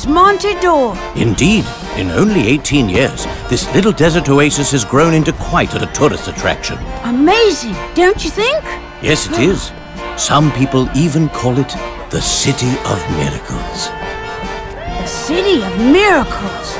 Is Monte d'Or. Indeed, in only 18 years, this little desert oasis has grown into quite a tourist attraction. Amazing, don't you think? Yes, it is. Some people even call it the City of Miracles. The City of Miracles.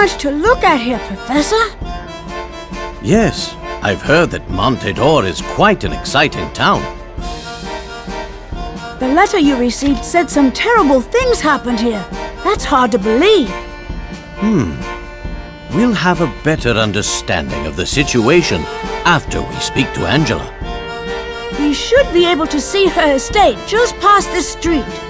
Much to look at here, Professor. Yes, I've heard that Monte d'Or is quite an exciting town. The letter you received said some terrible things happened here. That's hard to believe. Hmm. We'll have a better understanding of the situation after we speak to Angela. We should be able to see her estate just past this street.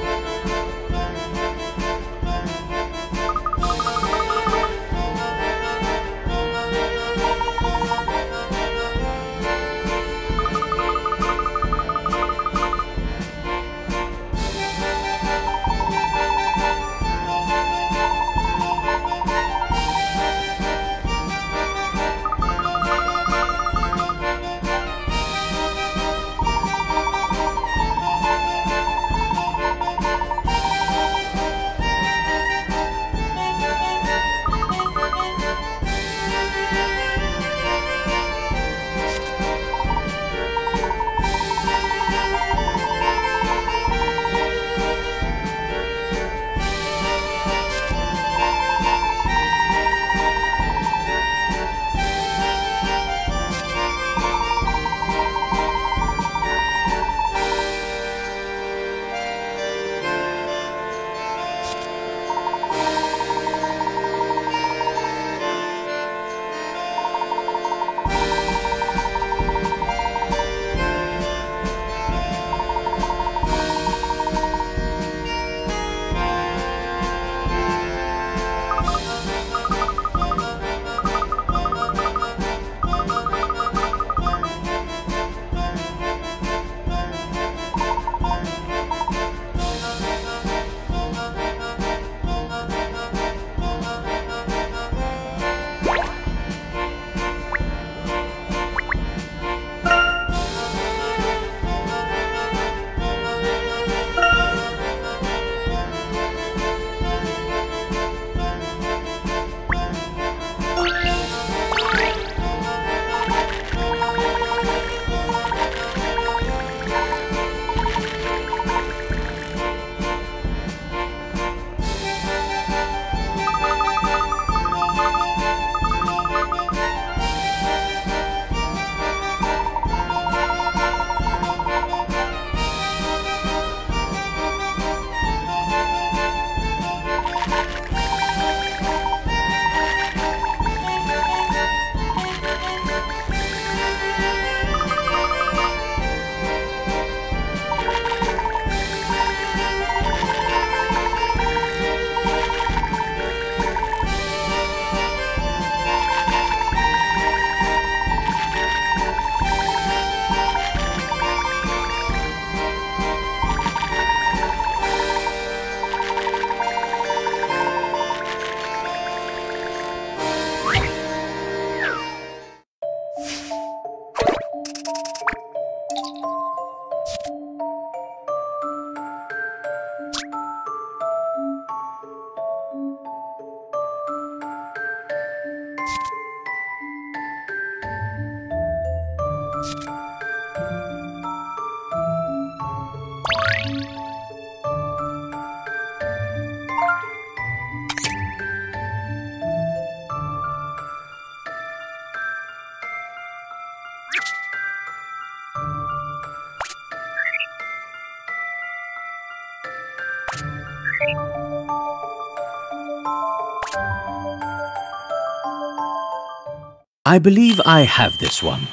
I believe I have this one.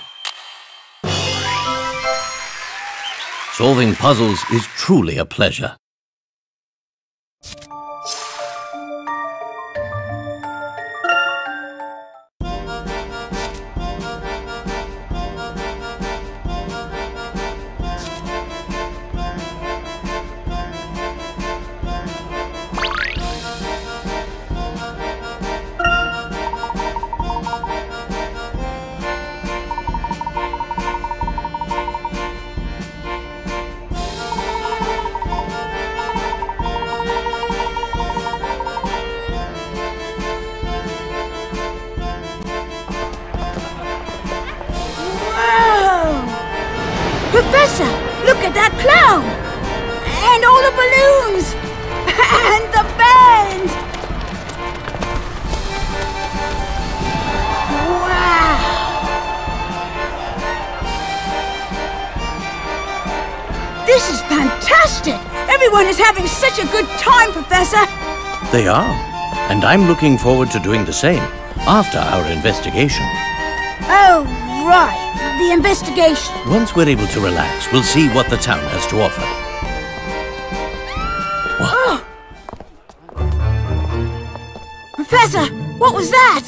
Solving puzzles is truly a pleasure. I'm looking forward to doing the same after our investigation. Oh, right. The investigation. Once we're able to relax, we'll see what the town has to offer. What? Oh. Professor, what was that?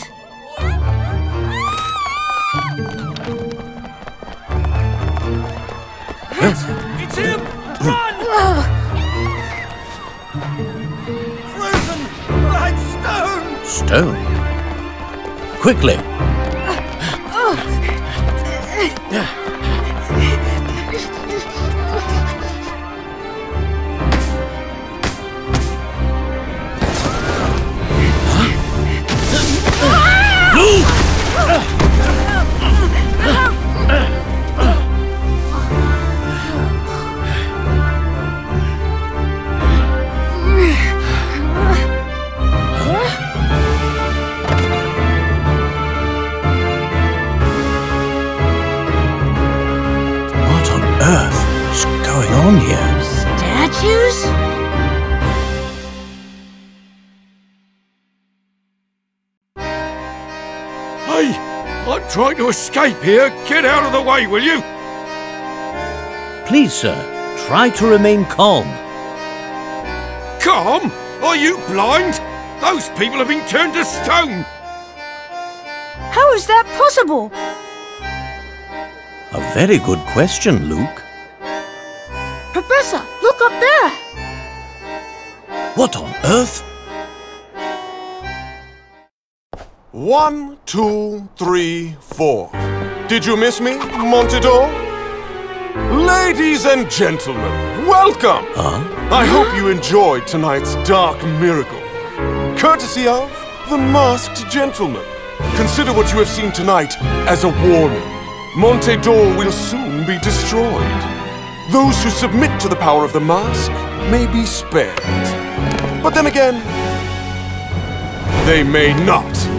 To escape here. Get out of the way, will you? Please, sir, try to remain calm. Calm? Are you blind? Those people have been turned to stone. How is that possible? A very good question, Luke. Professor, look up there! What on earth? One, two, three, Did you miss me, Monte d'Or? Ladies and gentlemen, welcome! Huh? I hope you enjoyed tonight's dark miracle. Courtesy of the Masked Gentleman. Consider what you have seen tonight as a warning. Monte d'Or will soon be destroyed. Those who submit to the power of the mask may be spared. But then again, they may not.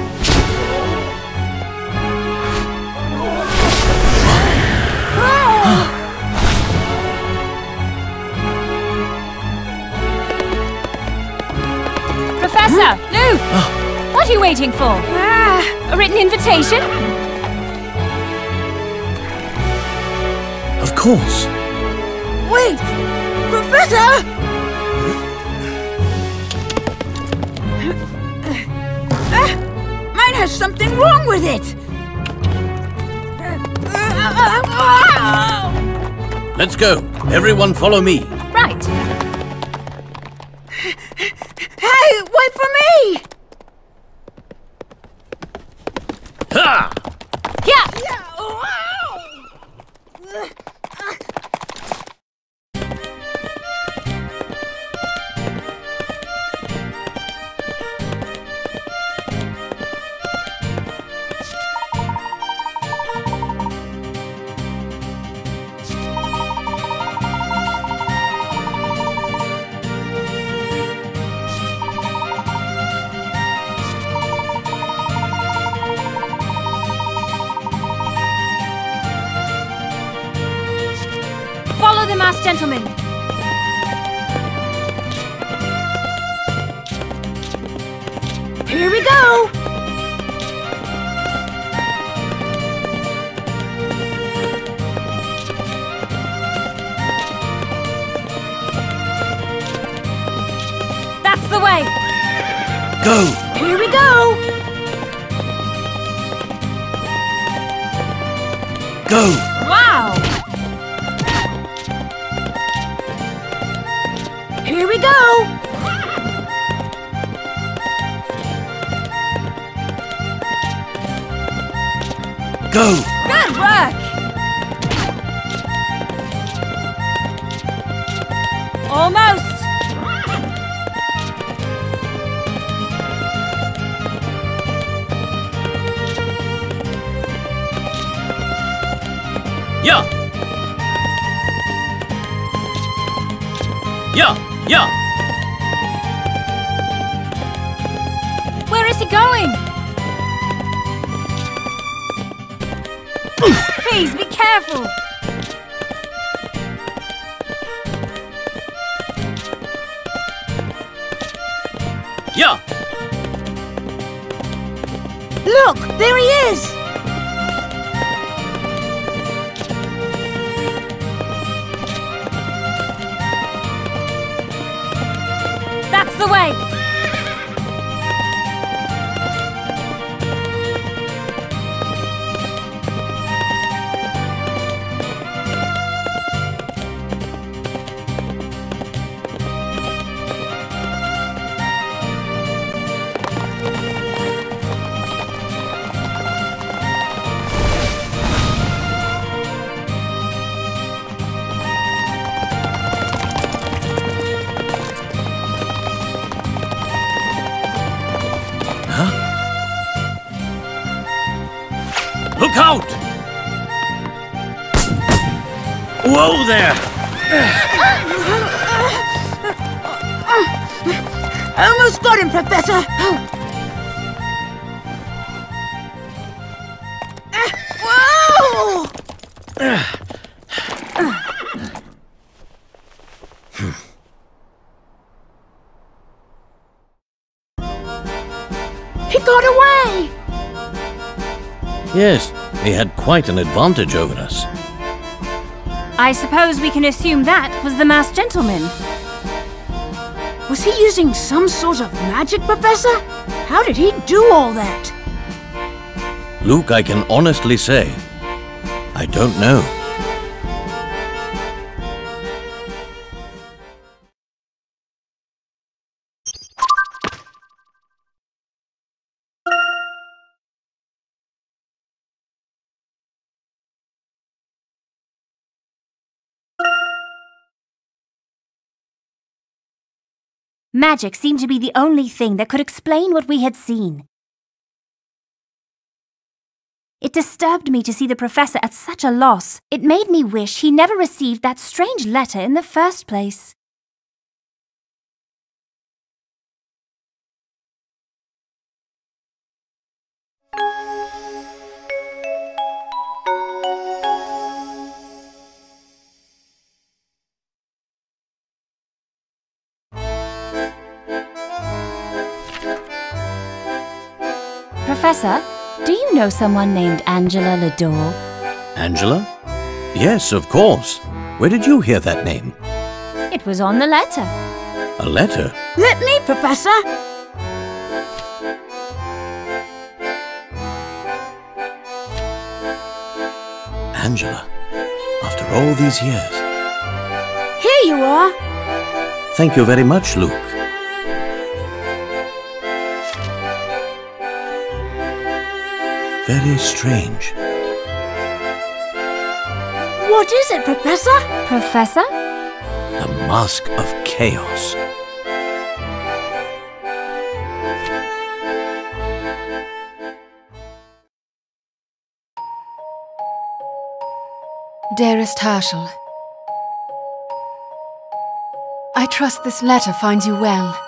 Professor! Luke! What are you waiting for? Ah, A written invitation? Of course. wait! Professor! Mine has something wrong with it! Let's go. Everyone follow me. Professor! Whoa! He got away! Yes, he had quite an advantage over us. I suppose we can assume that was the masked gentleman. Was he using some sort of magic, Professor? How did he do all that? Luke, I can honestly say, I don't know. Magic seemed to be the only thing that could explain what we had seen. It disturbed me to see the professor at such a loss. It made me wish he never received that strange letter in the first place. Professor, do you know someone named Angela Ledore? Angela? Yes, of course. Where did you hear that name? It was on the letter. A letter? Let me, Professor! Angela. After all these years. Here you are! Thank you very much, Luke. Very strange. What is it, Professor? Professor? The Mask of Chaos. Dearest Herschel, I trust this letter finds you well.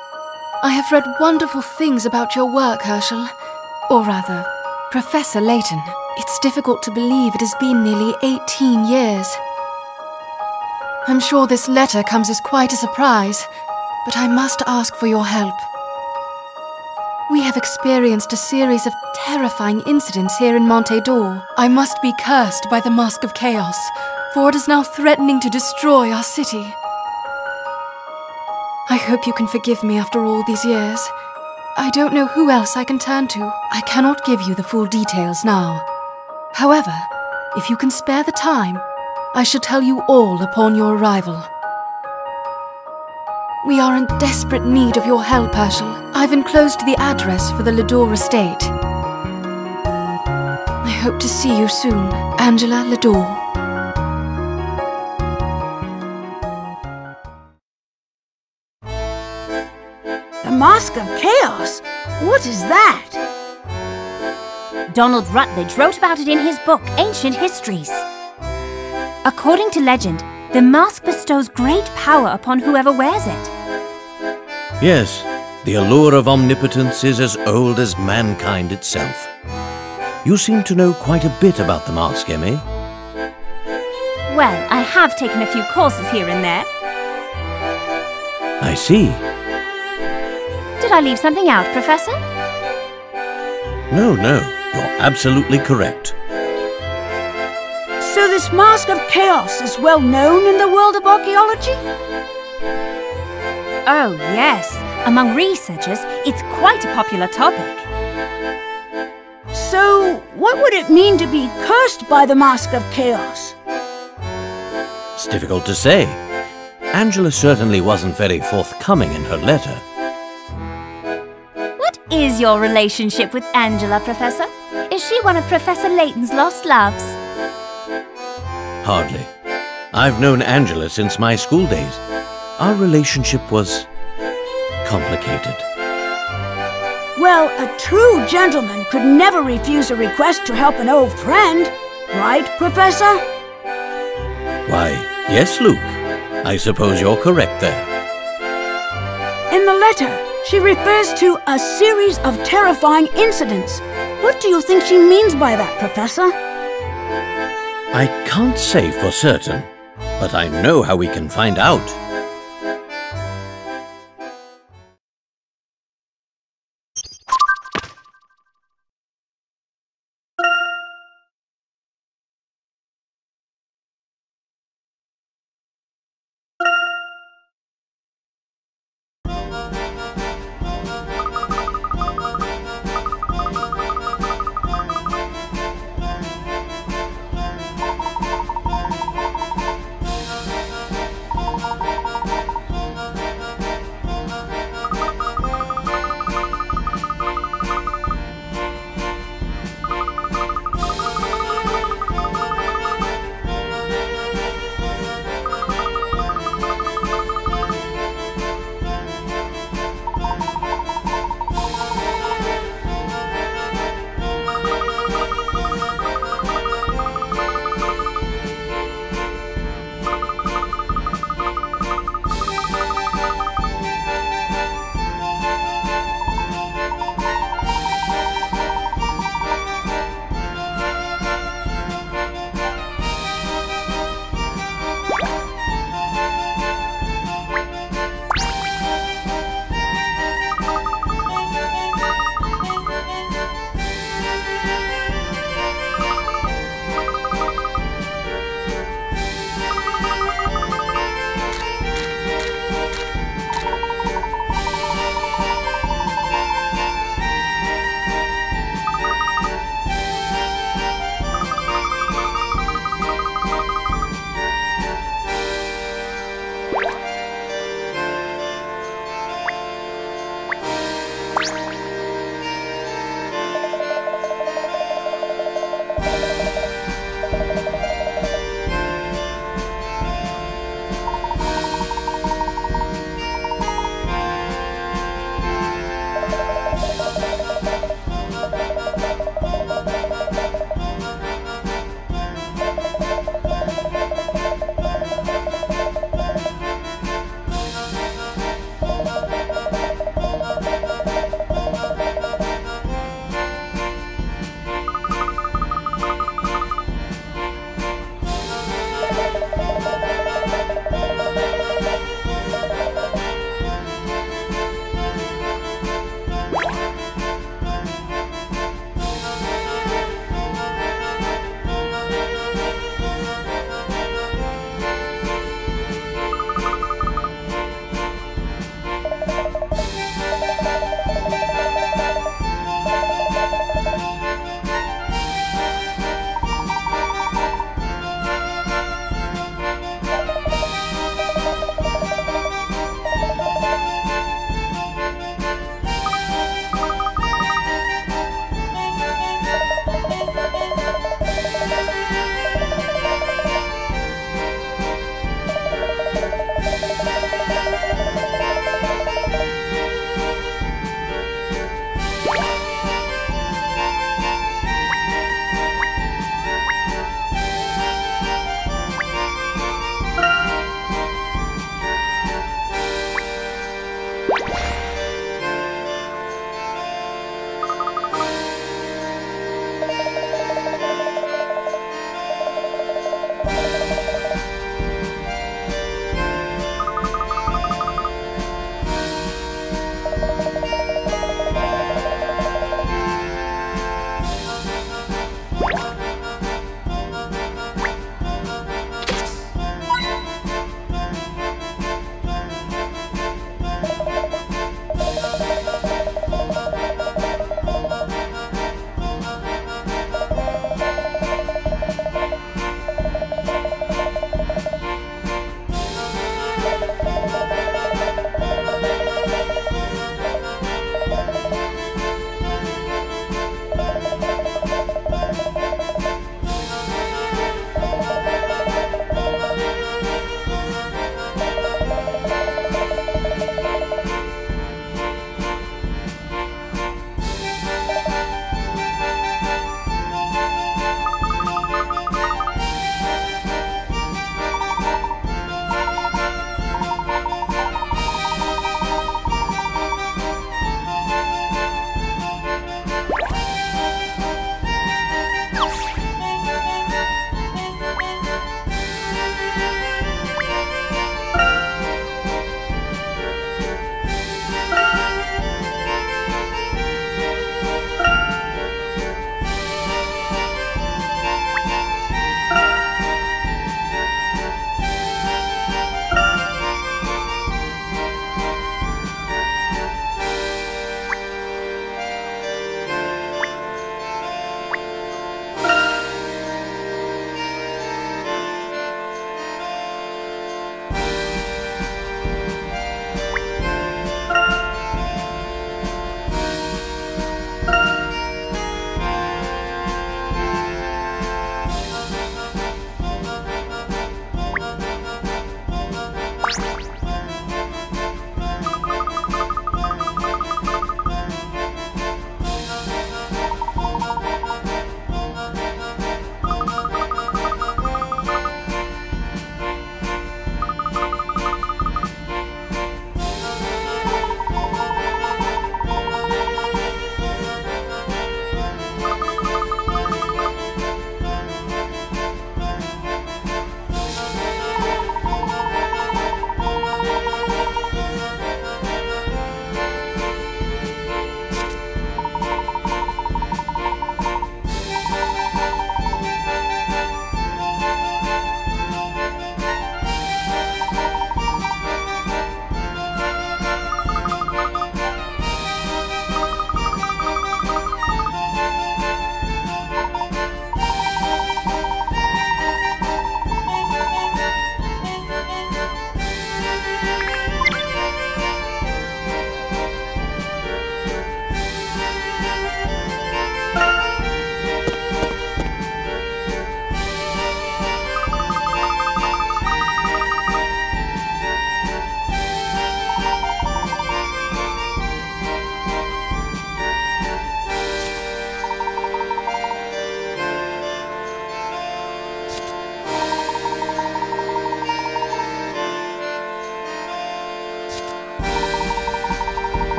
I have read wonderful things about your work, Herschel. Or rather, Professor Layton. It's difficult to believe it has been nearly 18 years. I'm sure this letter comes as quite a surprise, but I must ask for your help. We have experienced a series of terrifying incidents here in Monte d'Or. I must be cursed by the Mask of Chaos, for it is now threatening to destroy our city. I hope you can forgive me after all these years. I don't know who else I can turn to. I cannot give you the full details now. However, if you can spare the time, I shall tell you all upon your arrival. We are in desperate need of your help, Herschel. I've enclosed the address for the Ledore estate. I hope to see you soon, Angela Ledore. Mask of Chaos? What is that? Donald Rutledge wrote about it in his book, Ancient Histories. According to legend, The mask bestows great power upon whoever wears it. Yes, the allure of omnipotence is as old as mankind itself. You seem to know quite a bit about the mask, Emmy. Well, I have taken a few courses here and there. I see. Did I leave something out, Professor? No, no, you're absolutely correct. So this Mask of Chaos is well known in the world of archaeology? Oh, yes. Among researchers, it's quite a popular topic. So, what would it mean to be cursed by the Mask of Chaos? It's difficult to say. Angela certainly wasn't very forthcoming in her letter. What is your relationship with Angela, Professor? Is she one of Professor Layton's lost loves? Hardly. I've known Angela since my school days. Our relationship was complicated. Well, a true gentleman could never refuse a request to help an old friend. Right, Professor? Why, yes, Luke. I suppose you're correct there. In the letter, she refers to a series of terrifying incidents. What do you think she means by that, Professor? I can't say for certain, but I know how we can find out.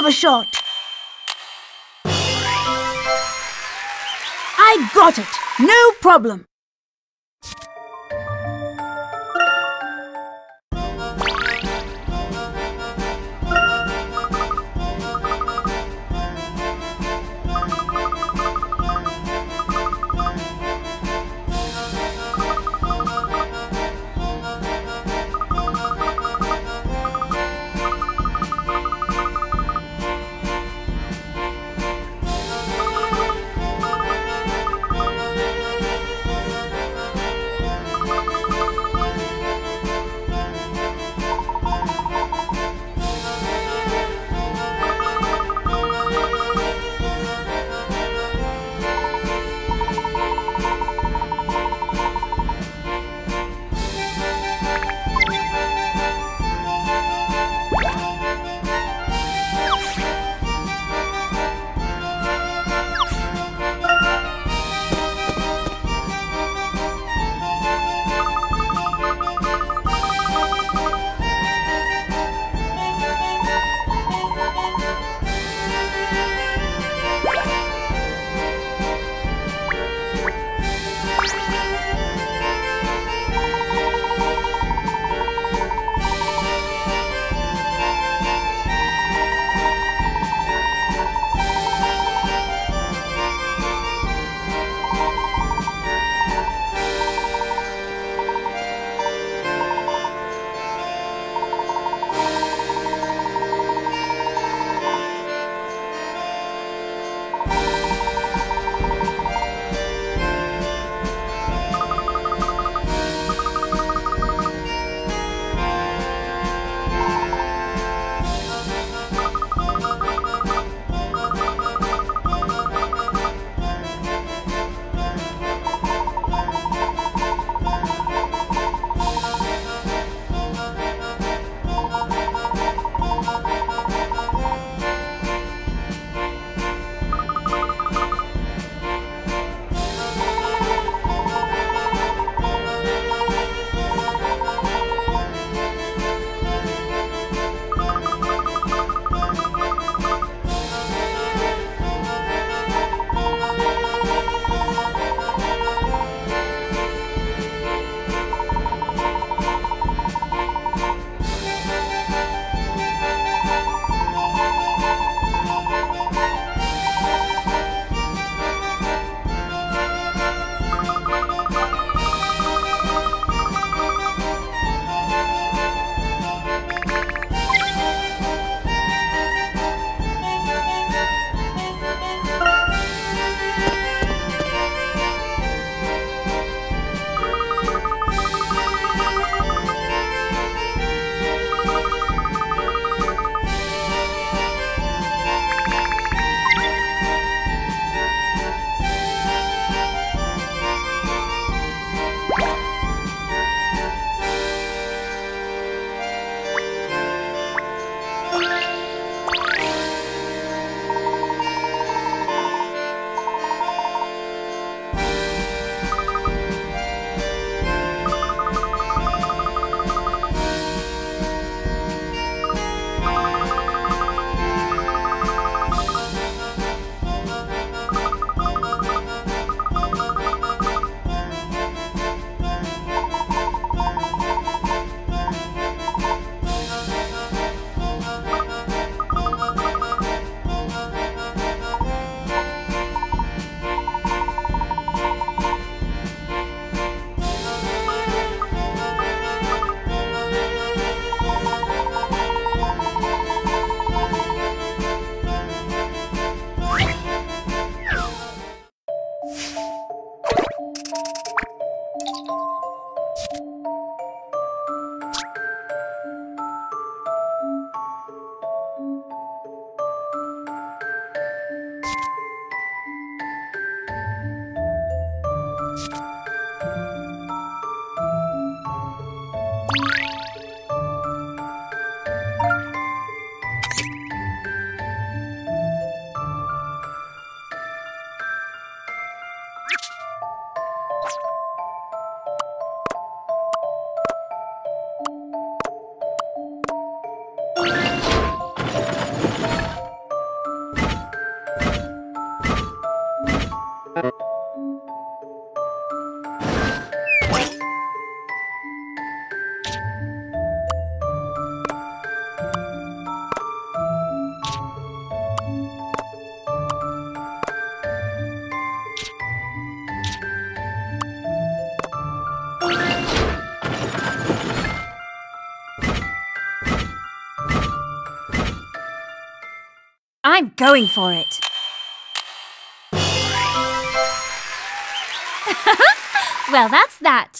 Have a shot. I got it. No problem. Going for it. well, that's that.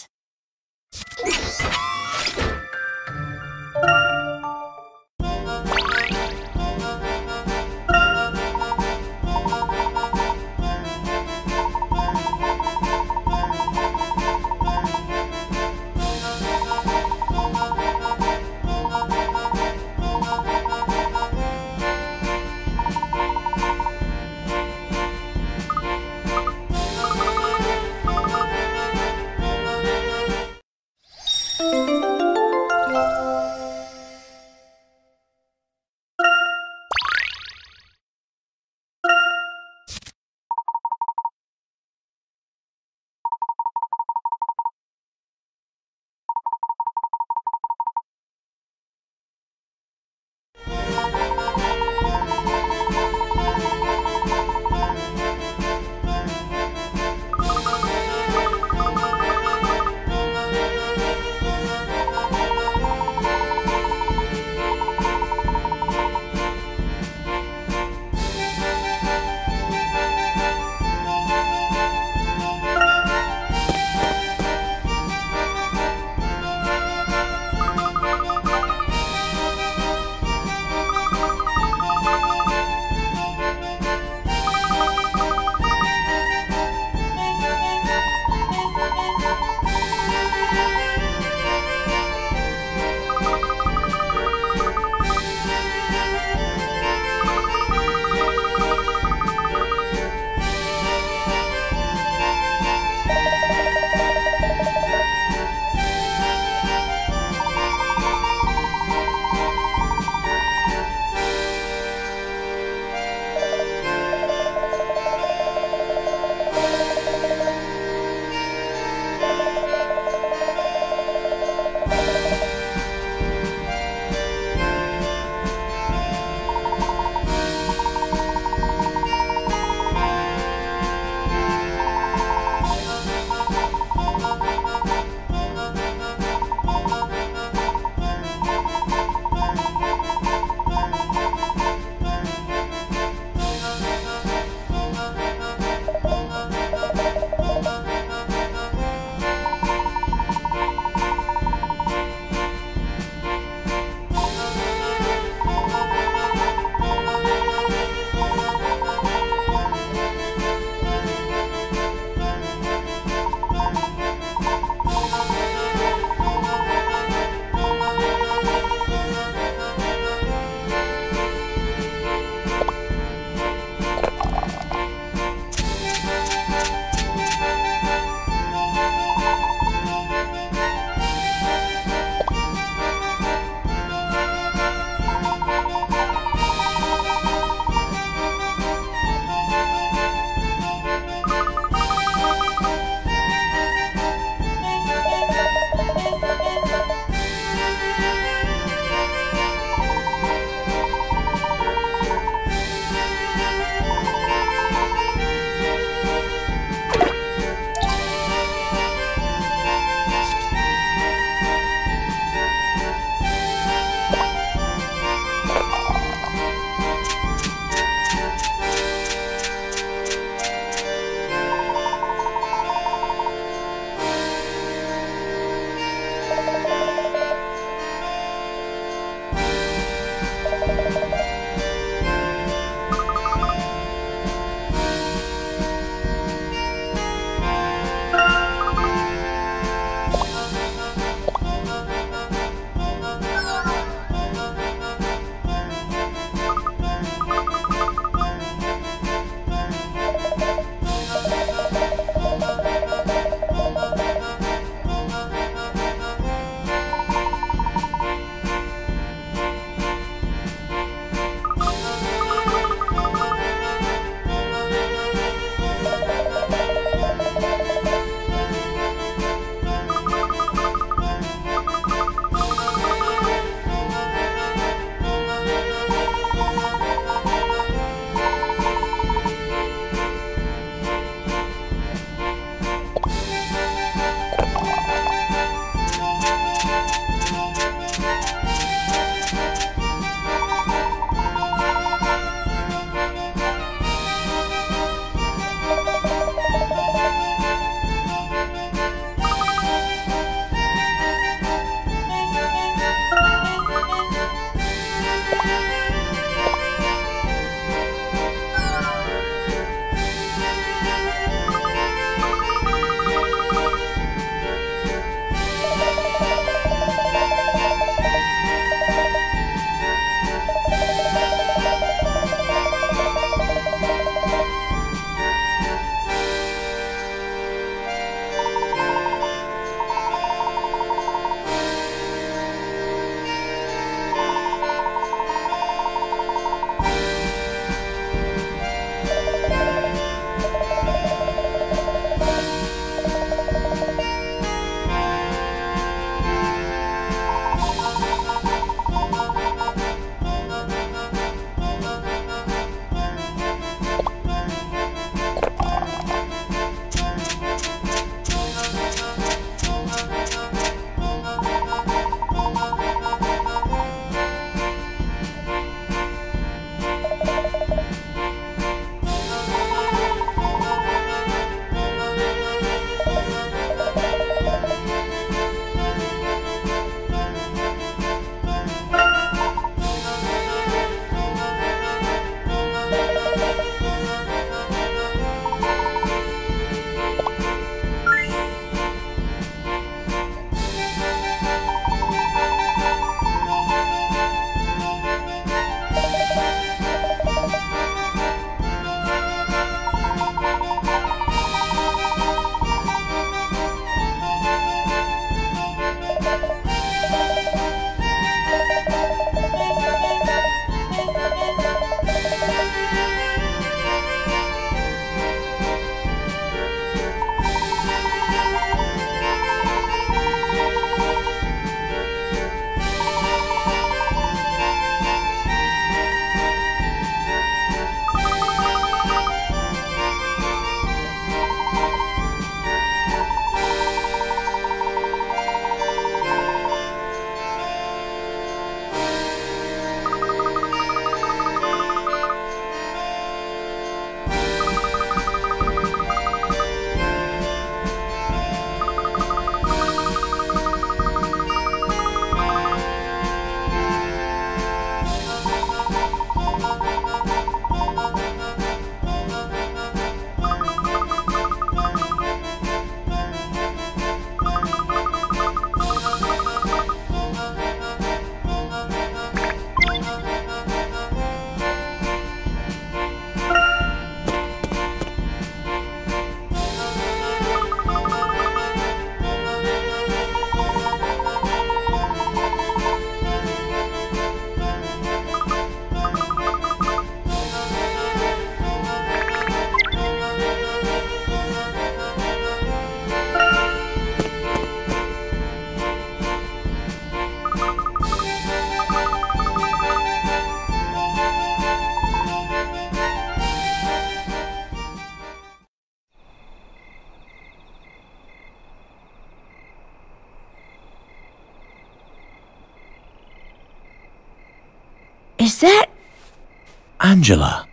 Angela.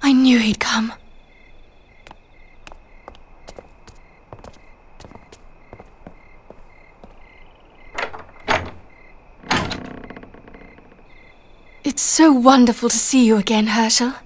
I knew he'd come. It's so wonderful to see you again, Herschel.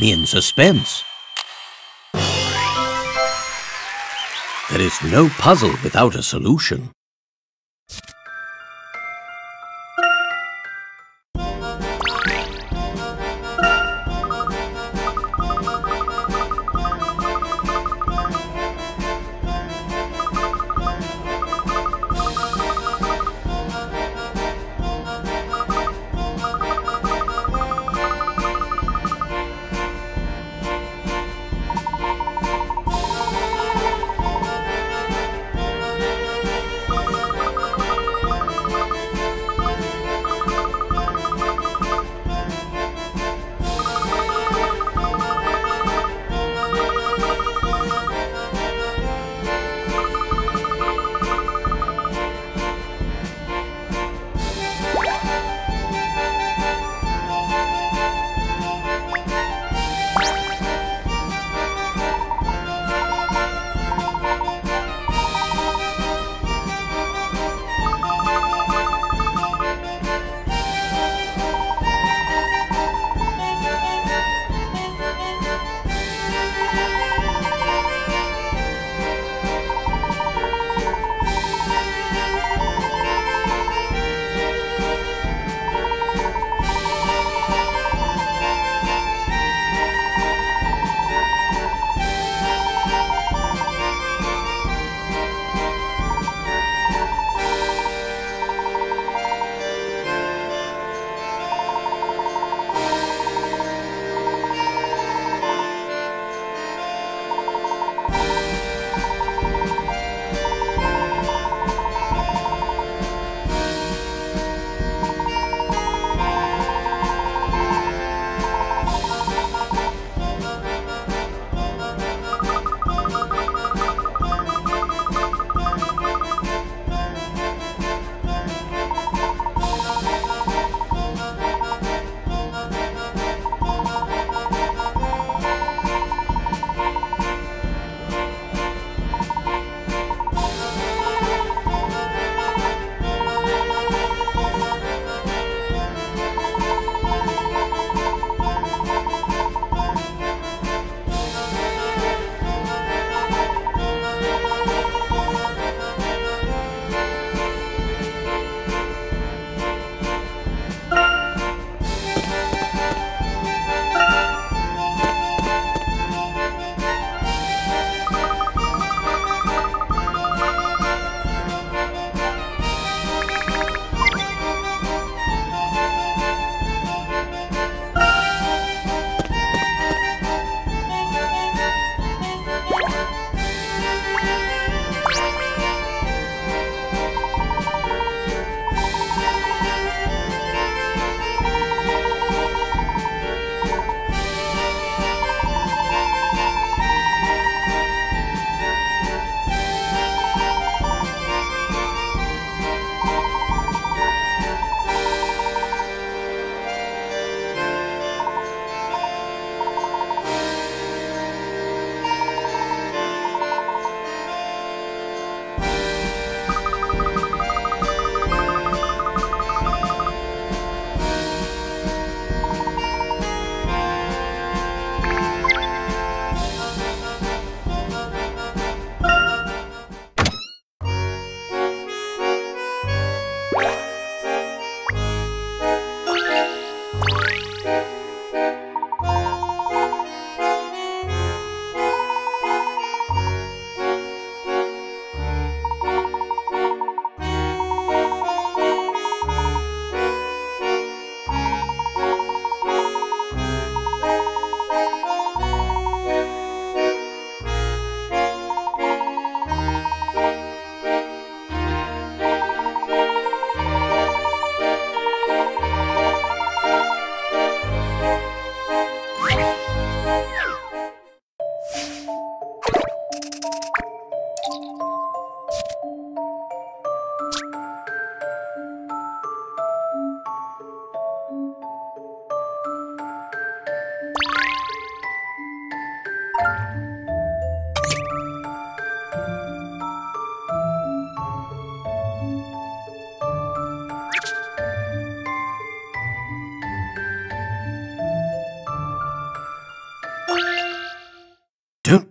Me in suspense. There is no puzzle without a solution.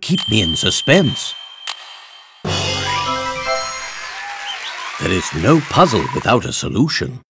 Keep me in suspense. There is no puzzle without a solution.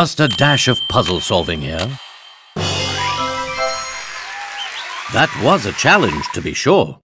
Just a dash of puzzle solving here. That was a challenge, to be sure.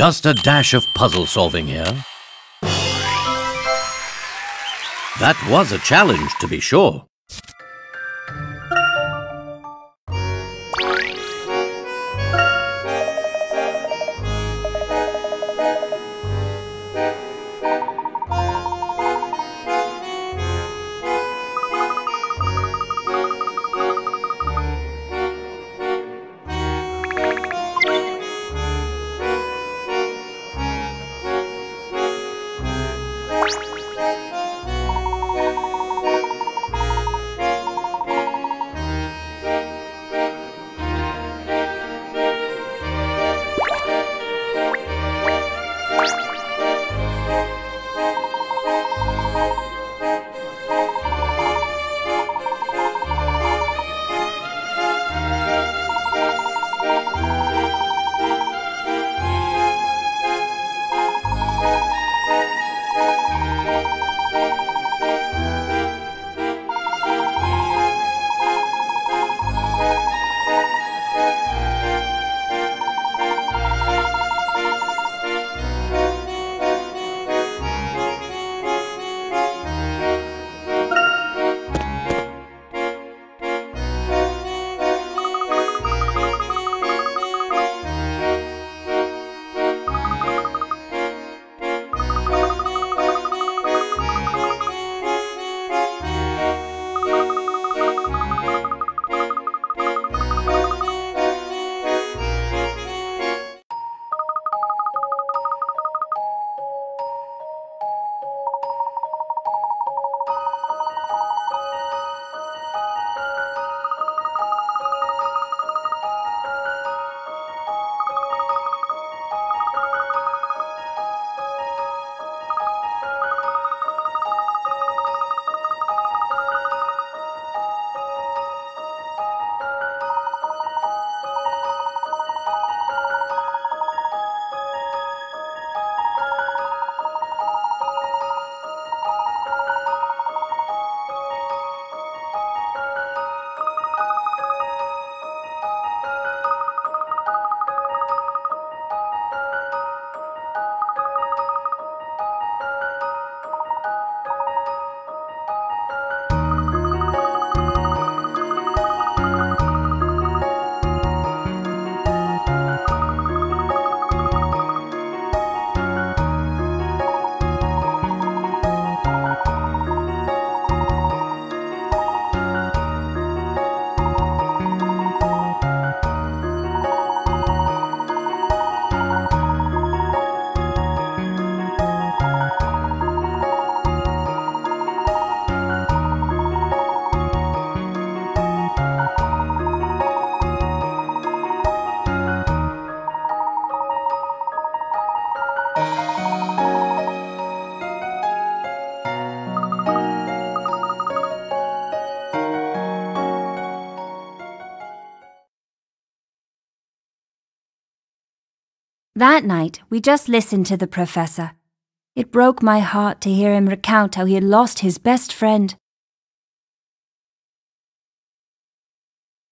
Just a dash of puzzle solving here. That was a challenge, to be sure. That night, we just listened to the professor. It broke my heart to hear him recount how he had lost his best friend.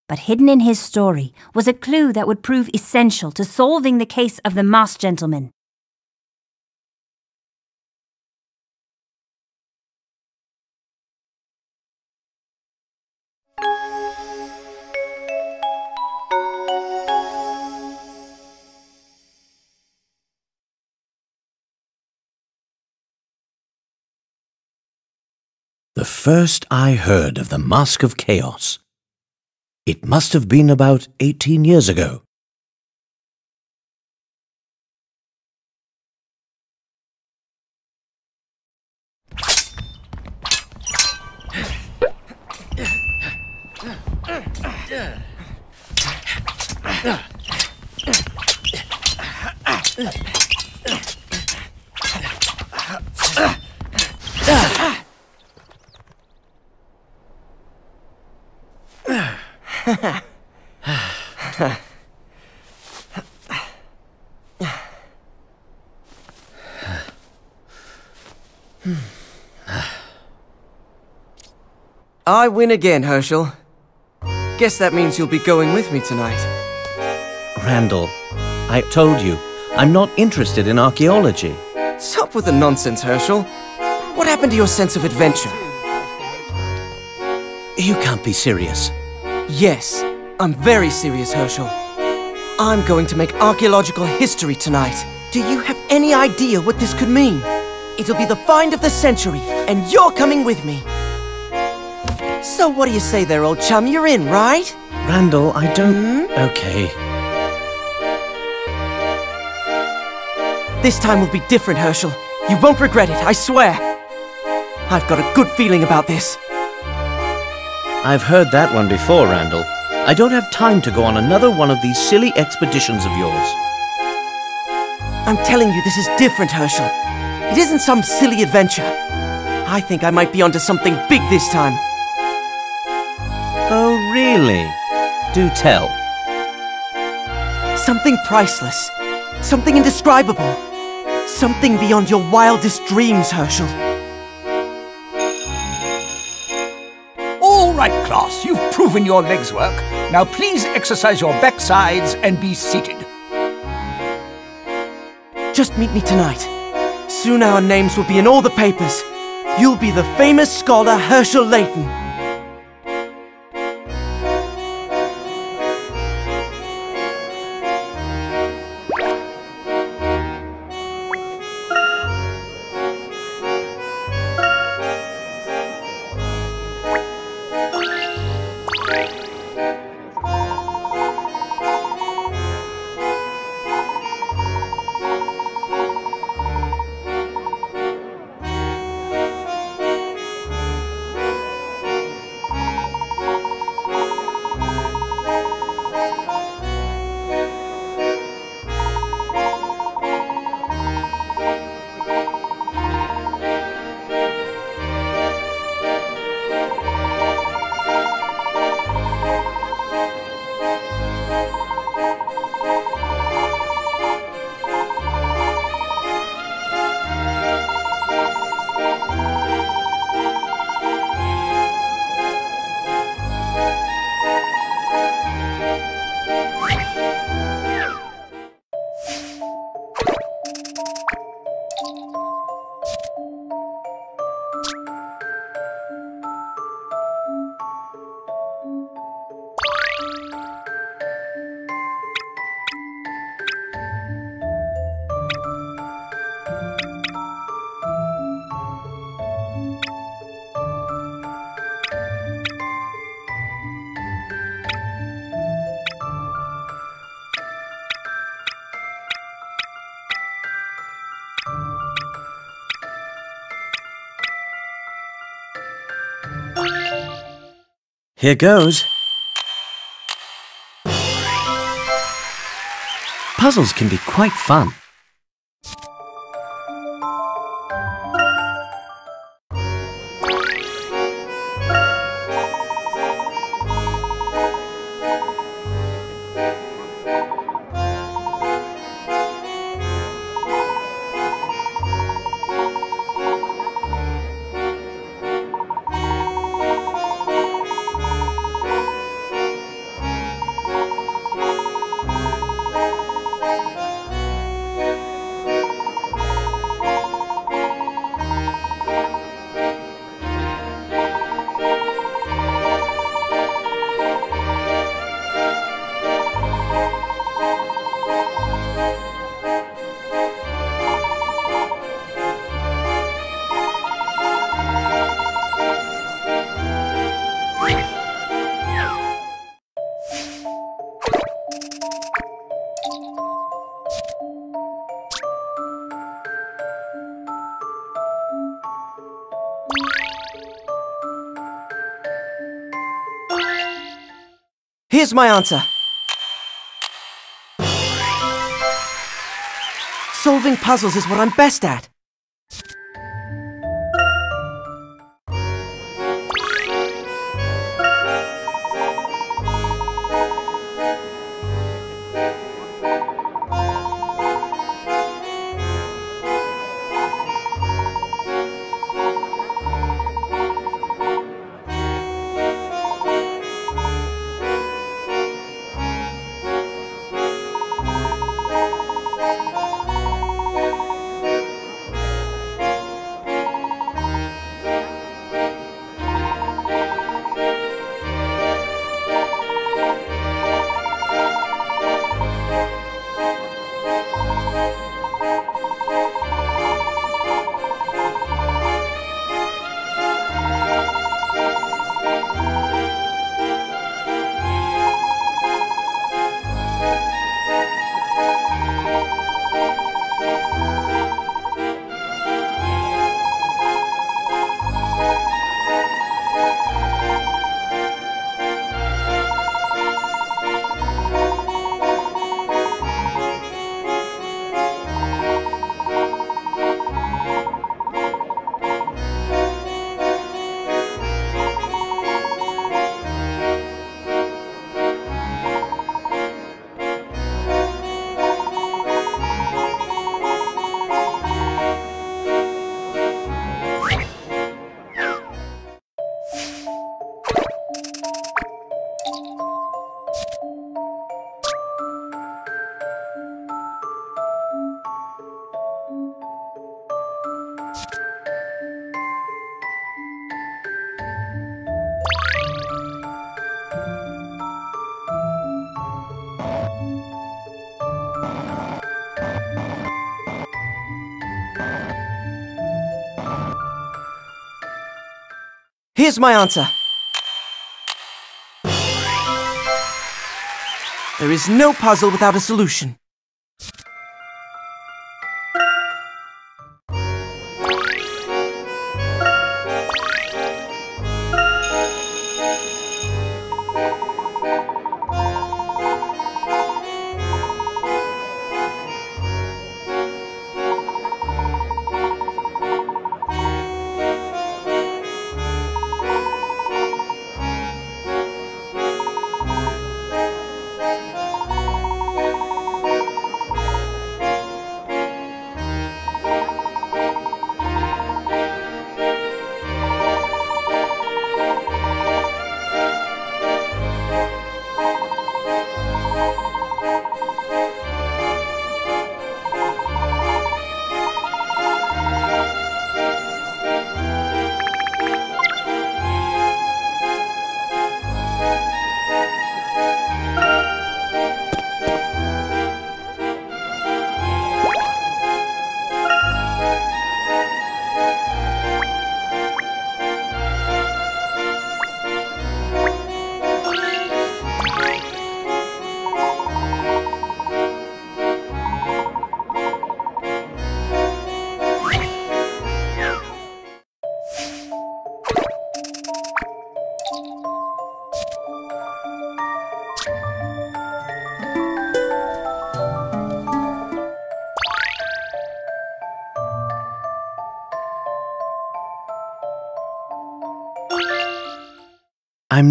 But hidden in his story was a clue that would prove essential to solving the case of the masked gentleman. First I heard of the Mask of Chaos. It must have been about 18 years ago. I win again, Herschel. Guess that means you'll be going with me tonight. Randall, I told you, I'm not interested in archaeology. Stop with the nonsense, Herschel. What happened to your sense of adventure? You can't be serious. Yes, I'm very serious, Herschel. I'm going to make archaeological history tonight. Do you have any idea what this could mean? It'll be the find of the century, and you're coming with me. So what do you say there, old chum? You're in, right? Randall, I don't... Hmm? Okay. This time will be different, Herschel. You won't regret it, I swear. I've got a good feeling about this. I've heard that one before, Randall. I don't have time to go on another one of these silly expeditions of yours. I'm telling you, this is different, Herschel. It isn't some silly adventure. I think I might be onto something big this time. Oh, really? Do tell. Something priceless. Something indescribable. Something beyond your wildest dreams, Herschel. You've your legs work. Now please exercise your backsides and be seated. Just meet me tonight. Soon our names will be in all the papers. You'll be the famous scholar Herschel Layton. Here goes. Puzzles can be quite fun. Here's my answer. Solving puzzles is what I'm best at. Here's my answer. There is no puzzle without a solution.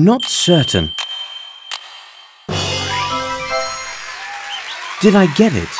Not certain. Did I get it?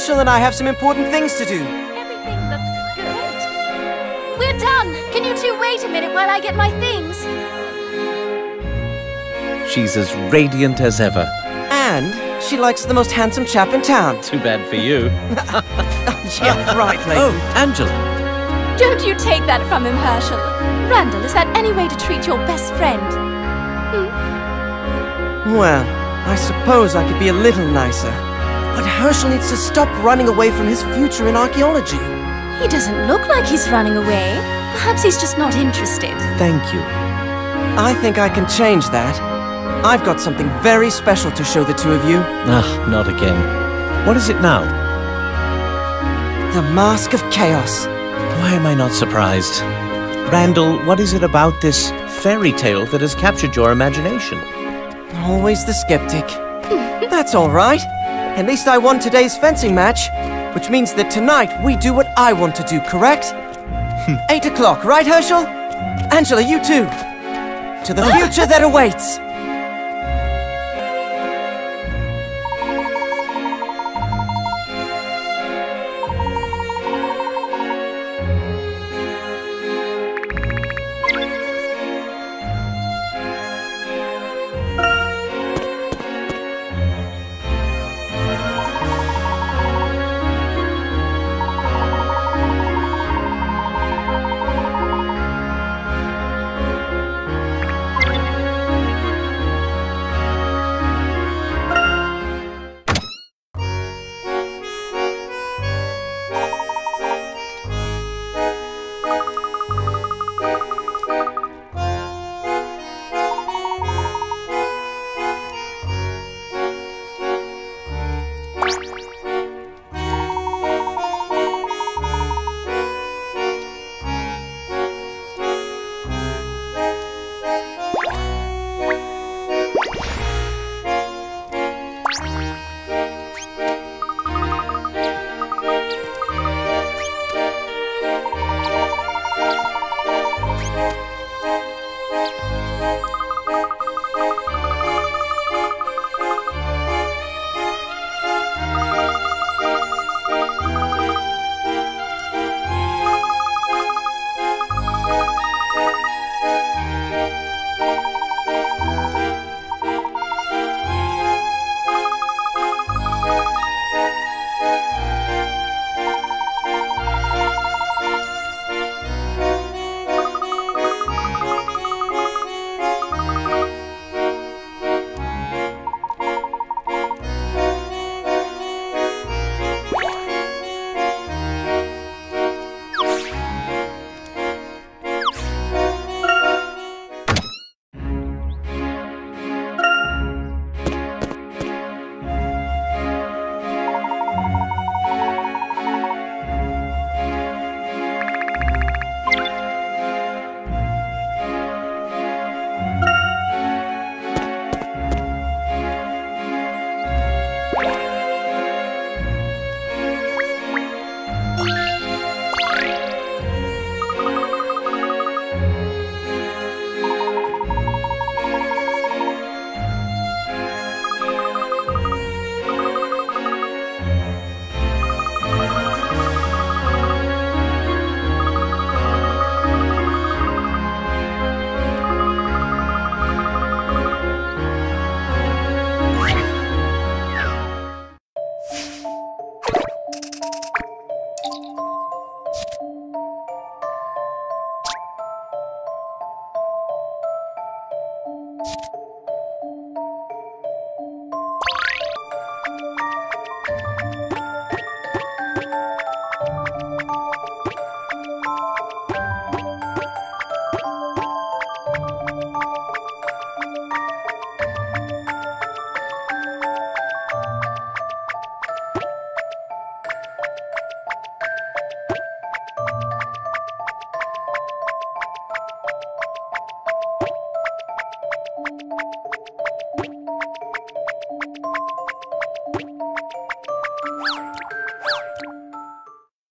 Herschel and I have some important things to do. Everything looks great. We're done. Can you two wait a minute while I get my things? She's as radiant as ever. And she likes the most handsome chap in town. Too bad for you. yeah, right, lady. Oh, Angela. Don't you take that from him, Herschel. Randall, is that any way to treat your best friend? Hmm? Well, I suppose I could be a little nicer. But Herschel needs to stop running away from his future in archaeology. He doesn't look like he's running away. Perhaps he's just not interested. Thank you. I think I can change that. I've got something very special to show the two of you. Ah, not again. What is it now? The Mask of Chaos. Why am I not surprised? Randall, what is it about this fairy tale that has captured your imagination? Always the skeptic. That's all right. At least I won today's fencing match, which means that tonight we do what I want to do, correct? Hmm. Eight o'clock, right, Herschel? Angela, you too. To the future that awaits.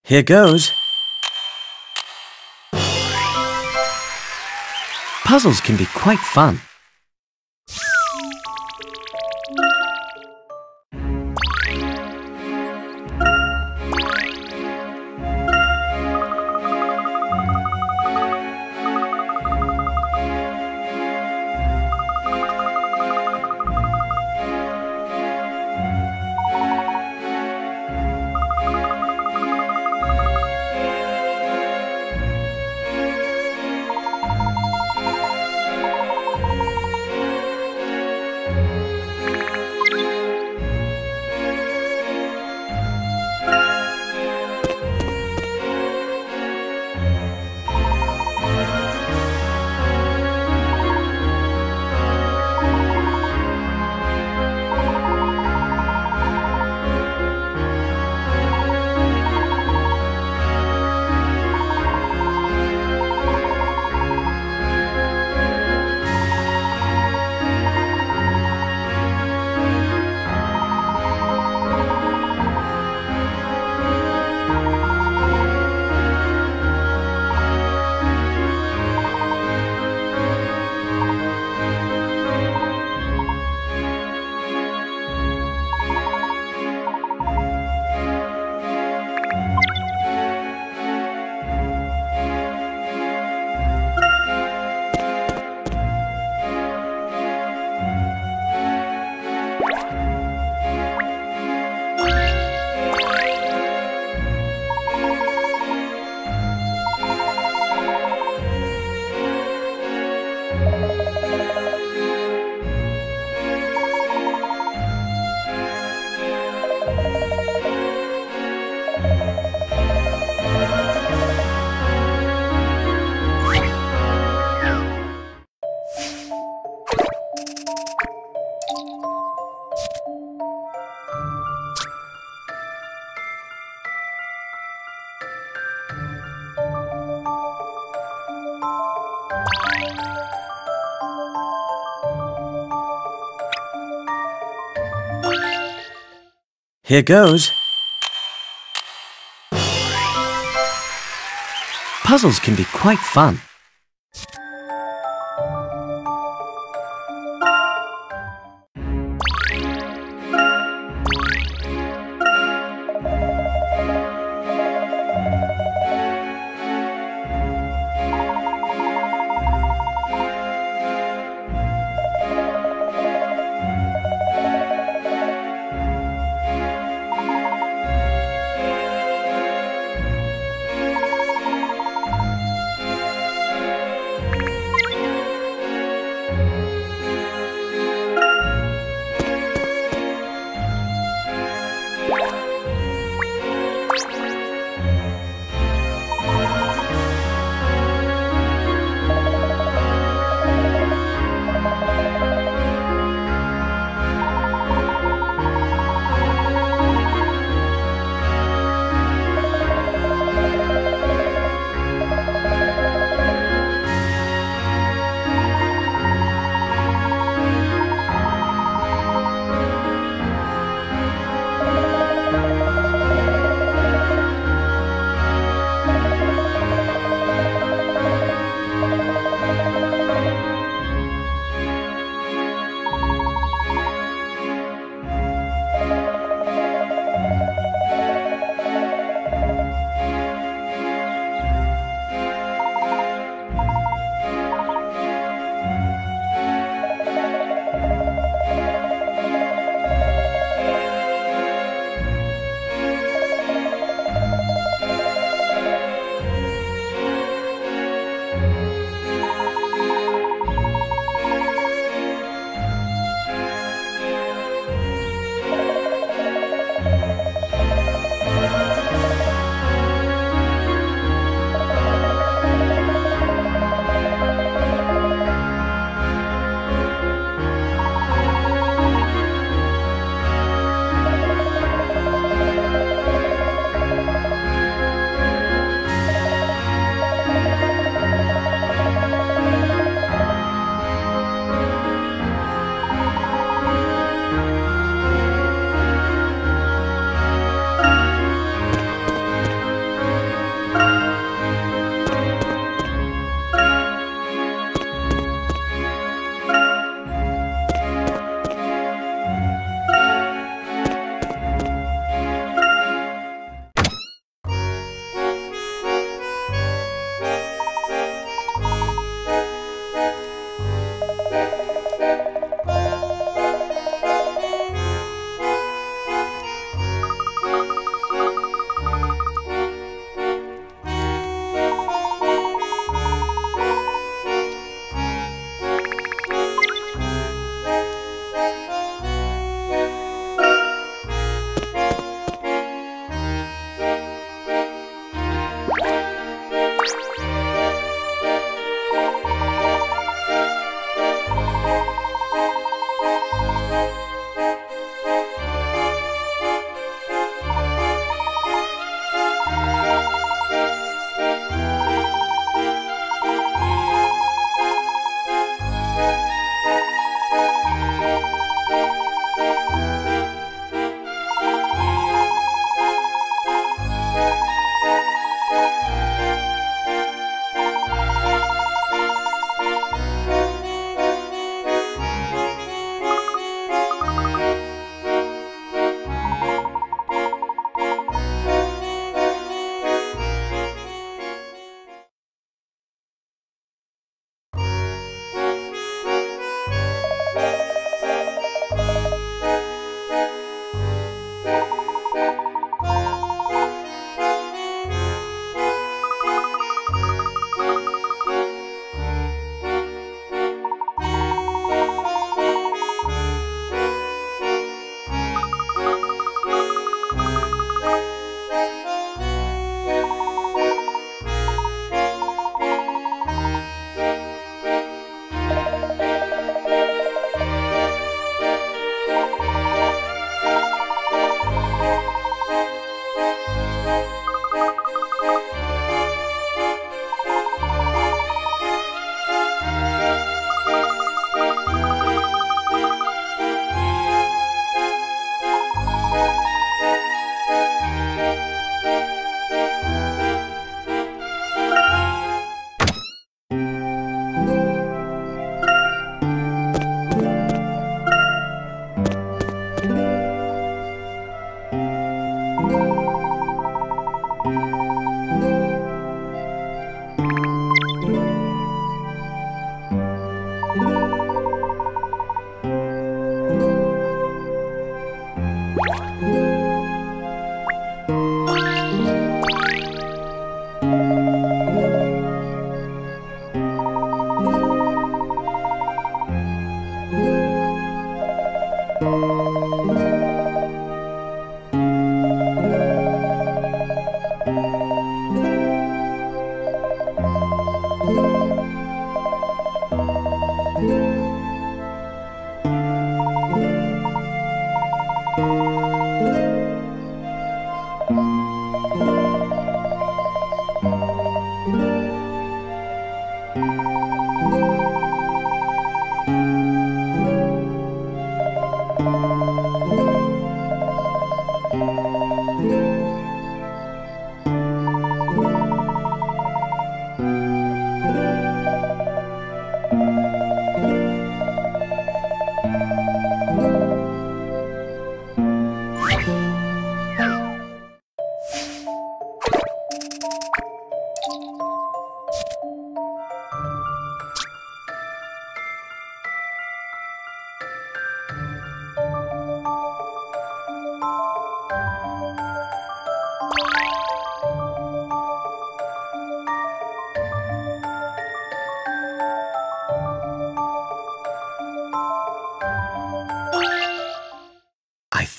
Here goes. Puzzles can be quite fun. Here goes. Puzzles can be quite fun.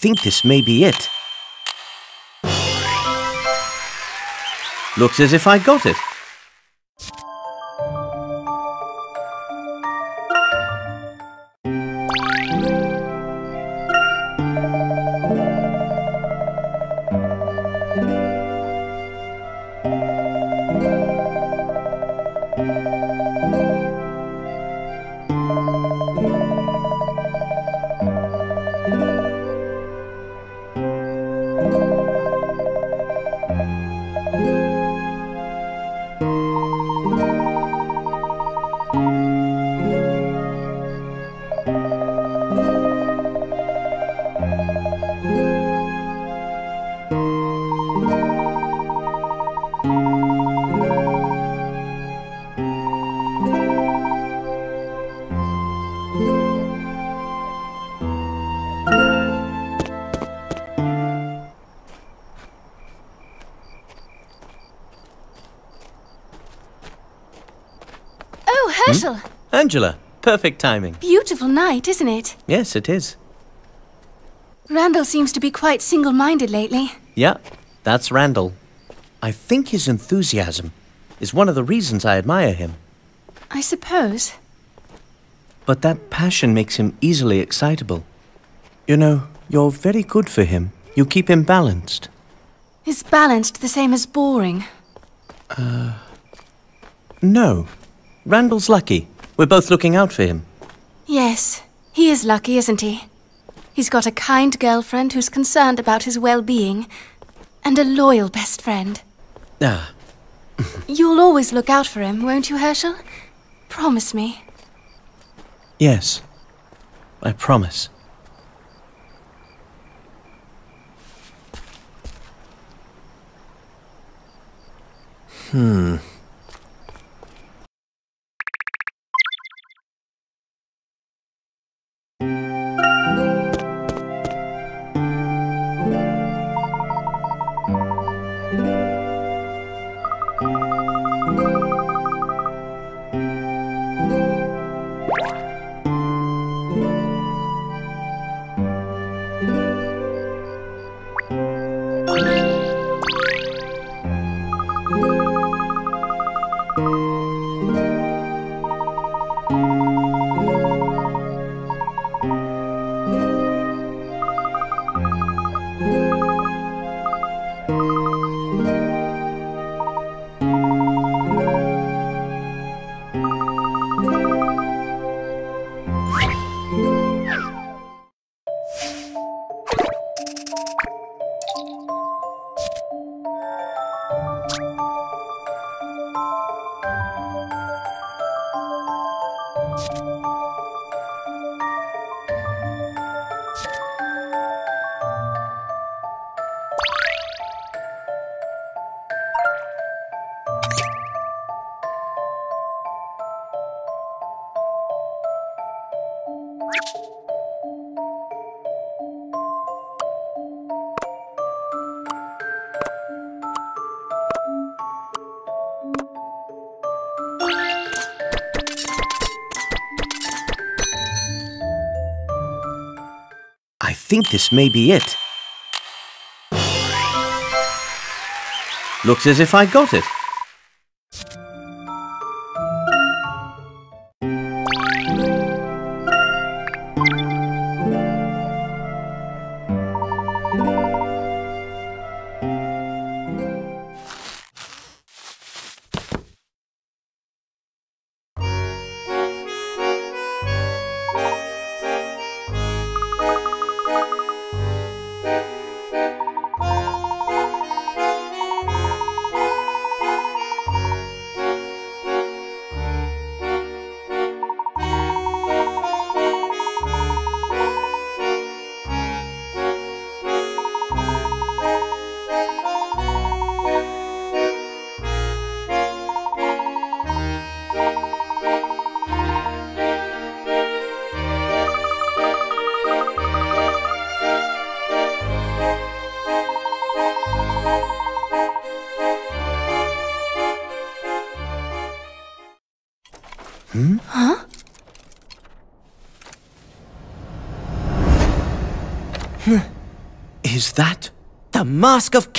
Think this may be it. Looks as if I got it. Angela, perfect timing. Beautiful night, isn't it? Yes, it is. Randall seems to be quite single minded lately. Yeah, that's Randall. I think his enthusiasm is one of the reasons I admire him. I suppose. But that passion makes him easily excitable. You know, you're very good for him. You keep him balanced. Is balanced the same as boring? Uh, no. Randall's lucky. We're both looking out for him. Yes, he is lucky, isn't he? He's got a kind girlfriend who's concerned about his well being, and a loyal best friend. Ah, You'll always look out for him, won't you, Herschel? Promise me. yes. I promise. Hmm. Think this may be it. Looks as if I got it.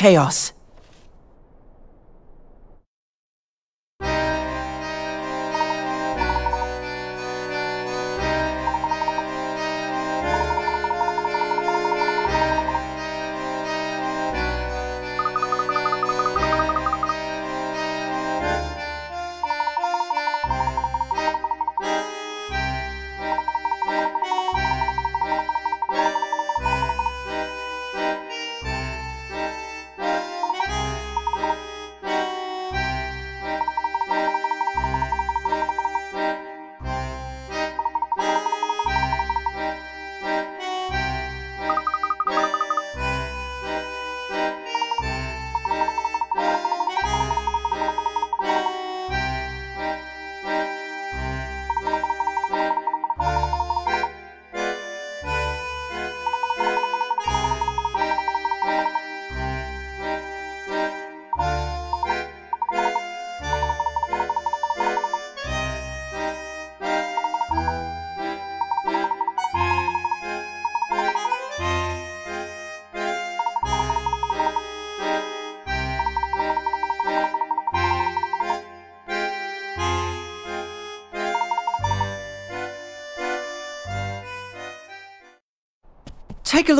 Chaos.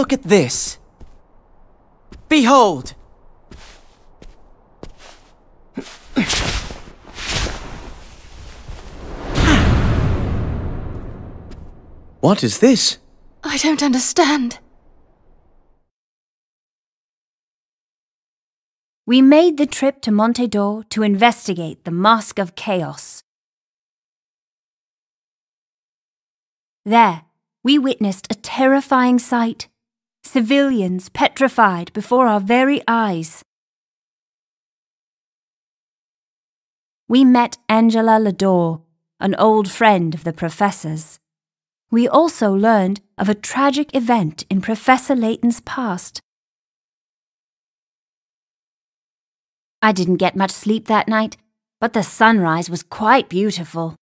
Look at this. Behold! What is this? I don't understand. We made the trip to Monte d'Or to investigate the Mask of Chaos. There, we witnessed a terrifying sight civilians petrified before our very eyes. We met Angela Ledore, an old friend of the professor's. We also learned of a tragic event in Professor Layton's past. I didn't get much sleep that night, but the sunrise was quite beautiful.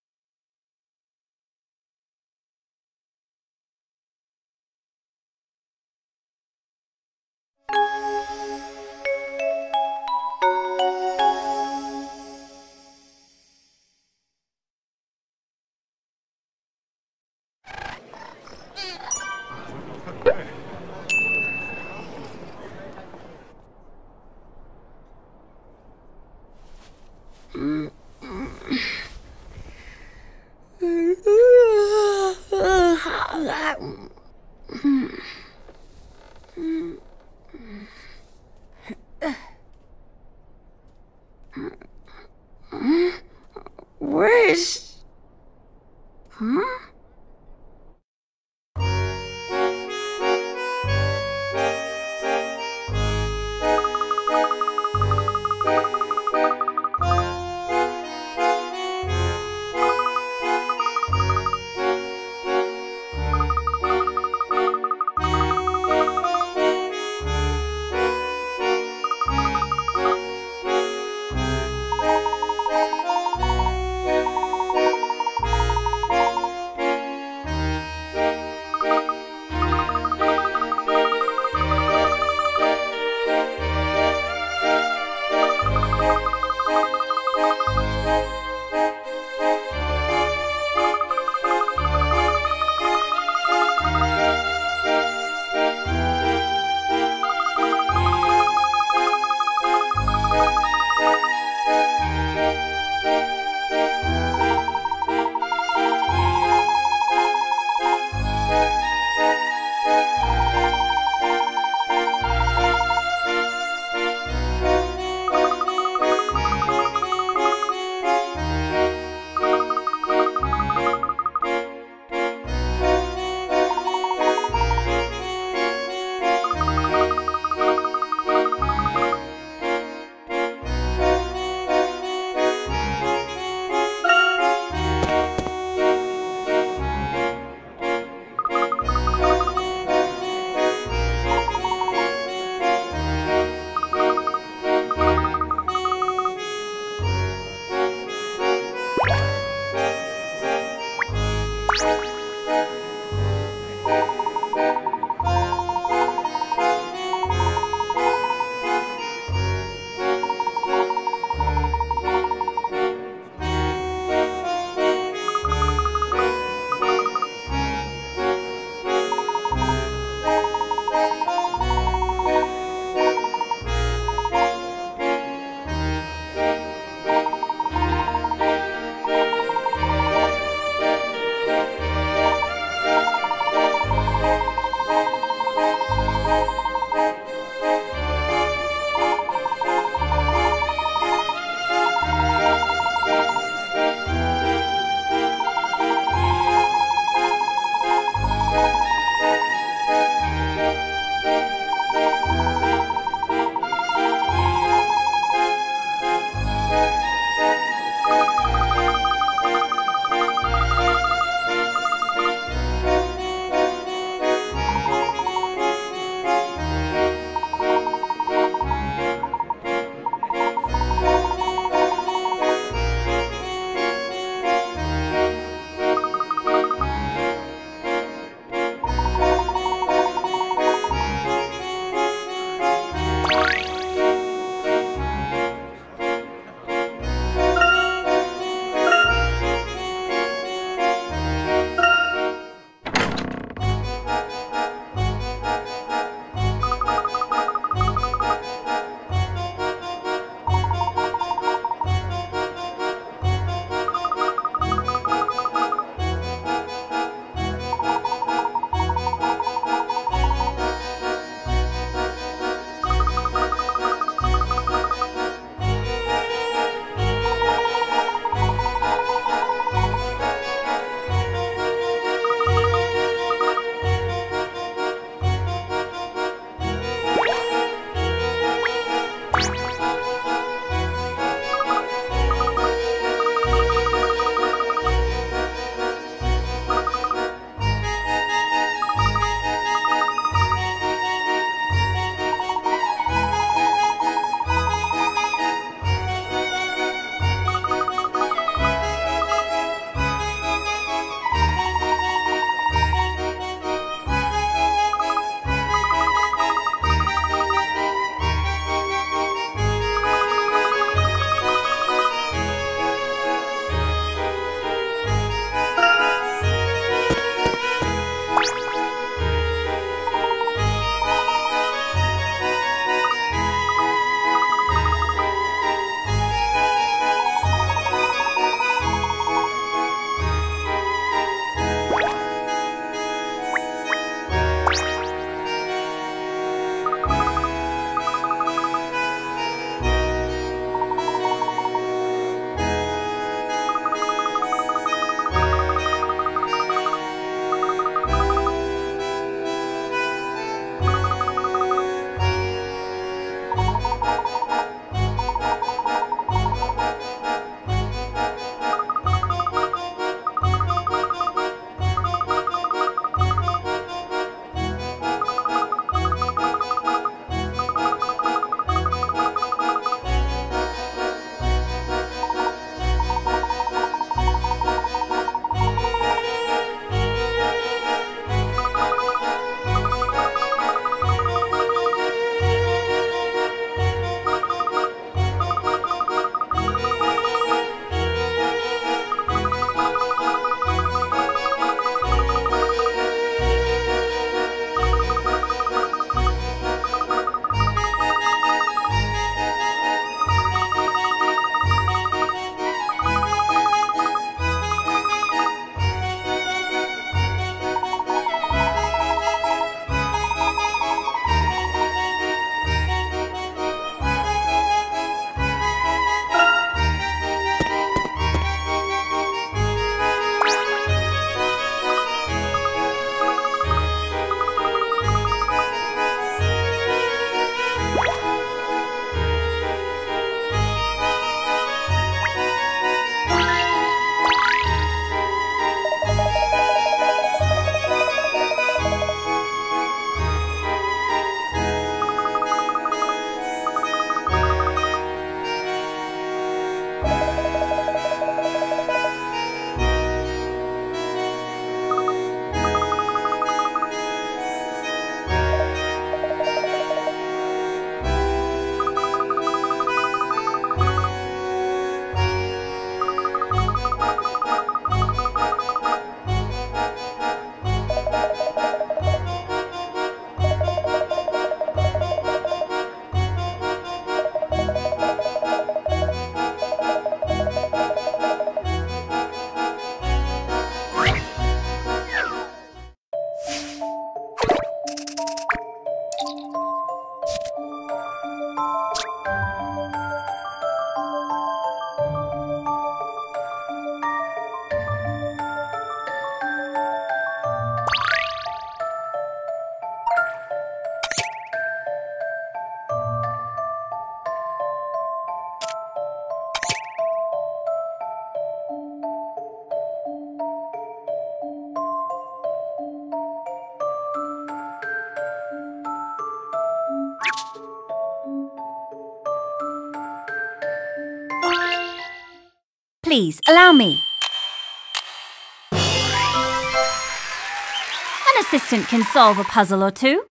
Assistant can solve a puzzle or two.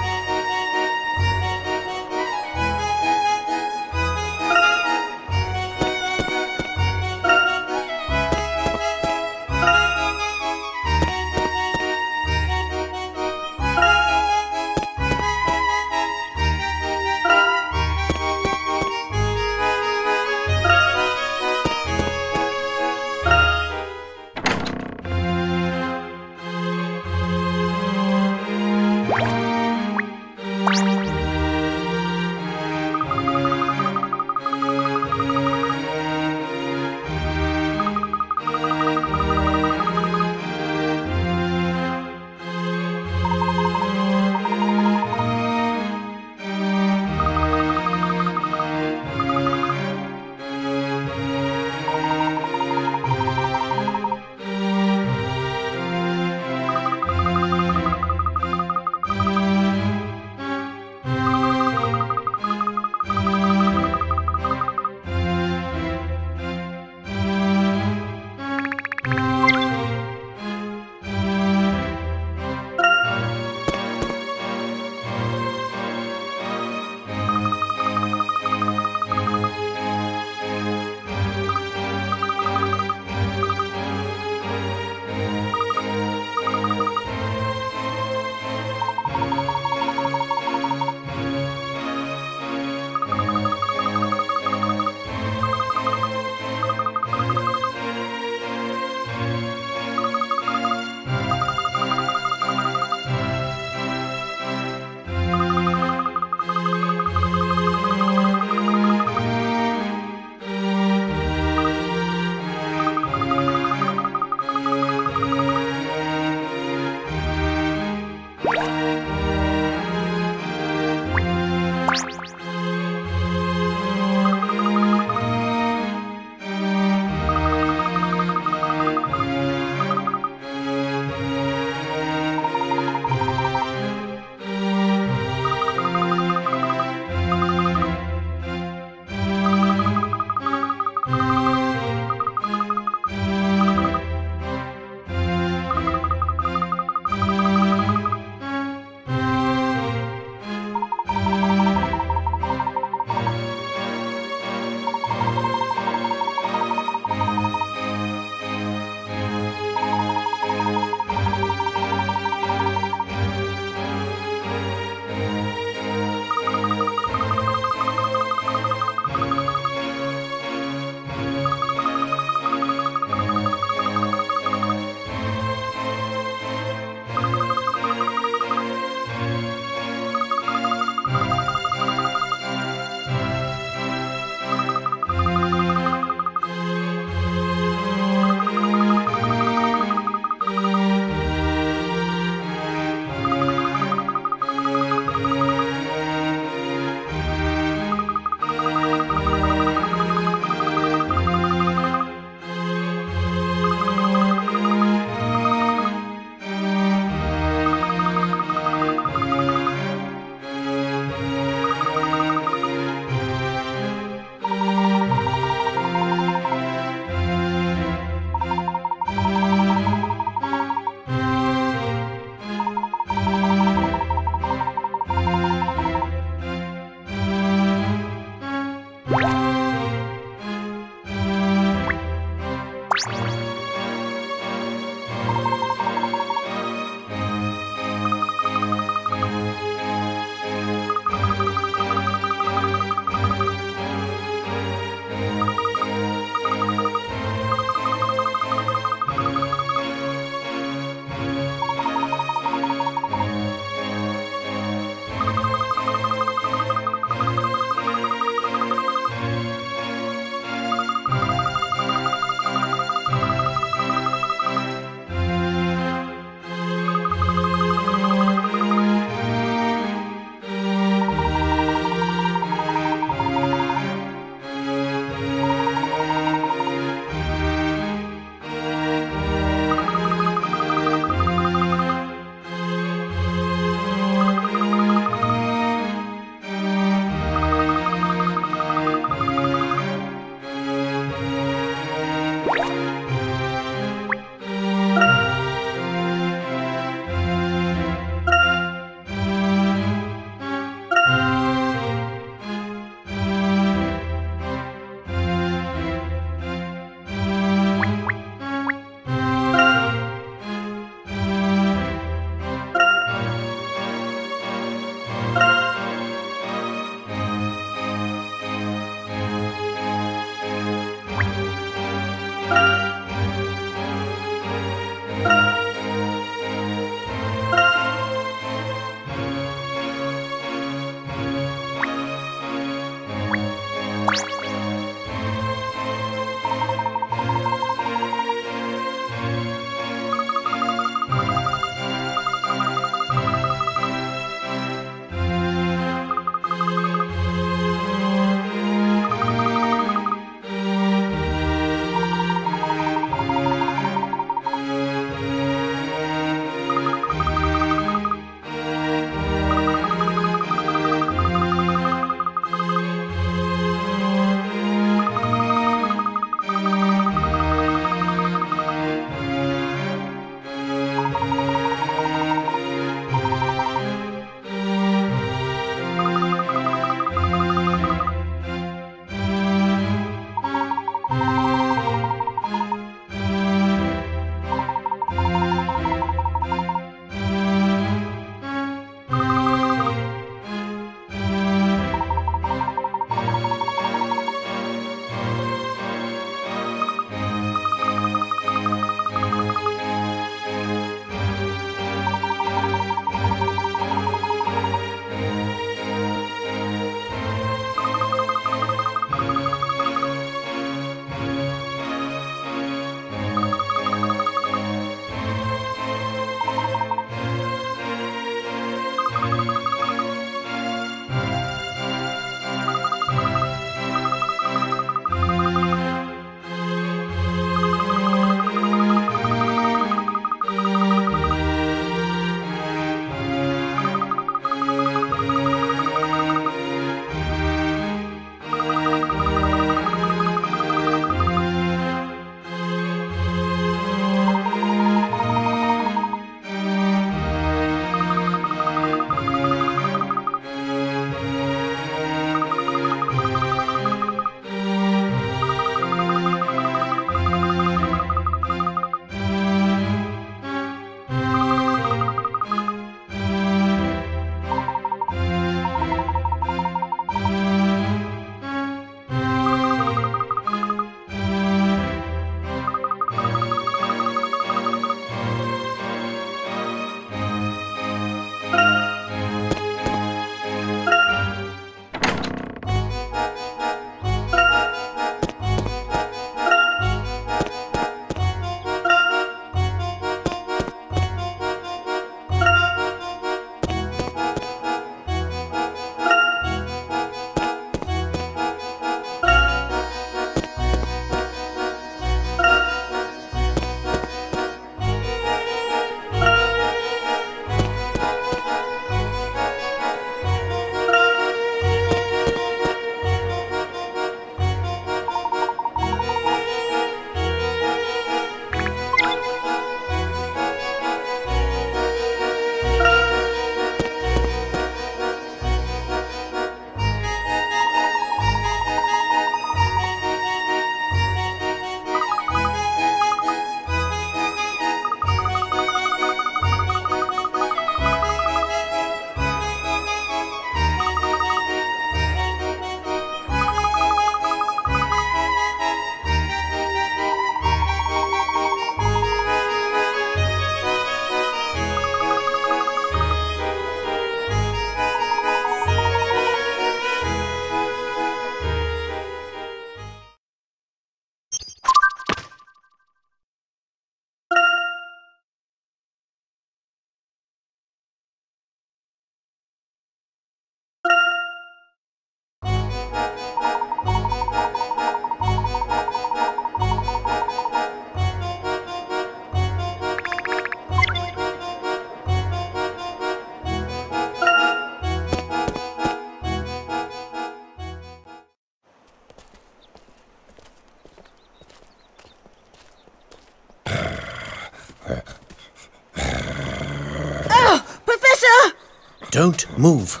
Don't move.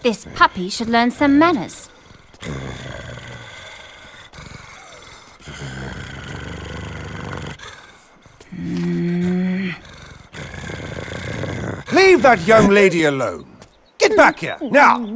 This puppy should learn some manners. Leave that young lady alone. Get back here, now!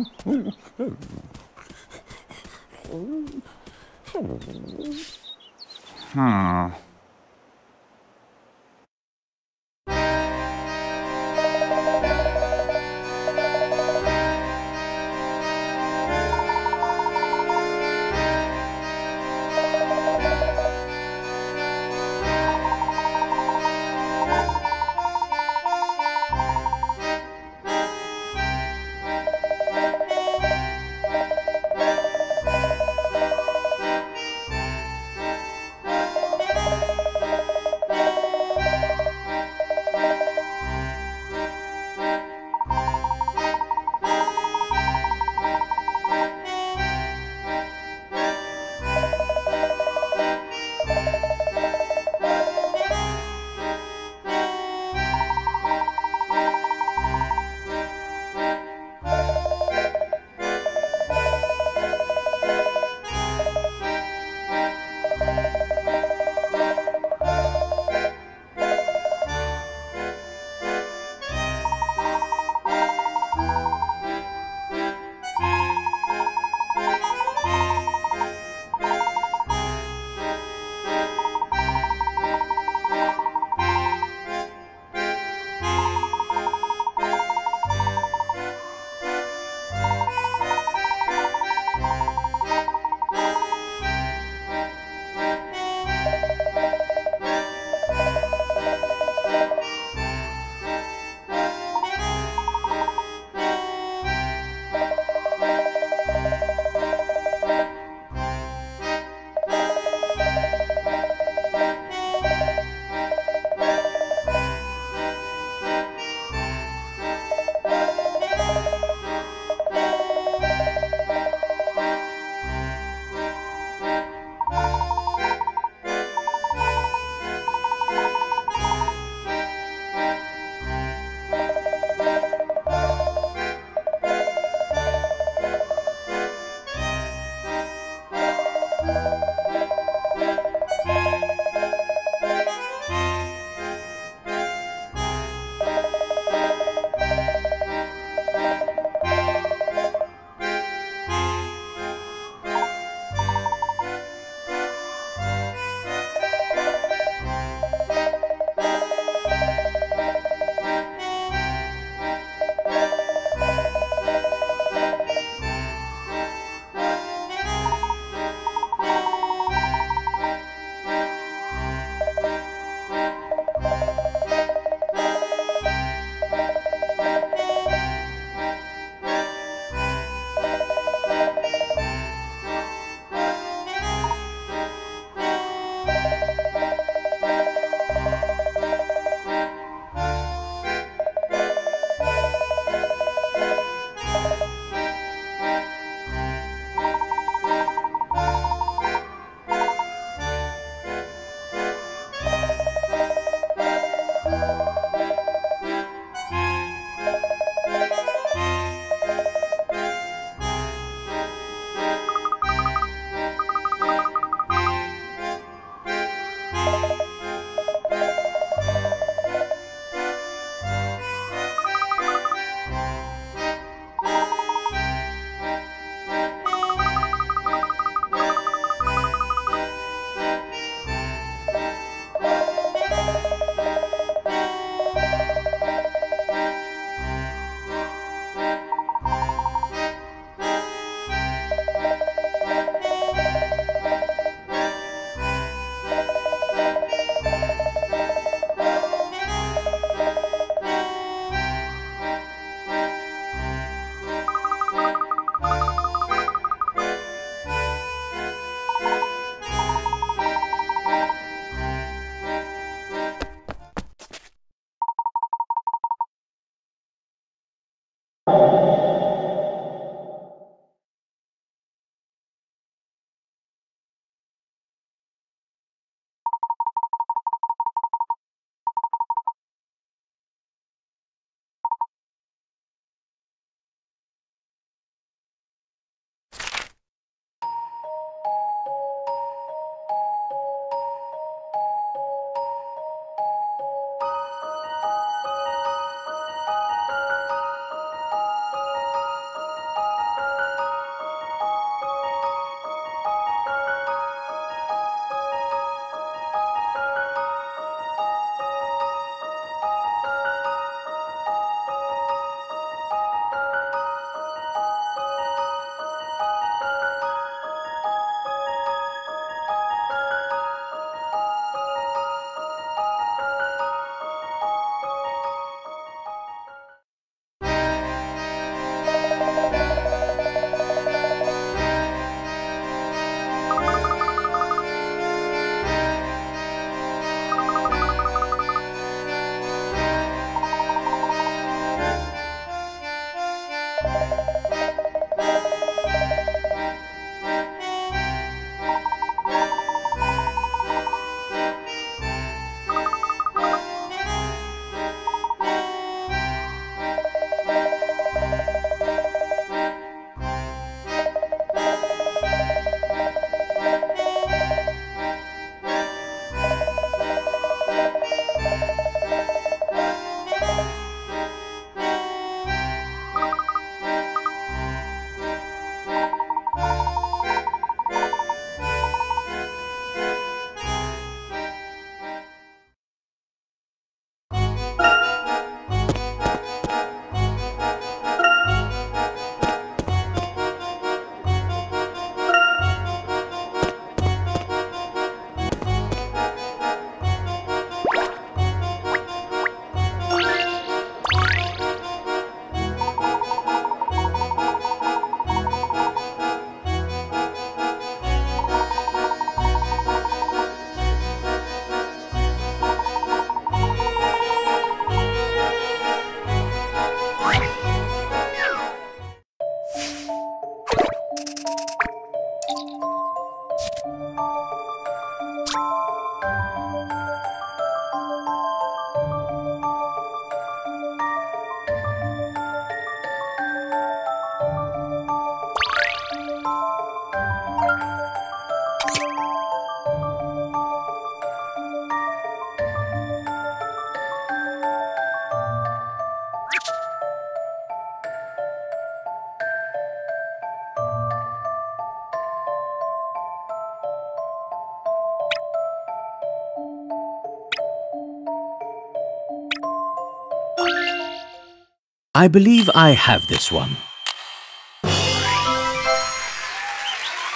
I believe I have this one.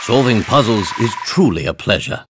Solving puzzles is truly a pleasure.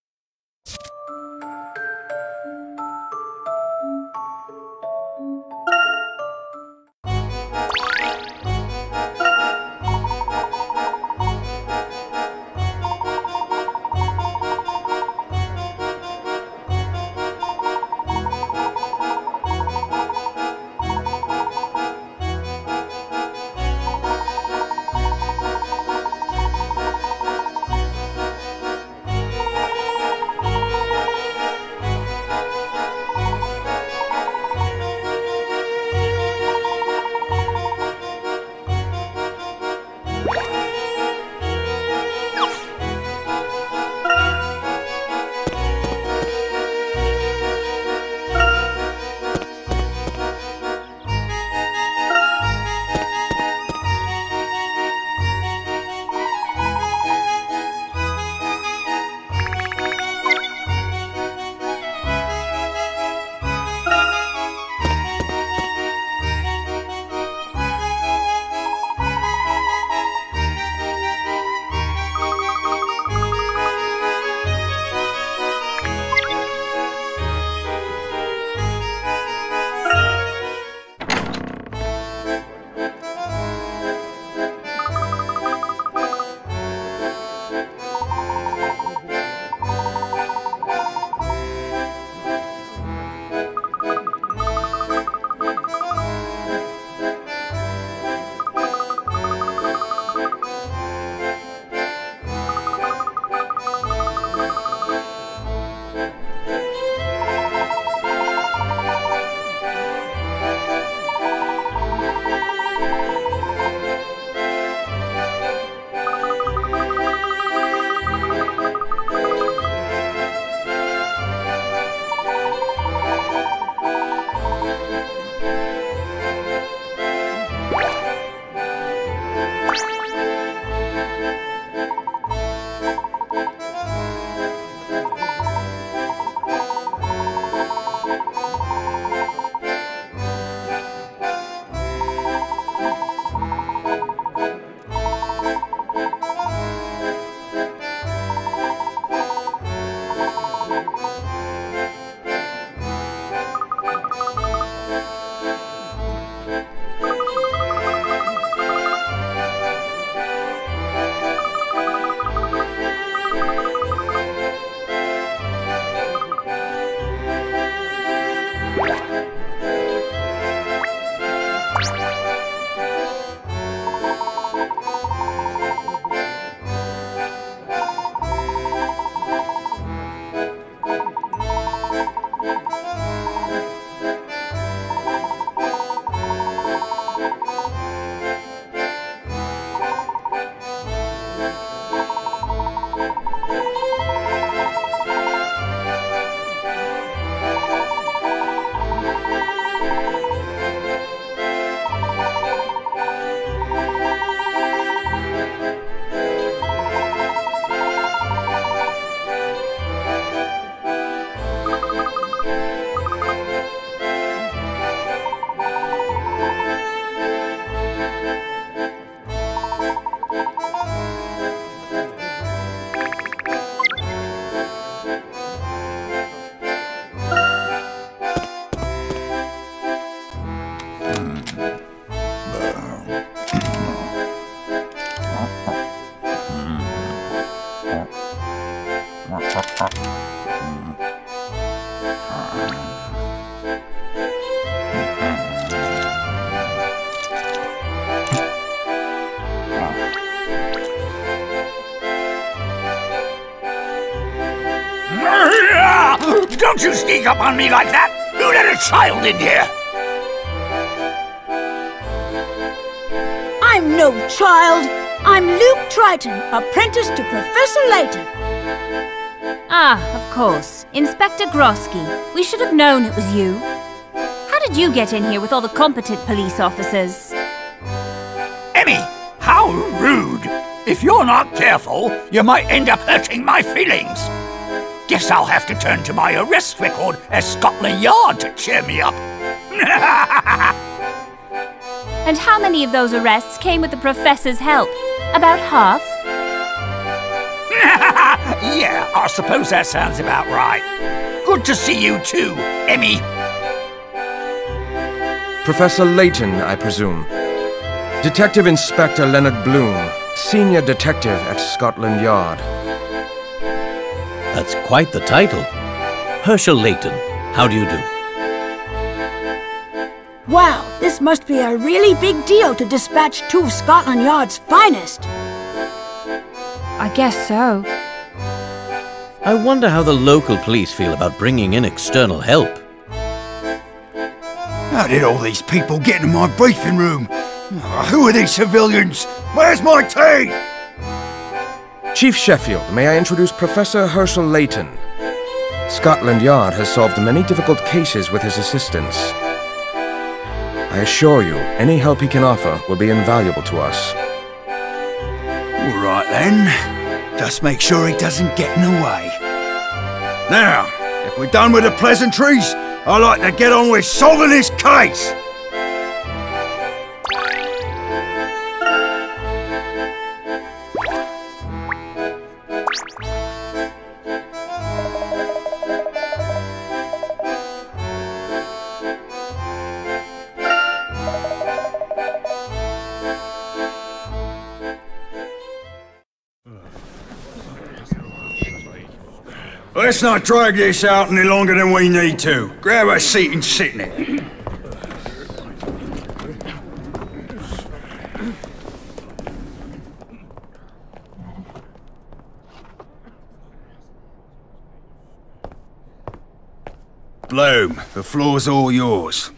On me like that! Who let a child in here? I'm no child. I'm Luke Triton, apprentice to Professor Layton. Ah, of course. Inspector Grosky. We should have known it was you. How did you get in here with all the competent police officers? Emmy, how rude! If you're not careful, you might end up hurting my feelings. Guess I'll have to turn to my arrest record at Scotland Yard to cheer me up. And how many of those arrests came with the professor's help? About half? yeah, I suppose that sounds about right. Good to see you too, Emmy. Professor Layton, I presume. Detective Inspector Leonard Bloom, Senior Detective at Scotland Yard. That's quite the title. Herschel Layton, how do you do? Wow, this must be a really big deal to dispatch two of Scotland Yard's finest. I guess so. I wonder how the local police feel about bringing in external help. How did all these people get in my briefing room? Who are these civilians? Where's my tea? Chief Sheffield, may I introduce Professor Herschel Layton? Scotland Yard has solved many difficult cases with his assistance. I assure you, any help he can offer will be invaluable to us. All right then. Just make sure he doesn't get in the way. Now, if we're done with the pleasantries, I'd like to get on with solving this case. Let's not drag this out any longer than we need to. Grab a seat and sit in it. Bloom, the floor's all yours.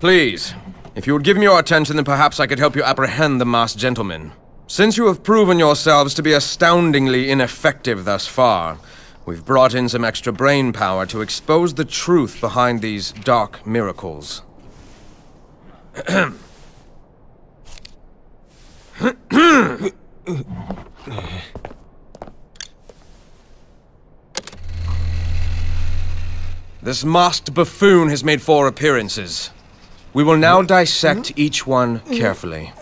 Please, if you would give me your attention, then perhaps I could help you apprehend the masked gentleman. Since you have proven yourselves to be astoundingly ineffective thus far, we've brought in some extra brain power to expose the truth behind these dark miracles. This masked buffoon has made four appearances. We will now dissect each one carefully.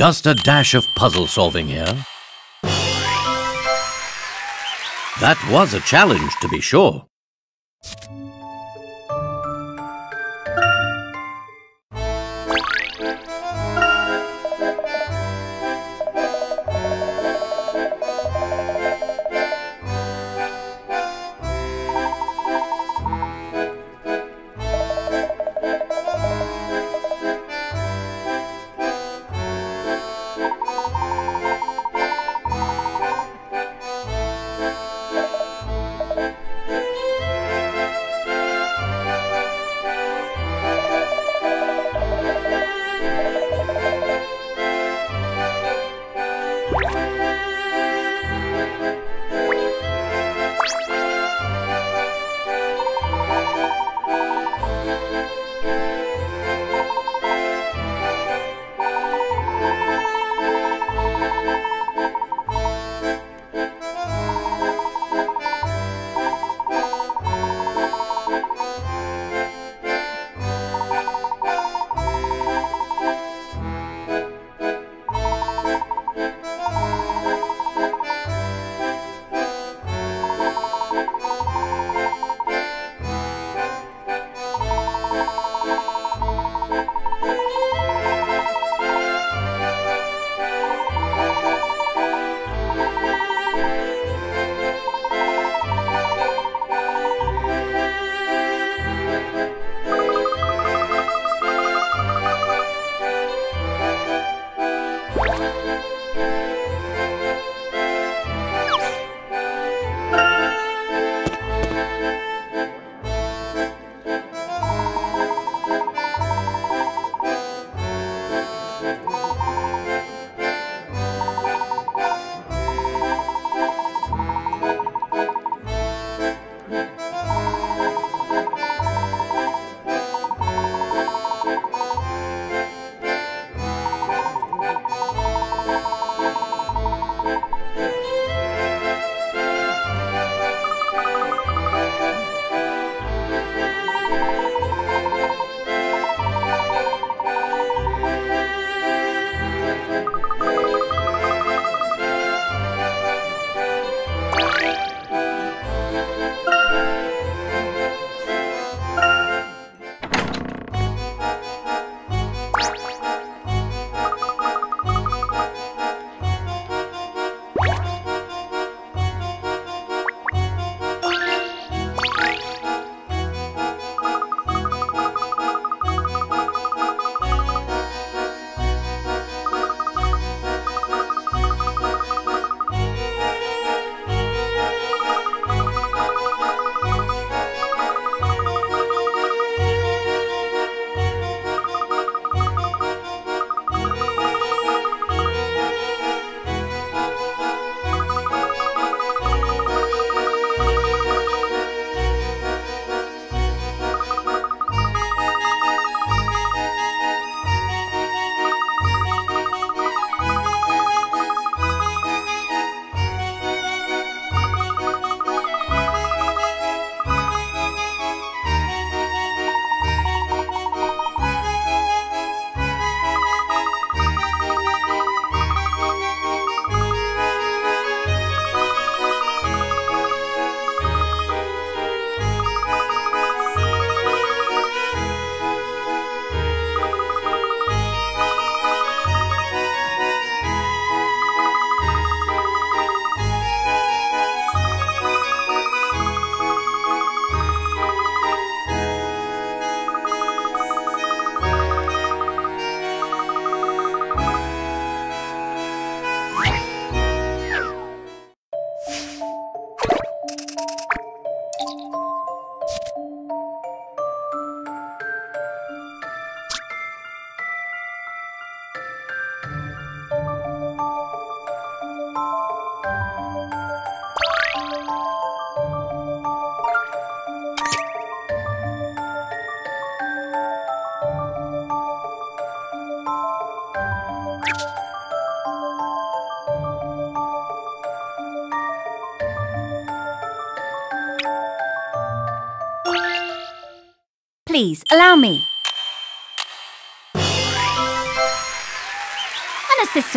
Just a dash of puzzle solving here. That was a challenge, to be sure.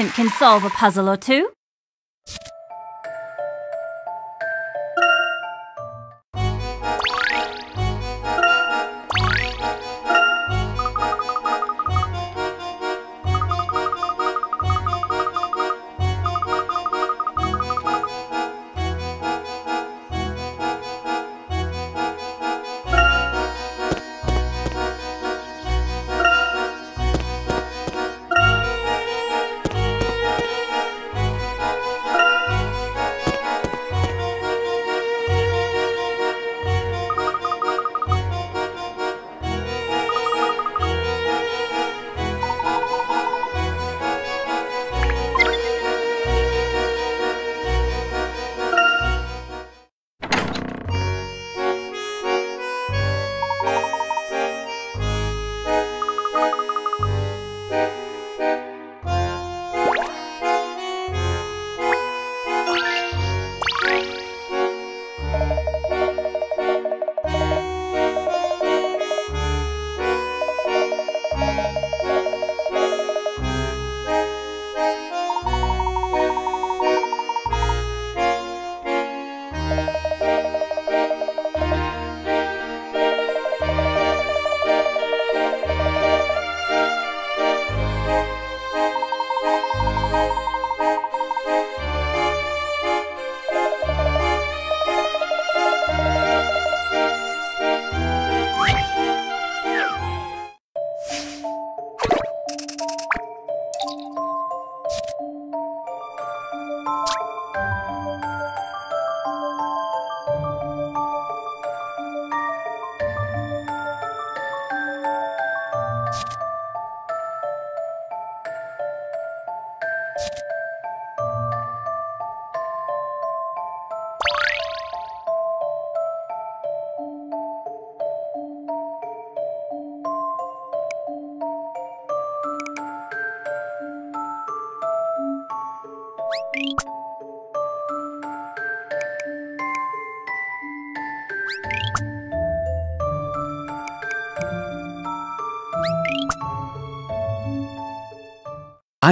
Can solve a puzzle or two.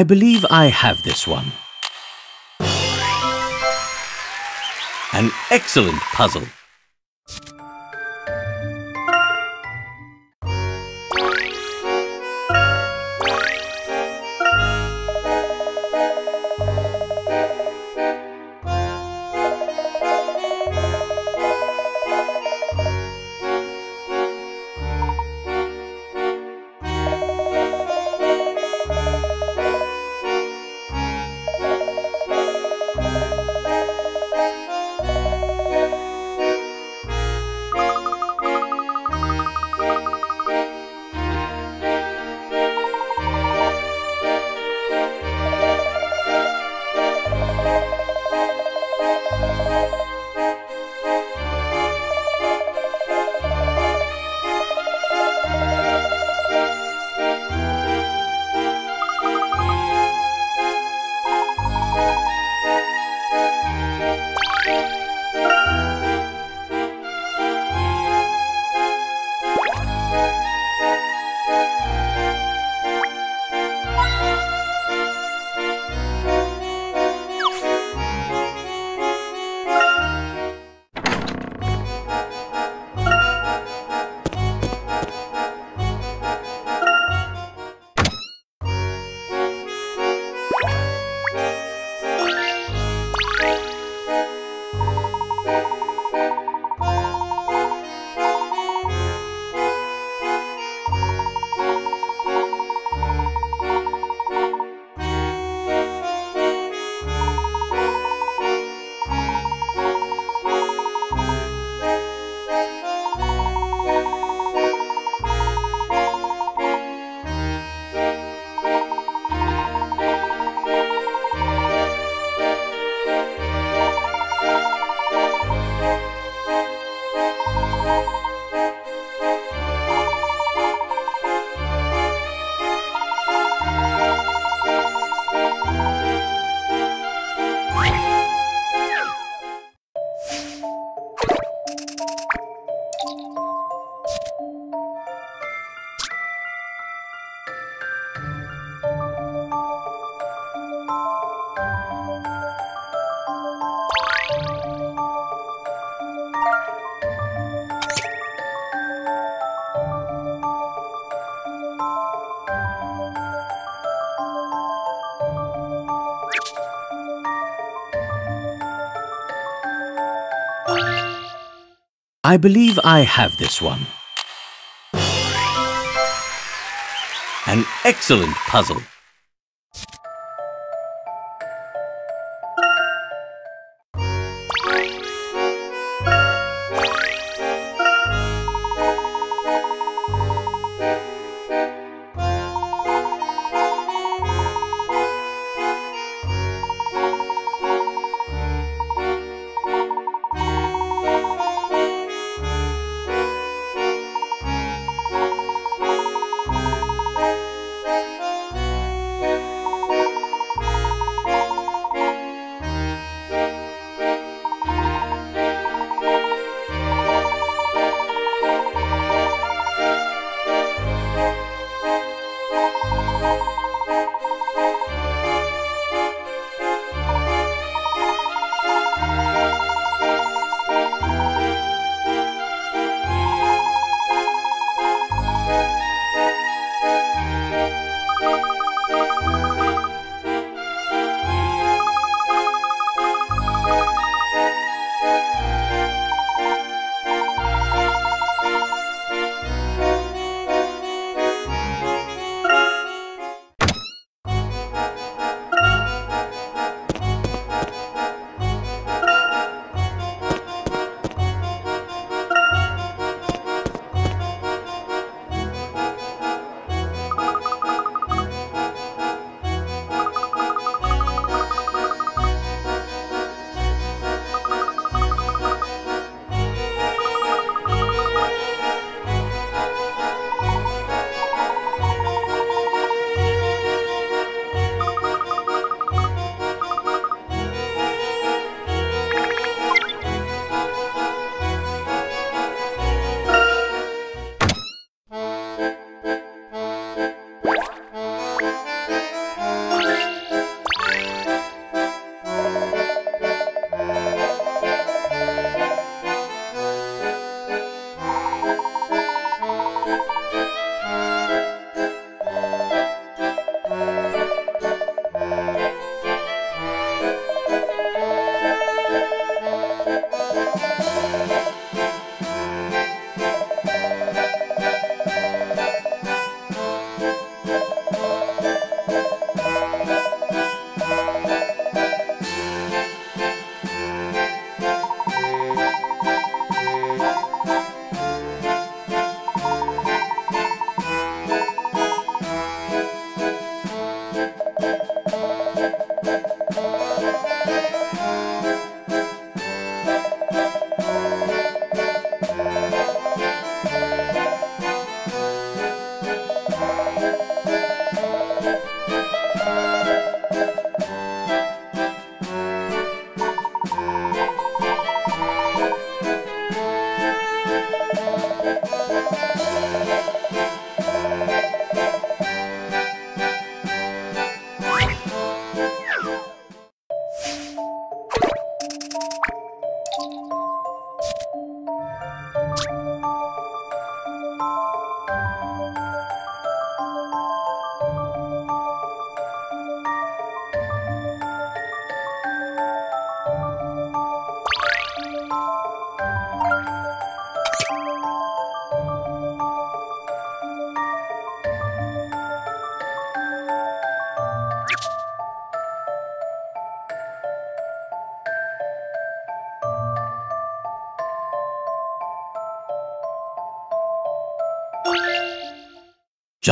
I believe I have this one. An excellent puzzle. I believe I have this one. An excellent puzzle.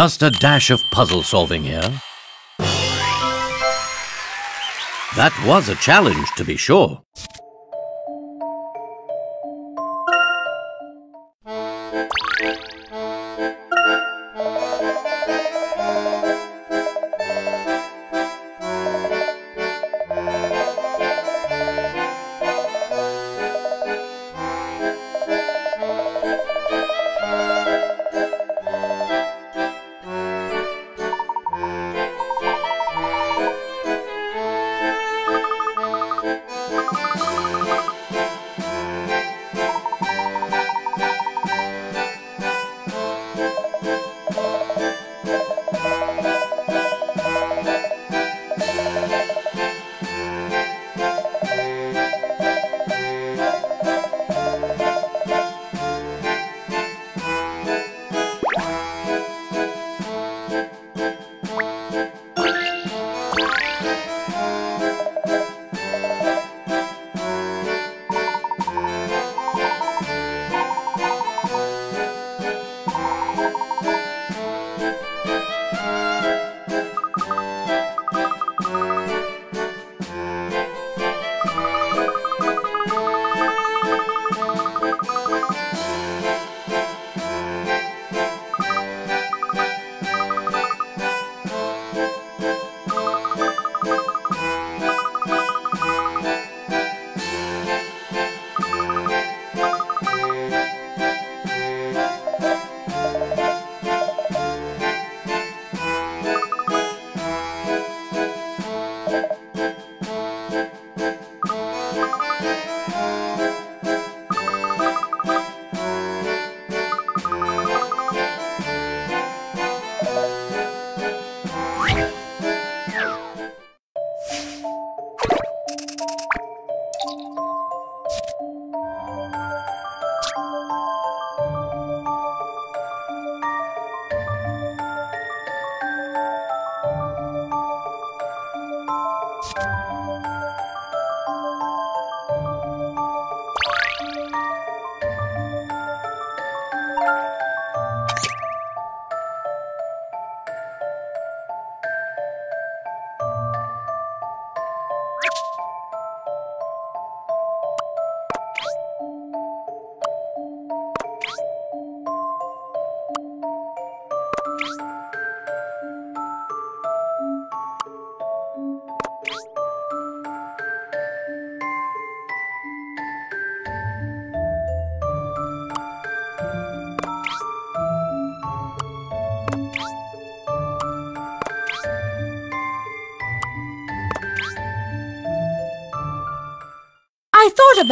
Just a dash of puzzle solving here. That was a challenge, to be sure.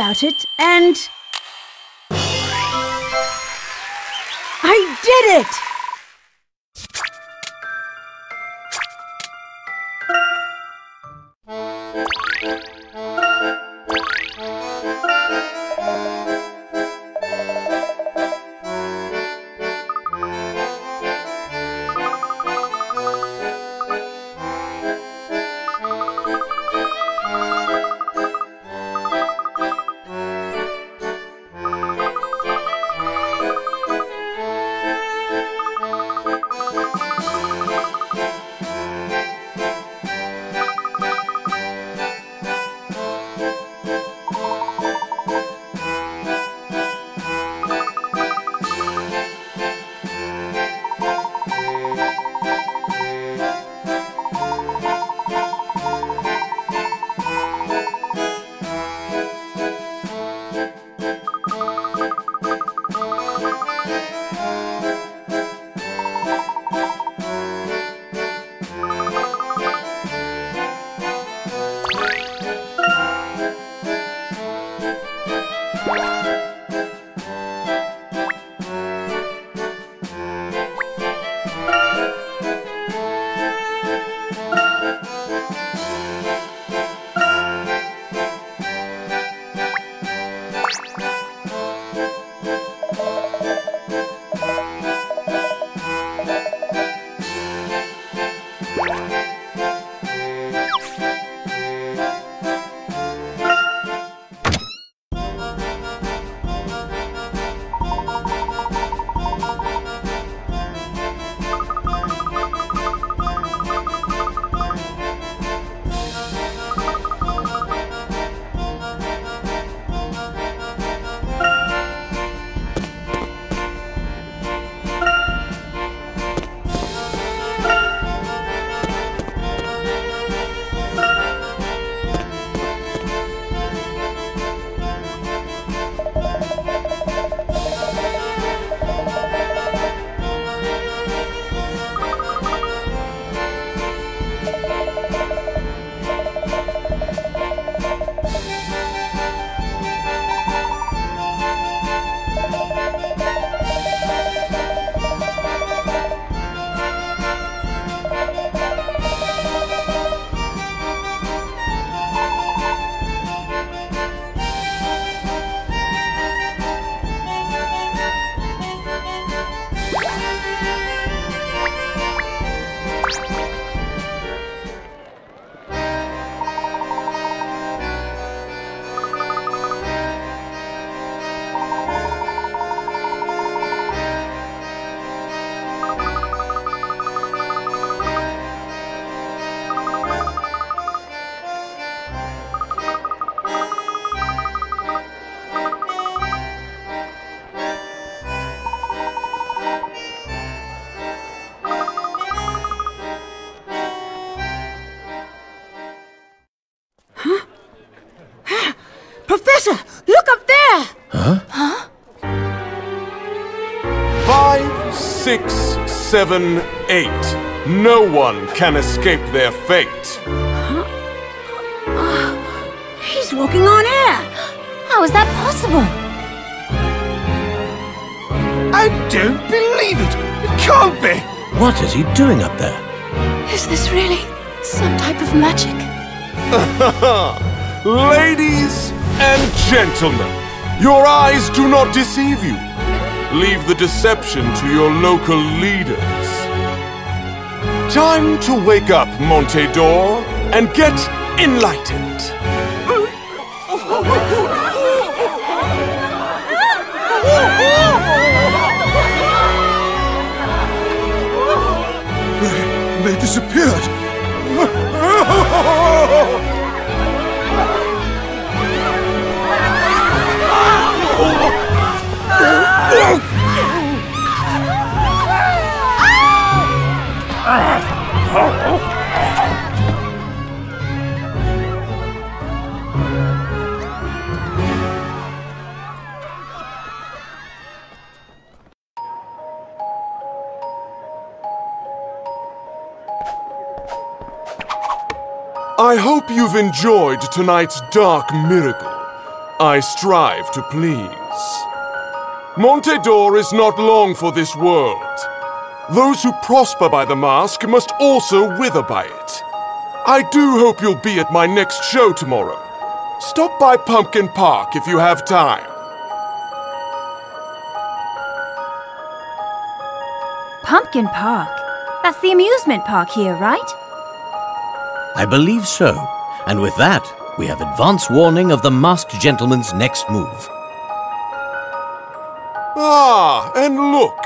About it seven, eight. No one can escape their fate. He's walking on air! How is that possible? I don't believe it! It can't be! What is he doing up there? Is this really some type of magic? Ladies and gentlemen, your eyes do not deceive you. Leave the deception to your local leaders. Time to wake up, Monte d'Or, and get enlightened. Enjoyed tonight's dark miracle. I strive to please. Monte d'Or is not long for this world. Those who prosper by the mask must also wither by it. I do hope you'll be at my next show tomorrow. Stop by Pumpkin Park if you have time. Pumpkin Park? That's the amusement park here, right? I believe so. And with that, we have advance warning of the masked gentleman's next move. Ah, and look!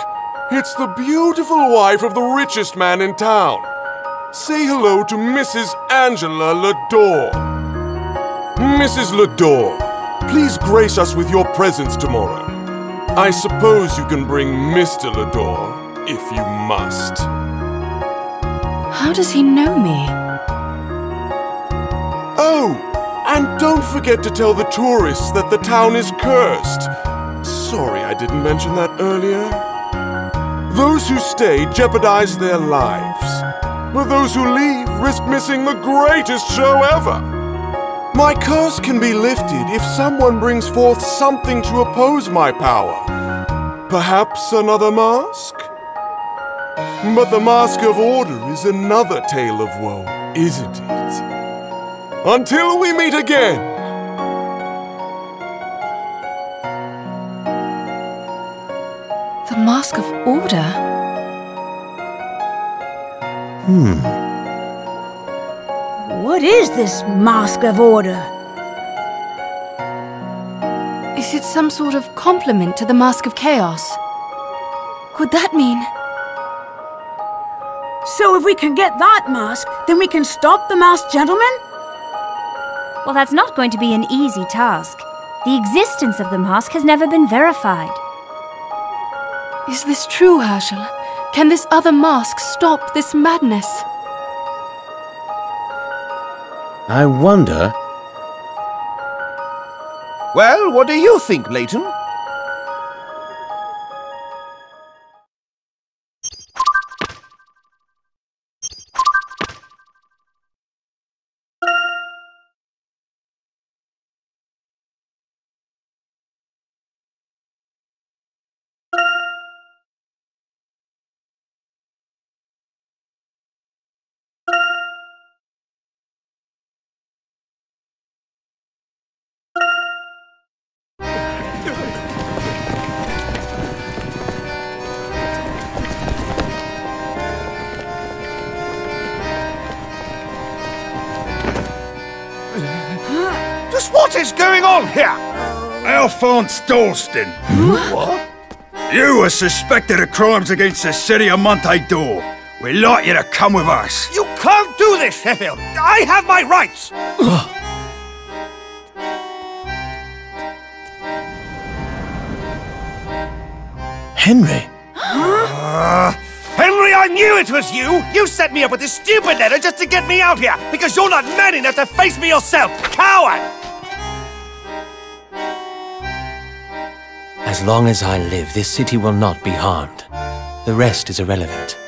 It's the beautiful wife of the richest man in town. Say hello to Mrs. Angela Ledore. Mrs. Ledore, please grace us with your presence tomorrow. I suppose you can bring Mr. Ledore, if you must. How does he know me? Oh, and don't forget to tell the tourists that the town is cursed. Sorry I didn't mention that earlier. Those who stay jeopardize their lives, but those who leave risk missing the greatest show ever. My curse can be lifted if someone brings forth something to oppose my power. Perhaps another mask? But the Mask of Order is another tale of woe, isn't it? Until we meet again! The Mask of Order? Hmm. What is this Mask of Order? Is it some sort of complement to the Mask of Chaos? Could that mean... So if we can get that mask, then we can stop the masked gentleman? Well, that's not going to be an easy task. The existence of the mask has never been verified. Is this true, Hershel? Can this other mask stop this madness? I wonder. Well, what do you think, Layton? What is going on here? Alphonse Dalston. What? You are suspected of crimes against the city of Monte d'Or. We'd like you to come with us. You can't do this, Sheffield! I have my rights! Henry? Uh, Henry, I knew it was you! You set me up with this stupid letter just to get me out here, because you're not man enough to face me yourself! Coward! As long as I live, this city will not be harmed. The rest is irrelevant.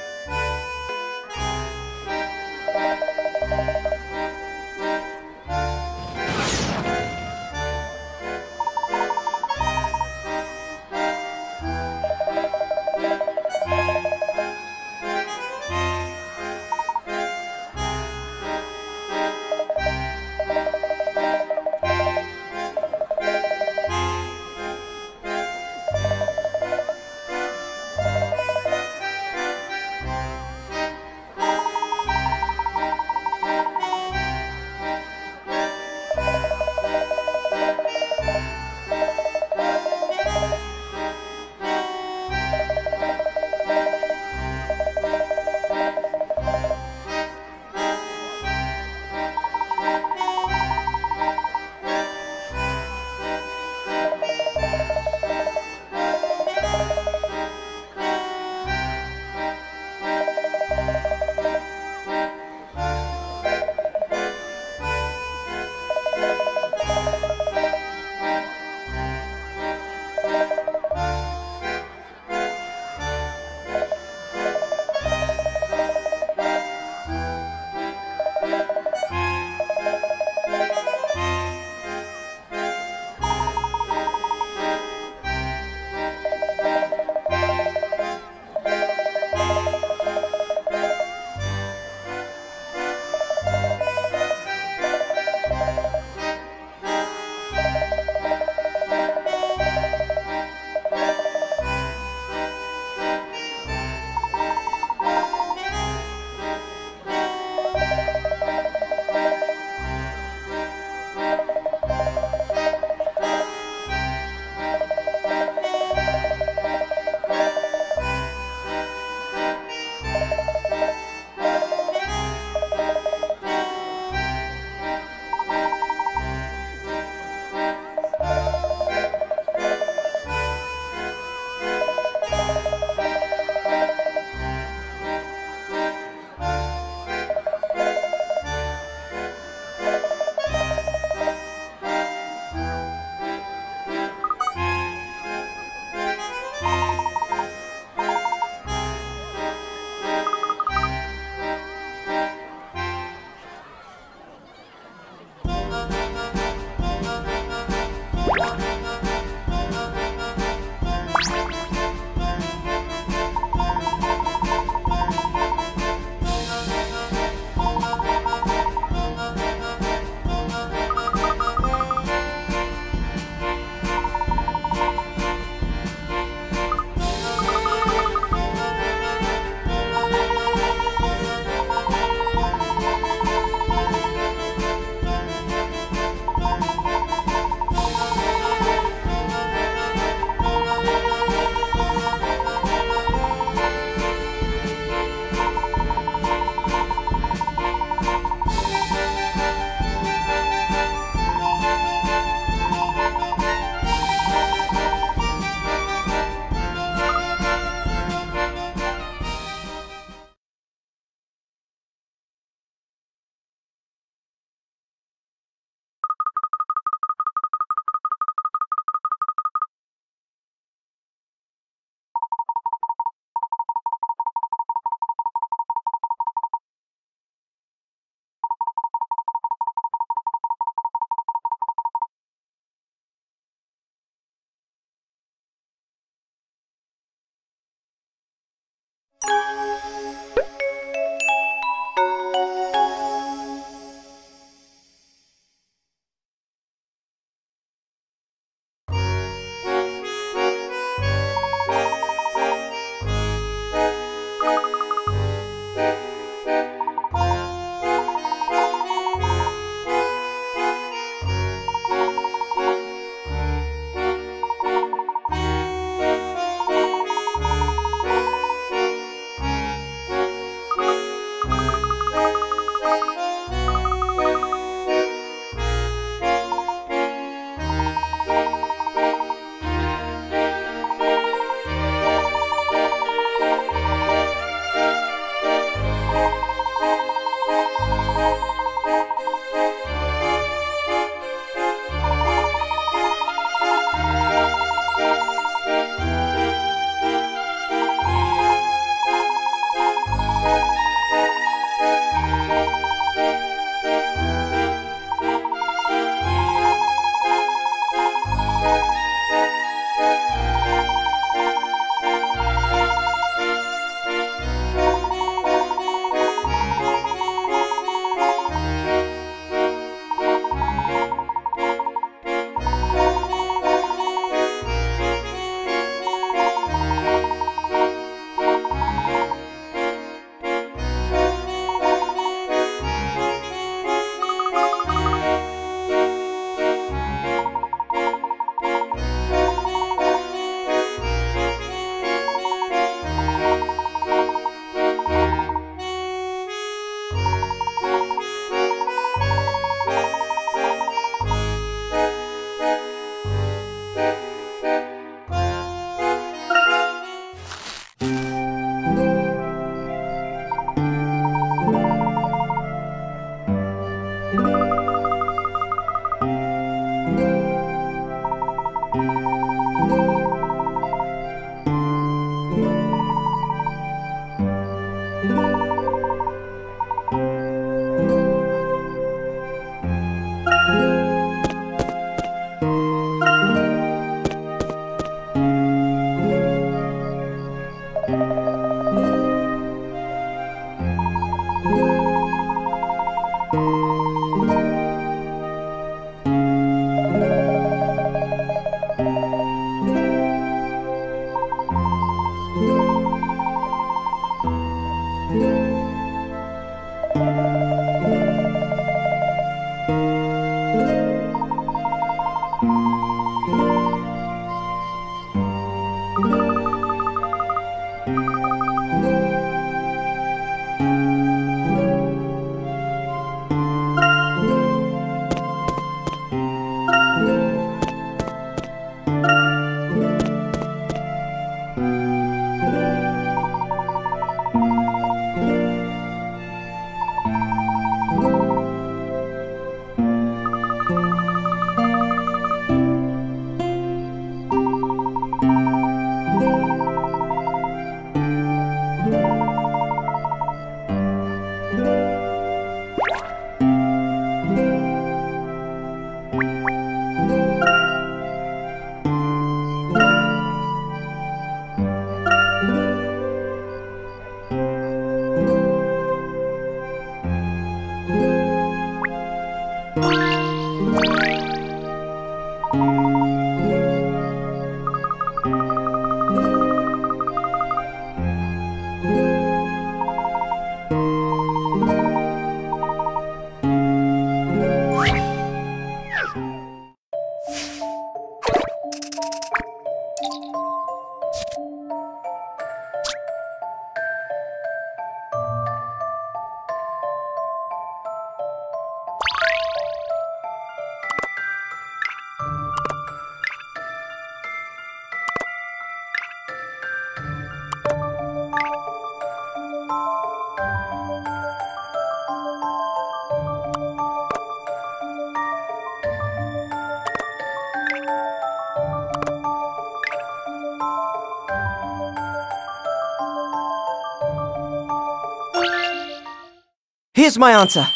Here's my answer.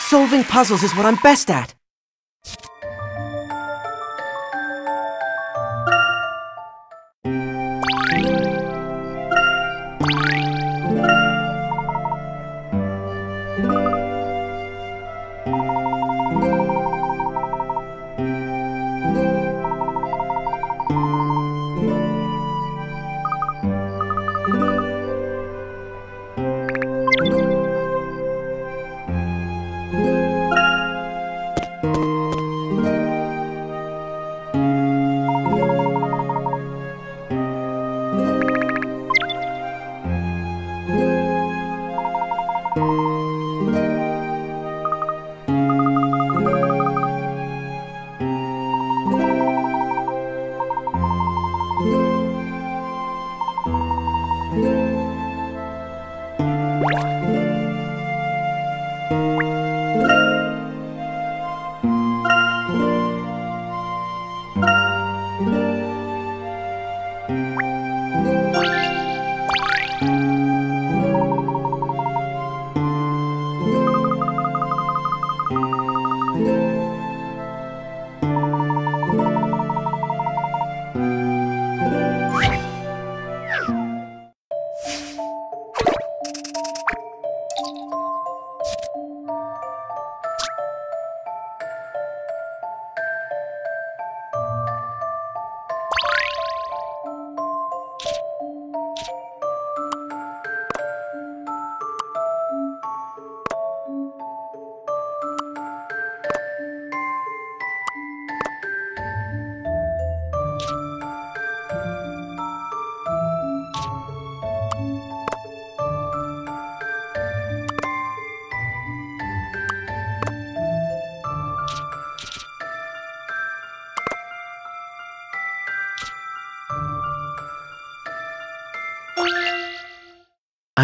Solving puzzles is what I'm best at.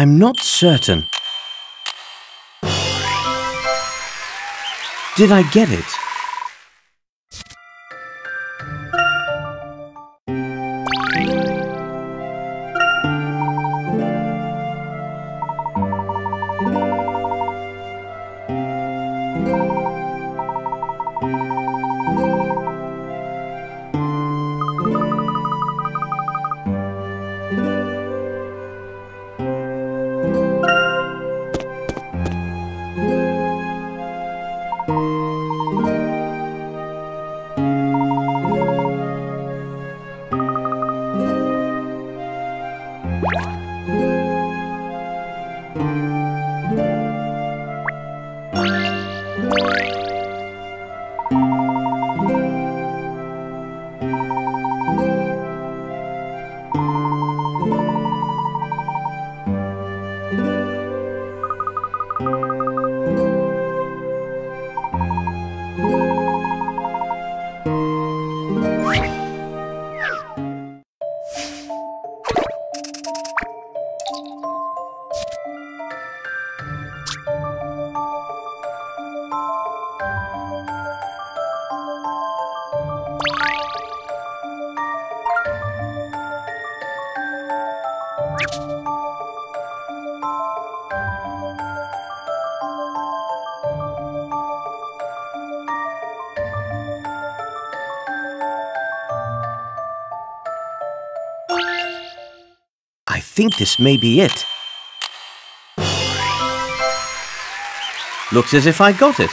I'm not certain. Did I get it? Think this may be it. Looks as if I got it.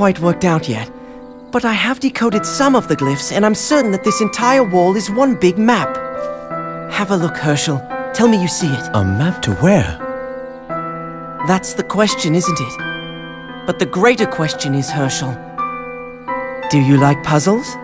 Quite worked out yet, but I have decoded some of the glyphs, and I'm certain that this entire wall is one big map. Have a look, Hershel. Tell me you see it. A map to where? That's the question, isn't it? But the greater question is, Hershel, do you like puzzles?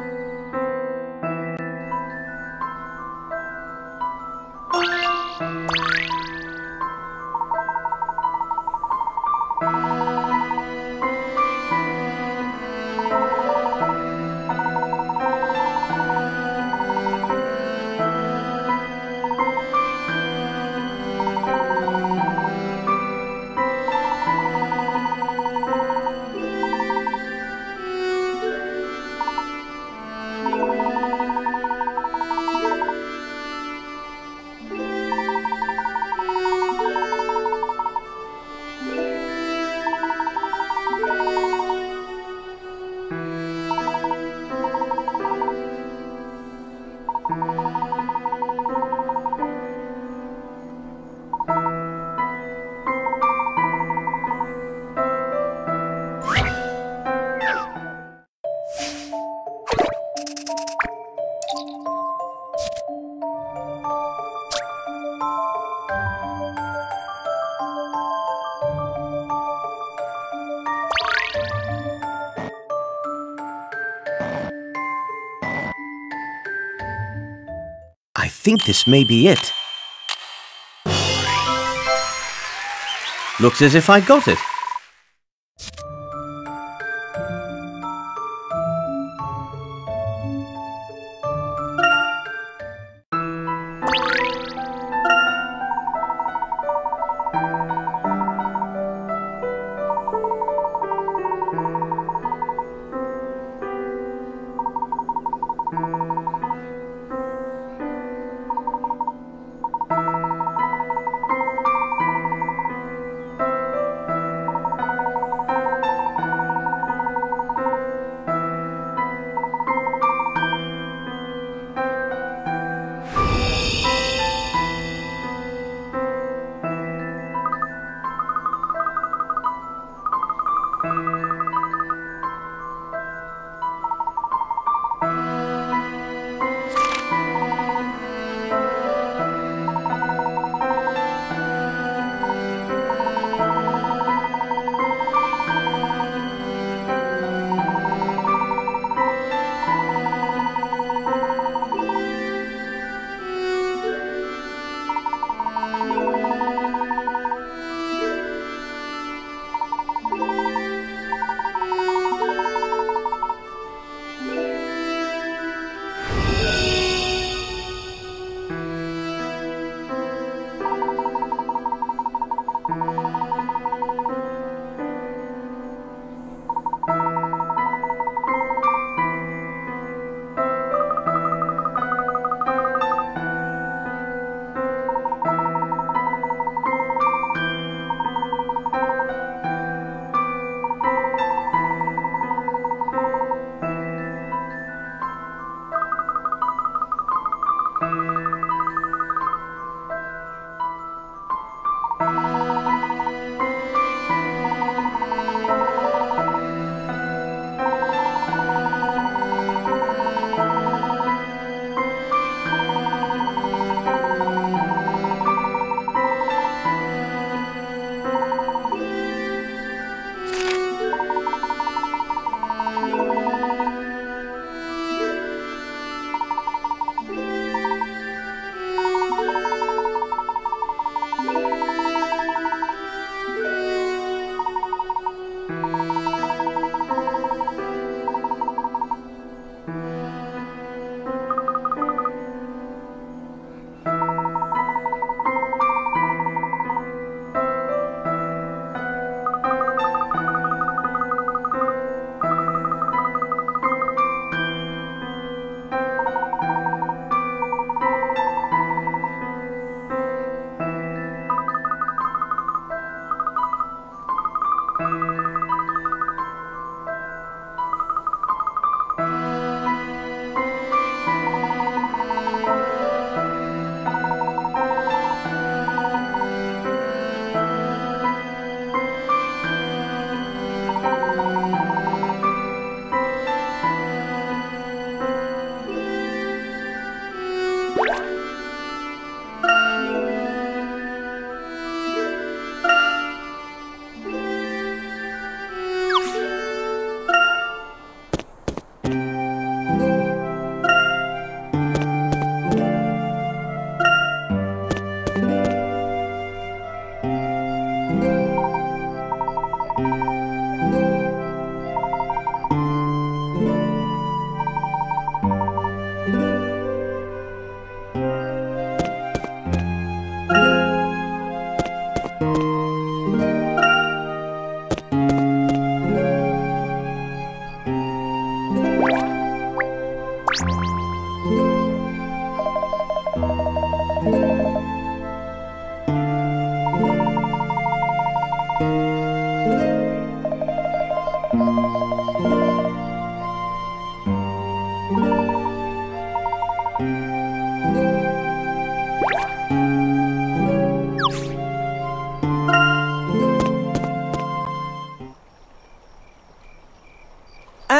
This may be it. Looks as if I got it.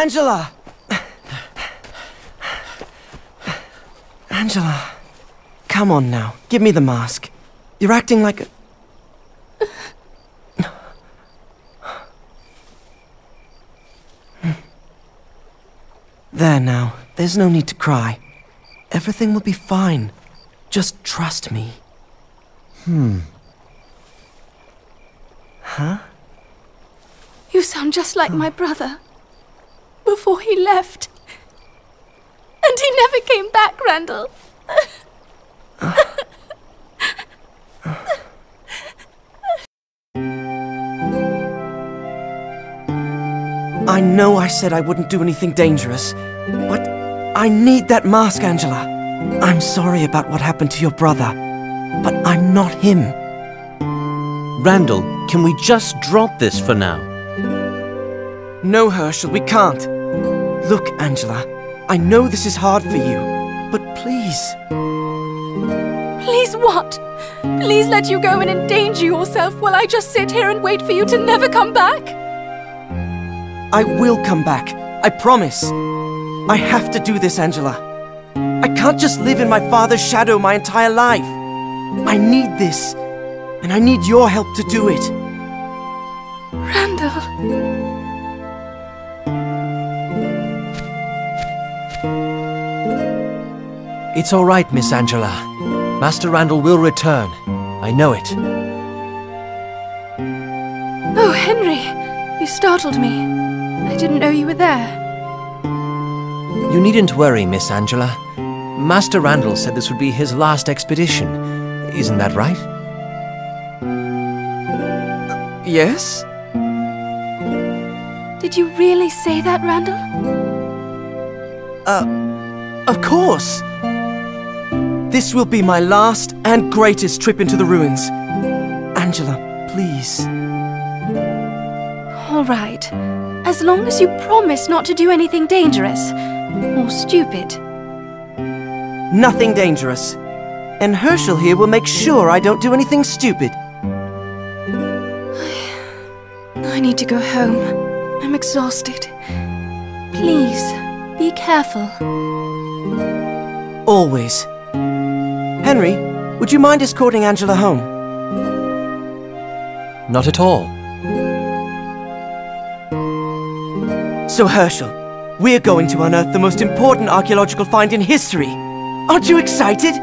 Angela! Angela. Come on now, give me the mask. You're acting like a. There now, there's no need to cry. Everything will be fine. Just trust me. Hmm. Huh? You sound just like my brother. Before he left. And he never came back, Randall. I know I said I wouldn't do anything dangerous, but I need that mask, Angela. I'm sorry about what happened to your brother, but I'm not him. Randall, can we just drop this for now? No, Hershel, we can't. Look, Angela, I know this is hard for you, but please. Please what? Please let you go and endanger yourself while I just sit here and wait for you to never come back? I will come back. I promise. I have to do this, Angela. I can't just live in my father's shadow my entire life. I need this, and I need your help to do it. It's all right, Miss Angela. Master Randall will return. I know it. Oh, Henry, you startled me. I didn't know you were there. You needn't worry, Miss Angela. Master Randall said this would be his last expedition. Isn't that right? Yes? Did you really say that, Randall? Uh, of course. This will be my last and greatest trip into the ruins. Angela, please. All right. As long as you promise not to do anything dangerous or stupid. Nothing dangerous. And Hershel here will make sure I don't do anything stupid. I need to go home. I'm exhausted. Please, be careful. Always. Henry, would you mind escorting Angela home? Not at all. So, Hershel, we're going to unearth the most important archaeological find in history. Aren't you excited?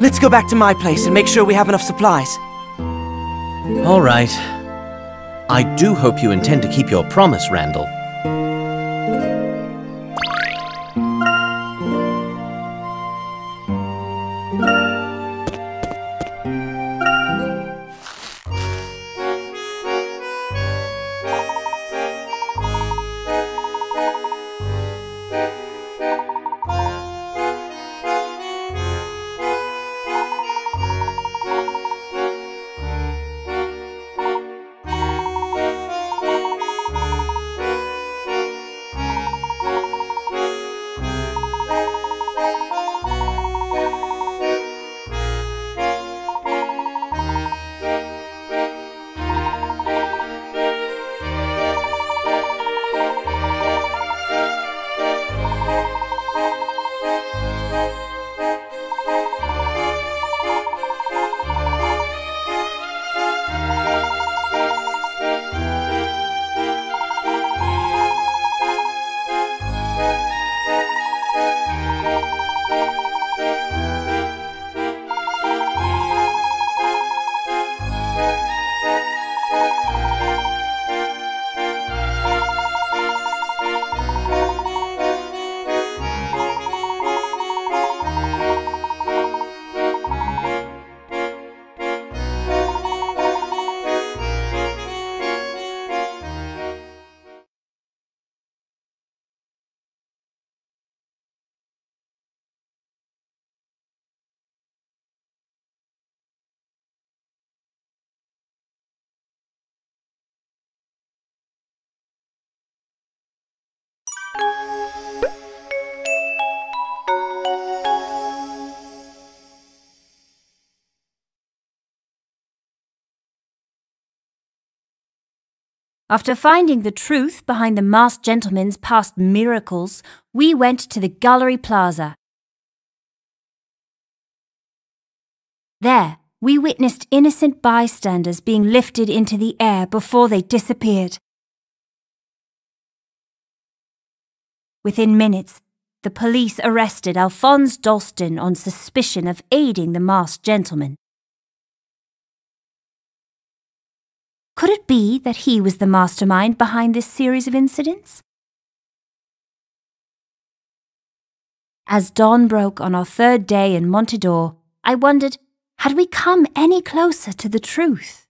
Let's go back to my place and make sure we have enough supplies. All right. I do hope you intend to keep your promise, Randall. After finding the truth behind the masked gentleman's past miracles, we went to the Gallery Plaza. There, we witnessed innocent bystanders being lifted into the air before they disappeared. Within minutes, the police arrested Alphonse Dalston on suspicion of aiding the masked gentleman. Could it be that he was the mastermind behind this series of incidents? As dawn broke on our third day in Monte d'Or, I wondered had we come any closer to the truth?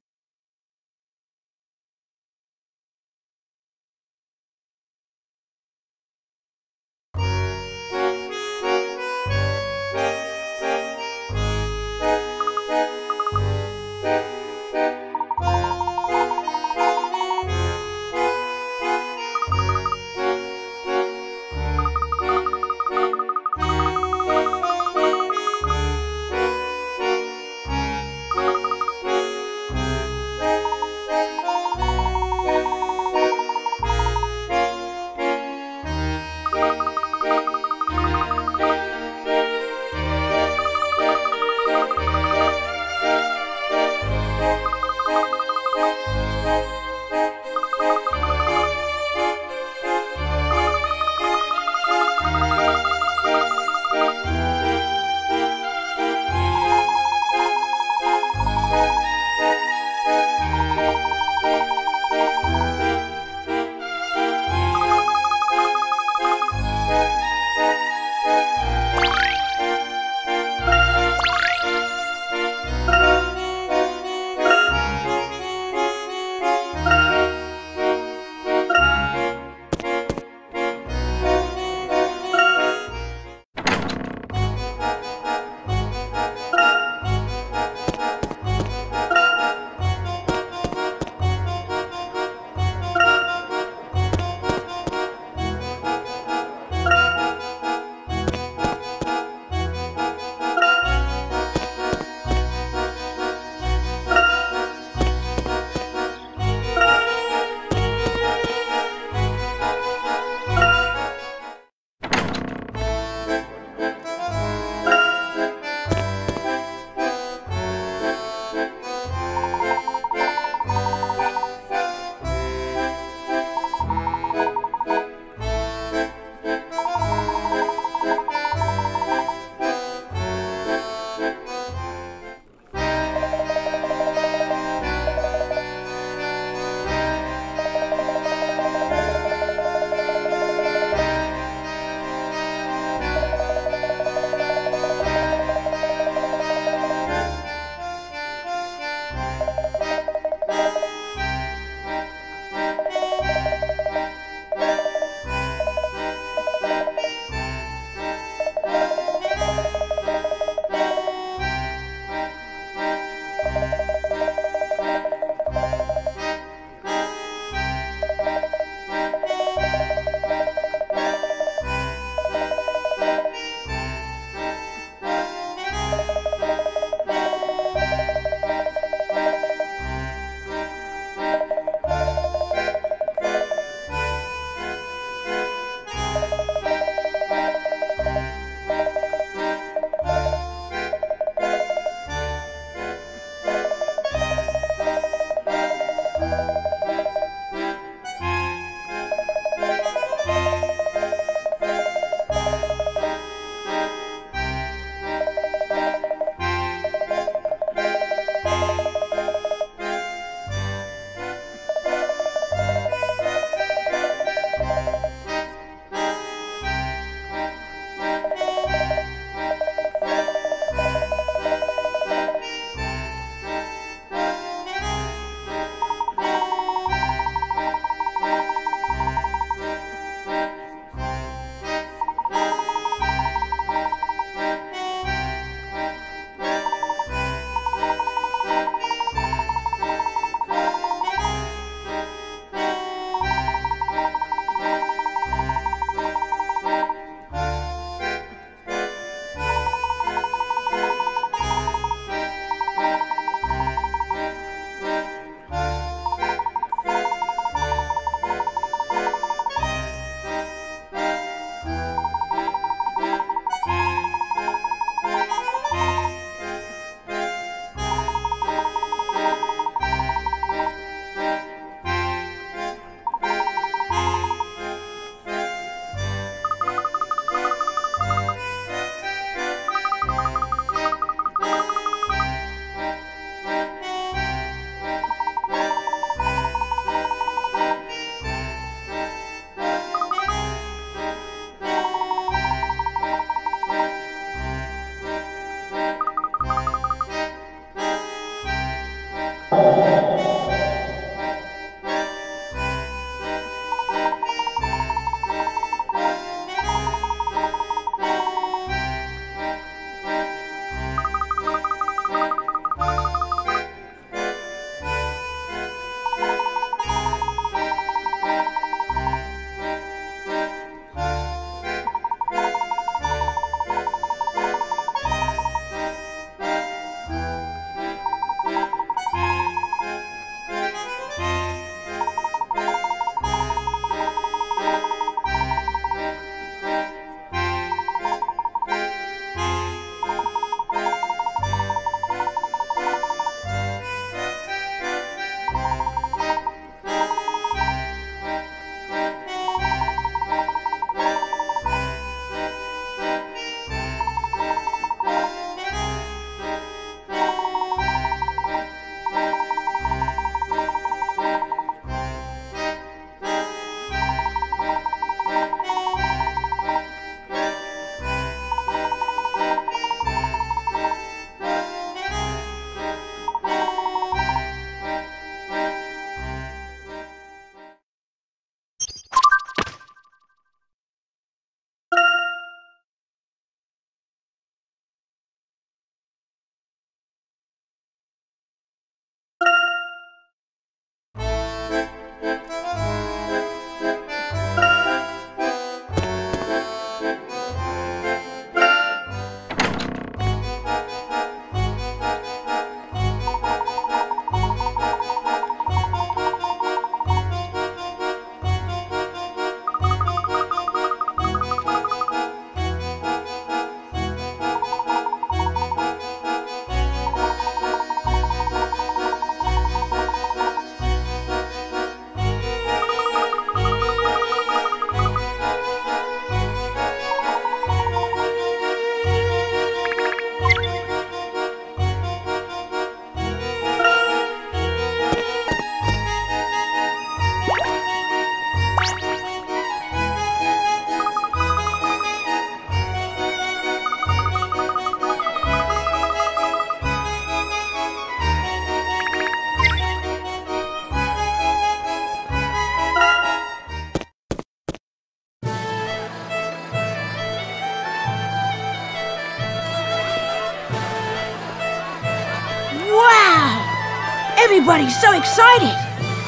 Everybody's so excited!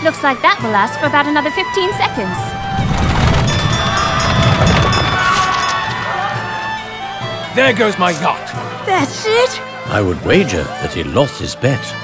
Looks like that will last for about another 15 seconds. There goes my yacht. That's it? I would wager that he lost his bet.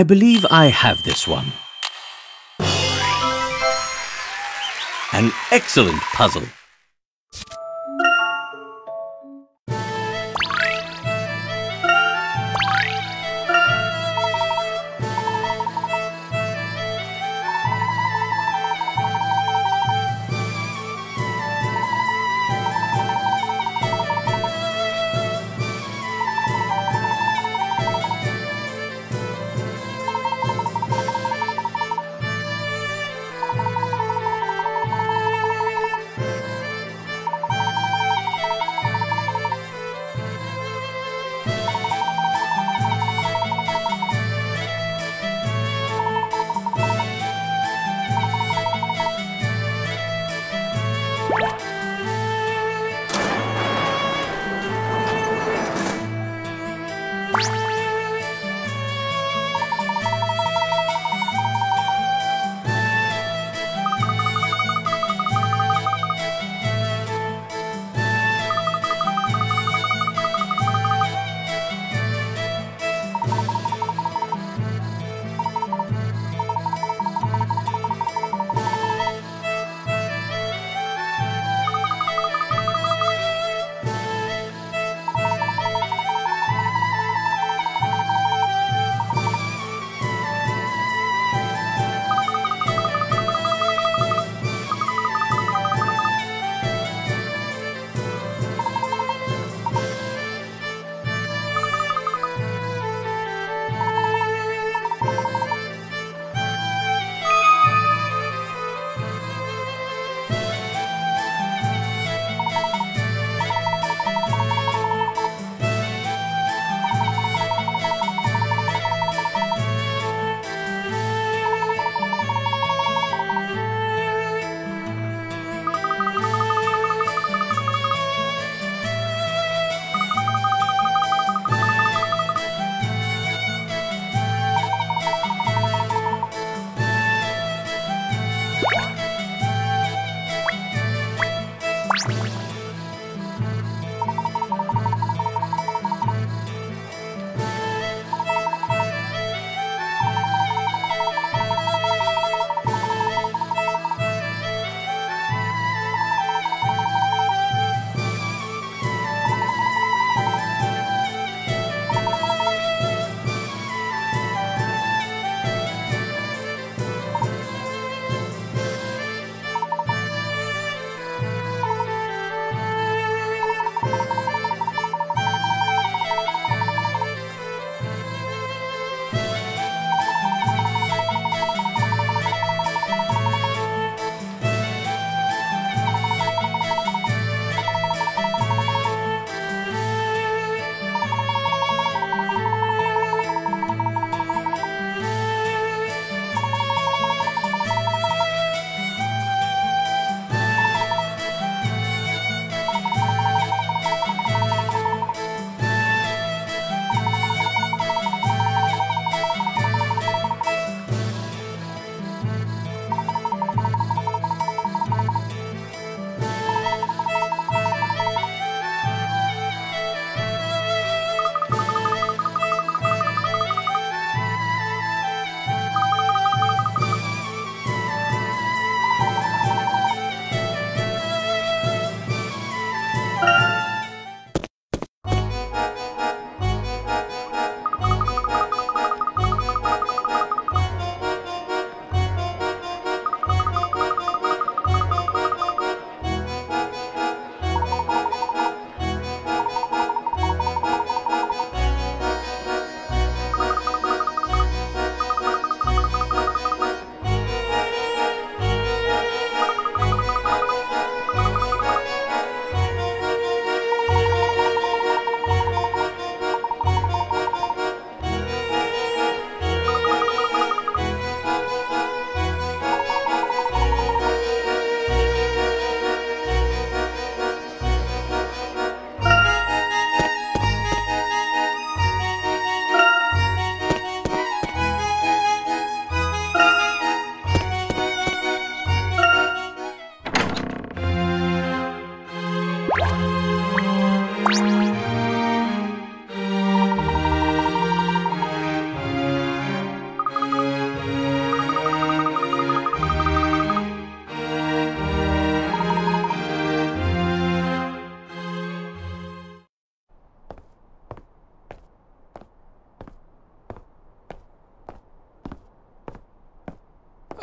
I believe I have this one. An excellent puzzle.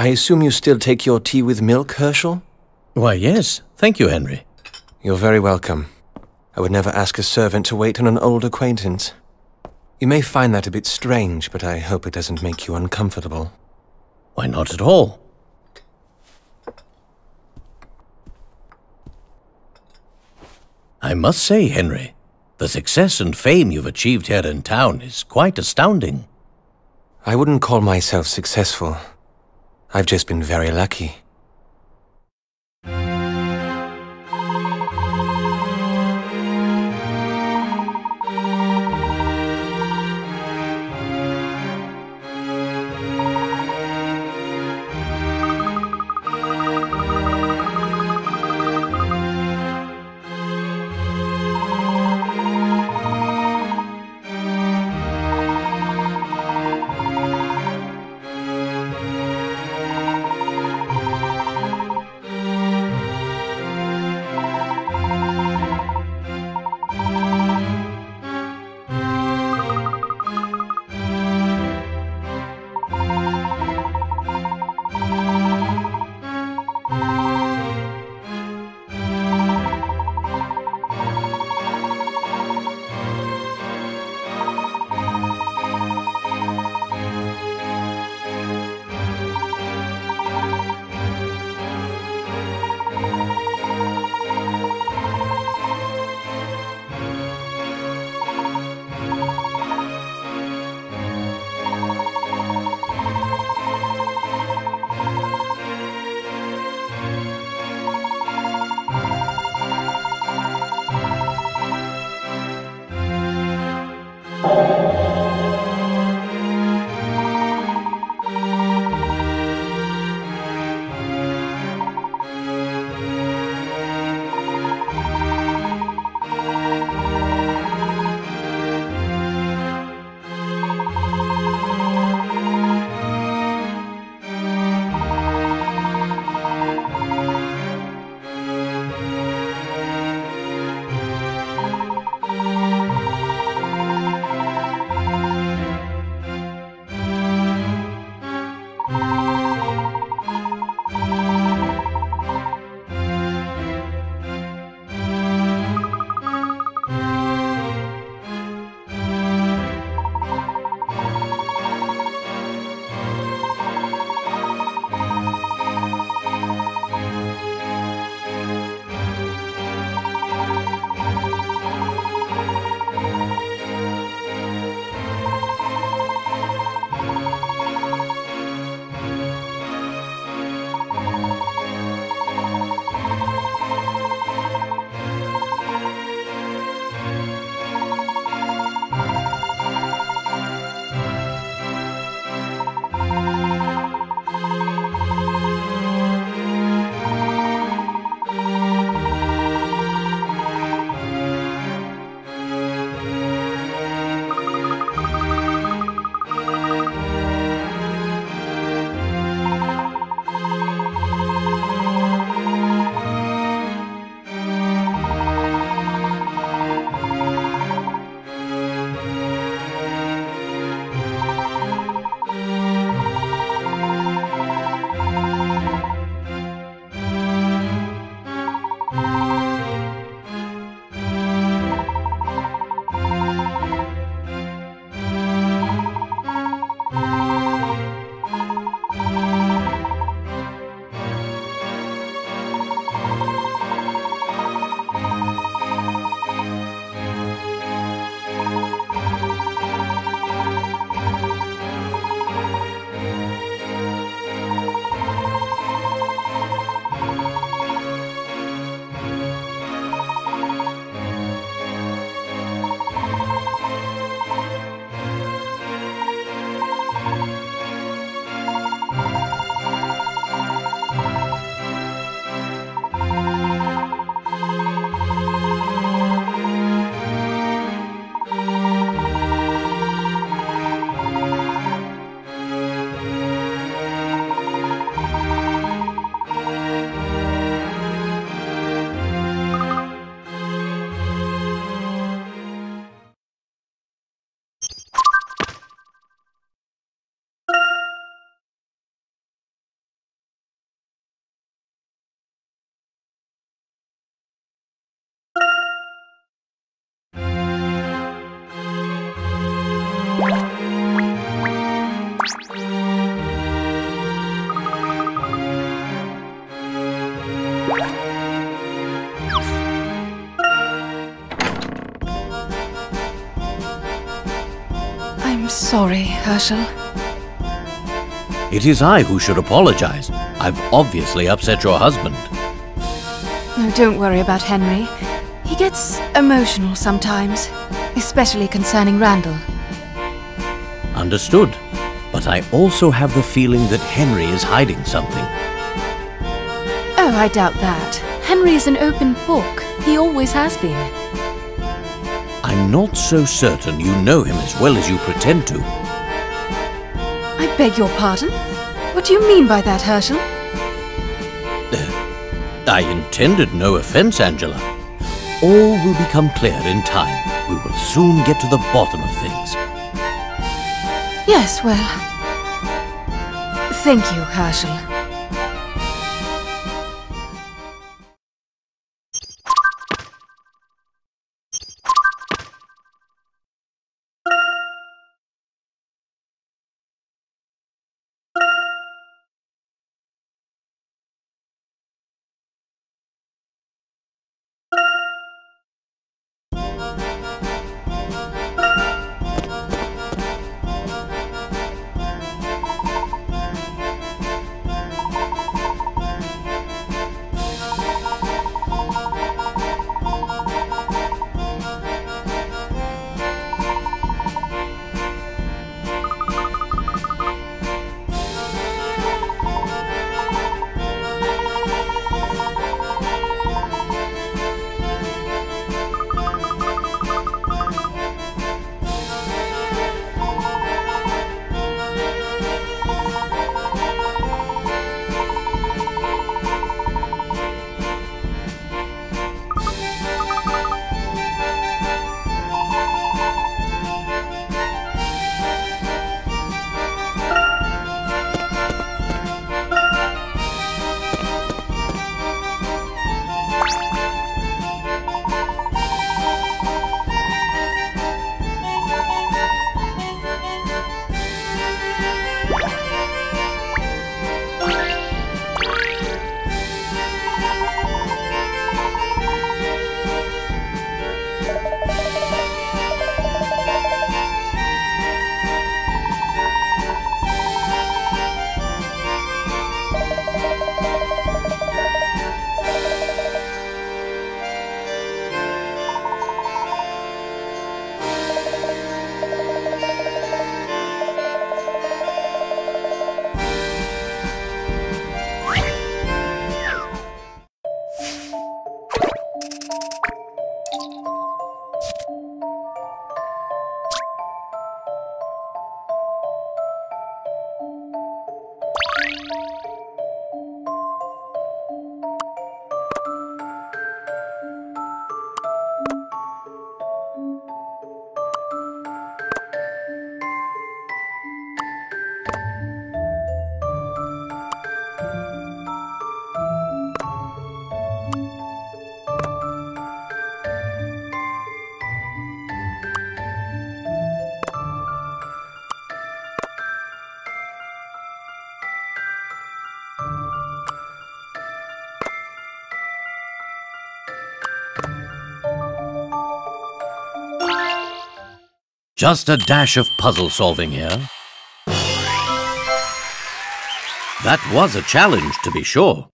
I assume you still take your tea with milk, Hershel? Why, yes. Thank you, Henry. You're very welcome. I would never ask a servant to wait on an old acquaintance. You may find that a bit strange, but I hope it doesn't make you uncomfortable. Why, not at all. I must say, Henry, the success and fame you've achieved here in town is quite astounding. I wouldn't call myself successful. I've just been very lucky. Sorry, Hershel. It is I who should apologize. I've obviously upset your husband. No, don't worry about Henry. He gets emotional sometimes, especially concerning Randall. Understood. But I also have the feeling that Henry is hiding something. Oh, I doubt that. Henry is an open book. He always has been. Not so certain you know him as well as you pretend to. I beg your pardon? What do you mean by that, Hershel? Uh, I intended no offense, Angela. All will become clear in time. We will soon get to the bottom of things. Yes, well... Thank you, Hershel. Just a dash of puzzle solving here. That was a challenge, to be sure.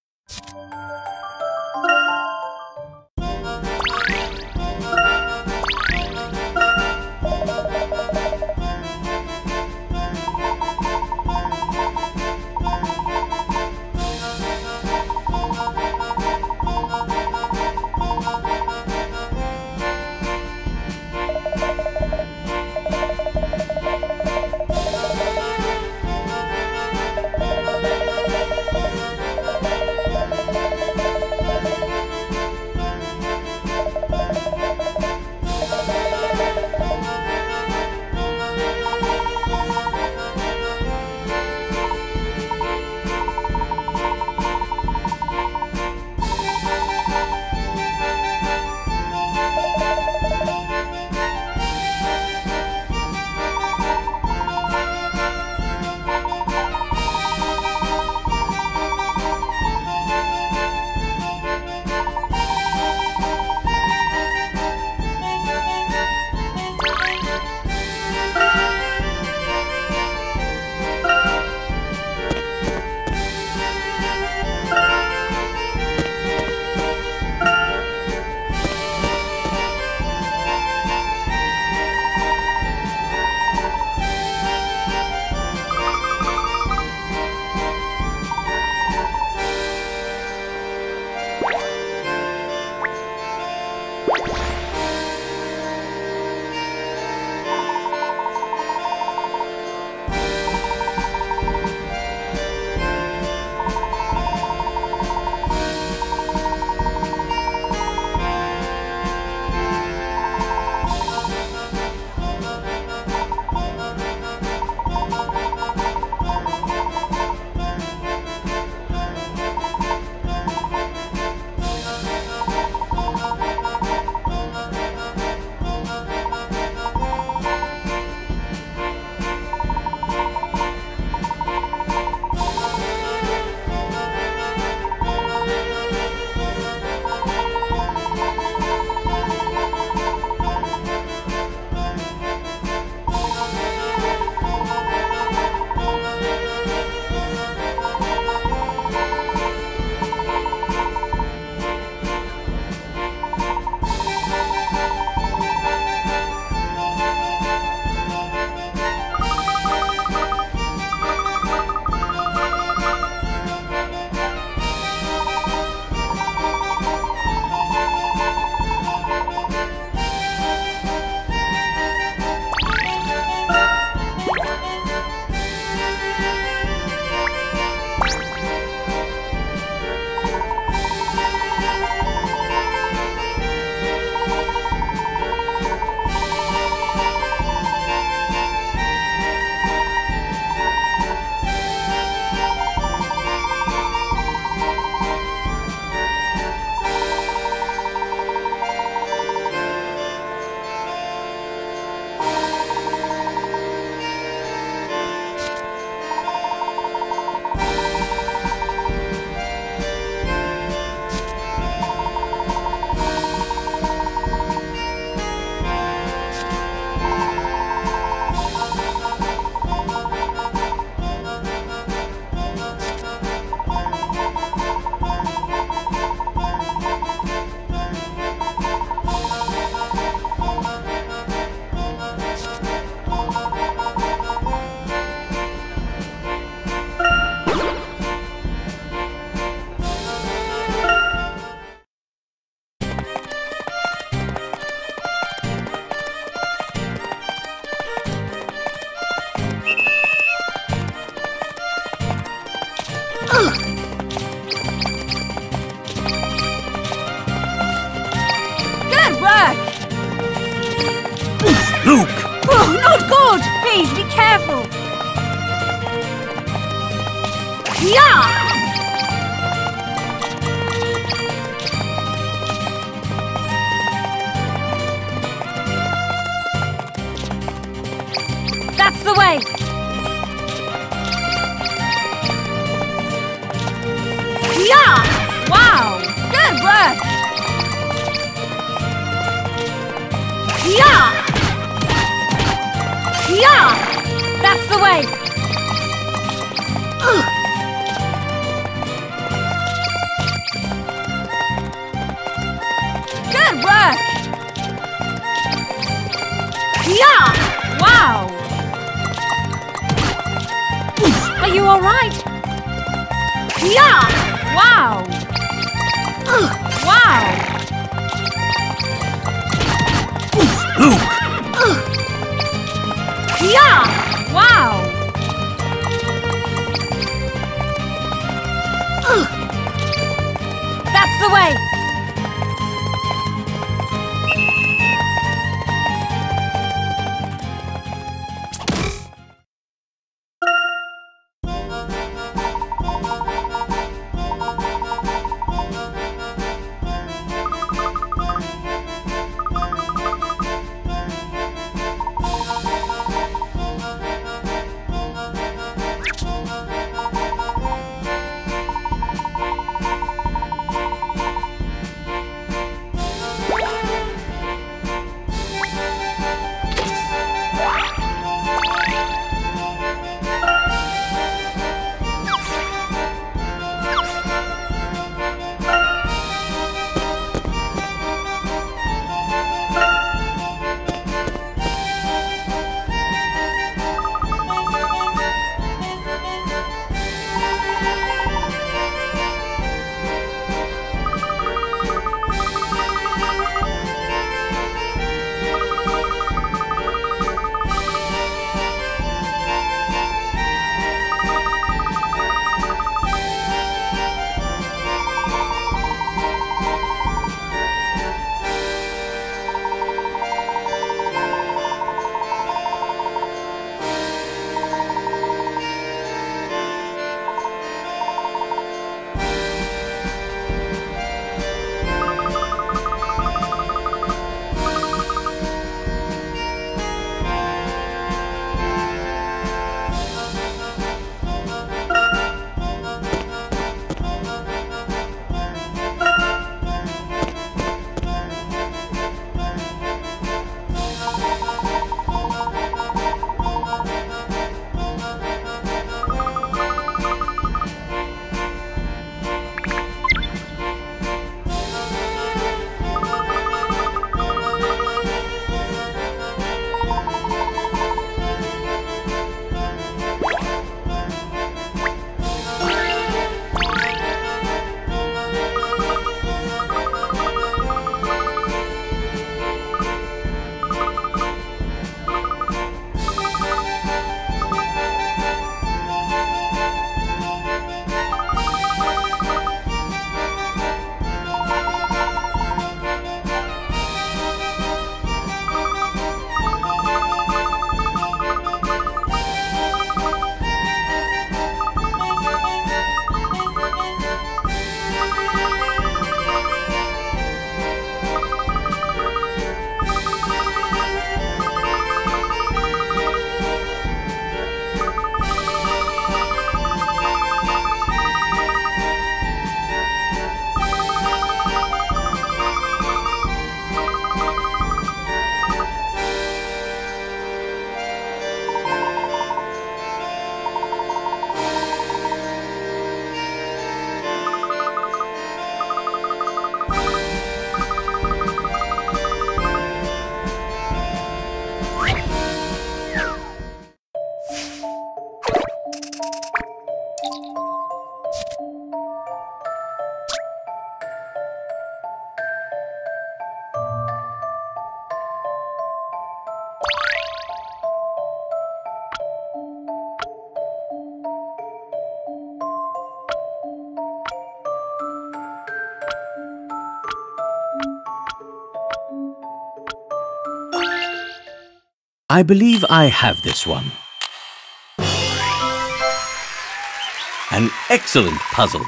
I believe I have this one. An excellent puzzle.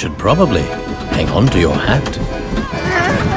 Should probably hang on to your hat.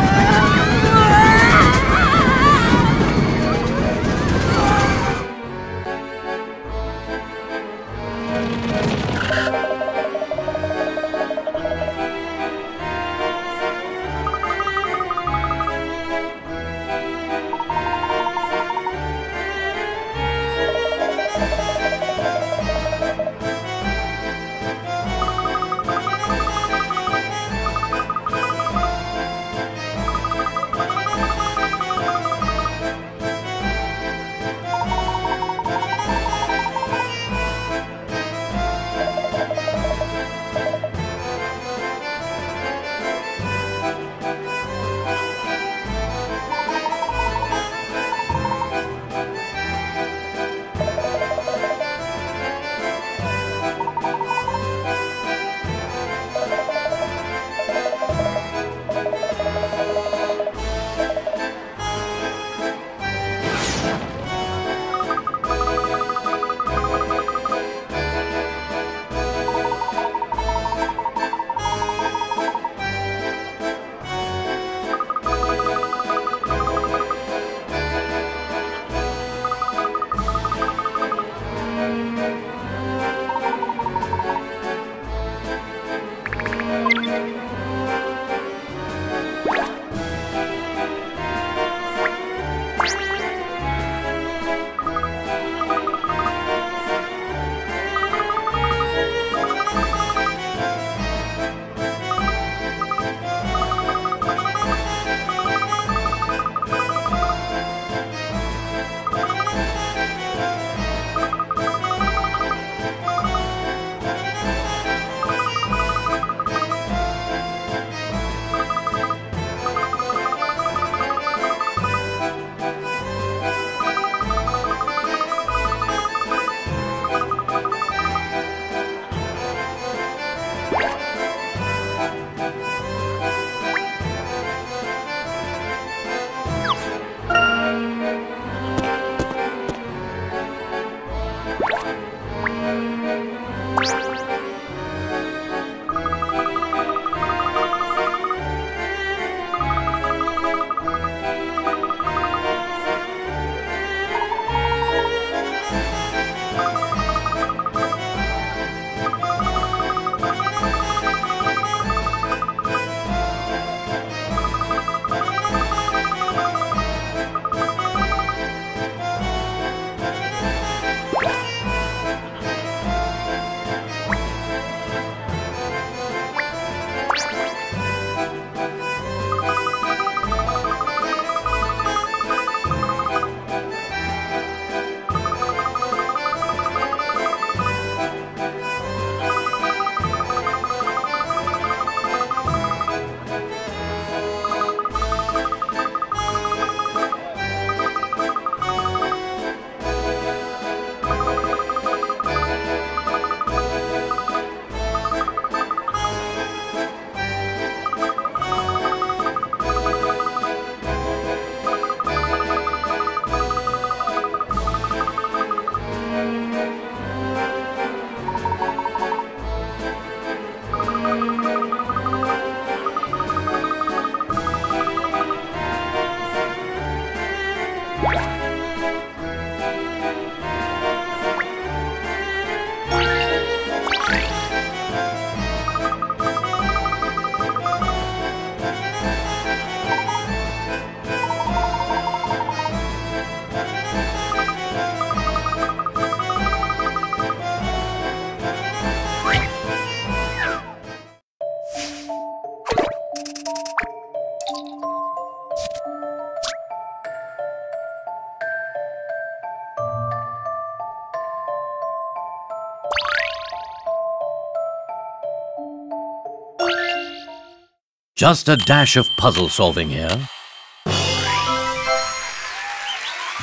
Just a dash of puzzle solving here.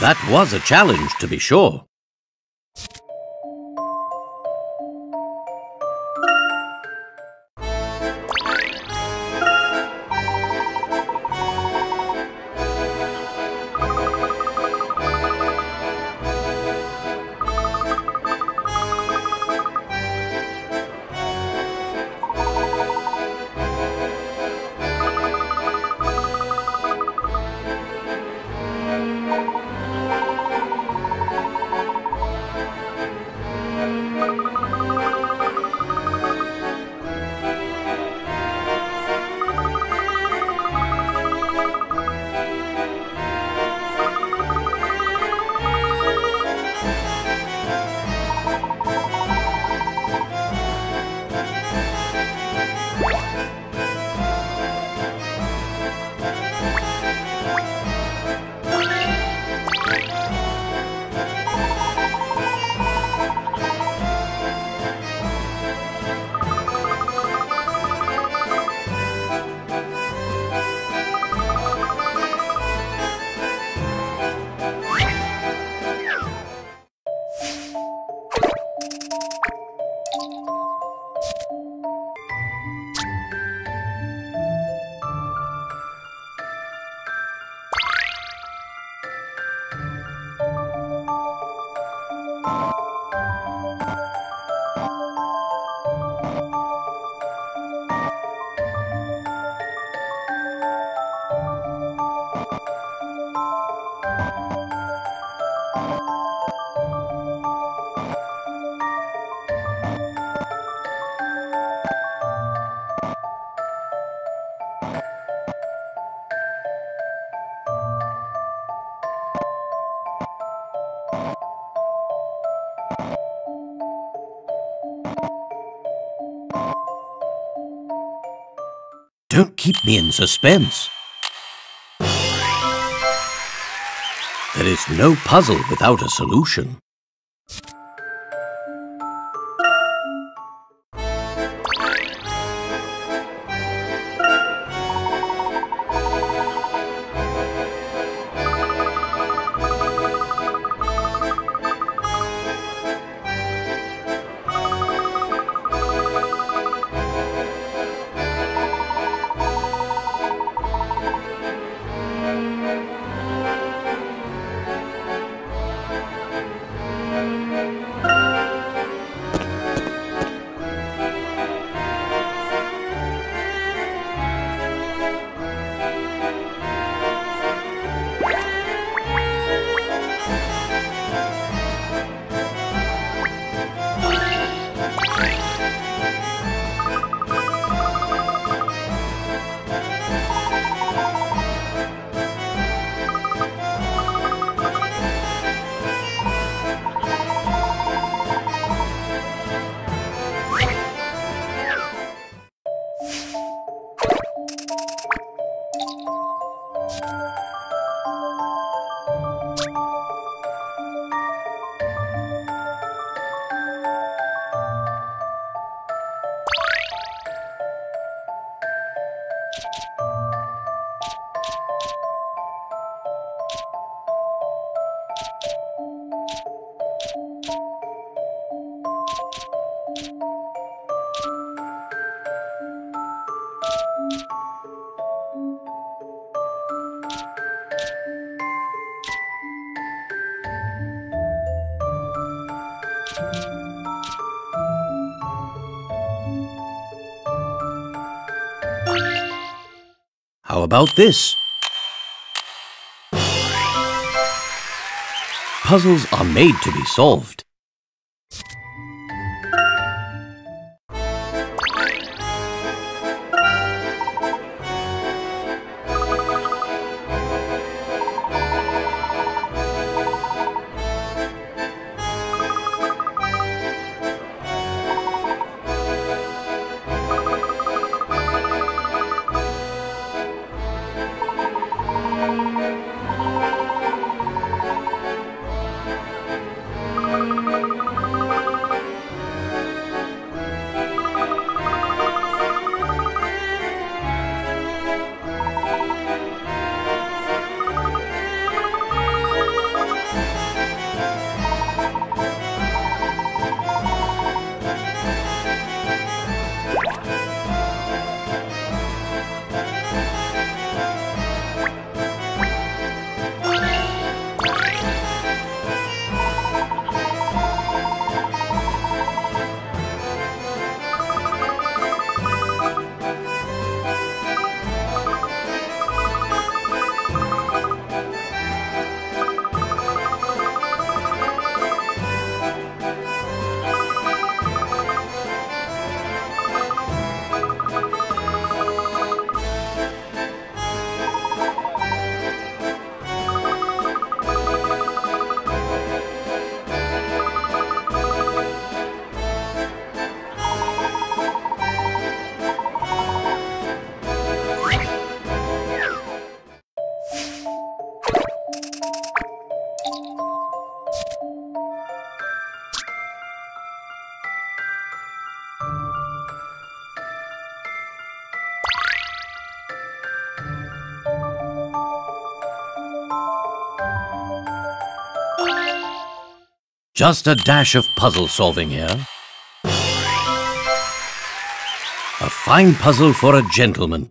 That was a challenge, to be sure. In suspense. There is no puzzle without a solution. About this? Puzzles are made to be solved. Just a dash of puzzle solving here. A fine puzzle for a gentleman.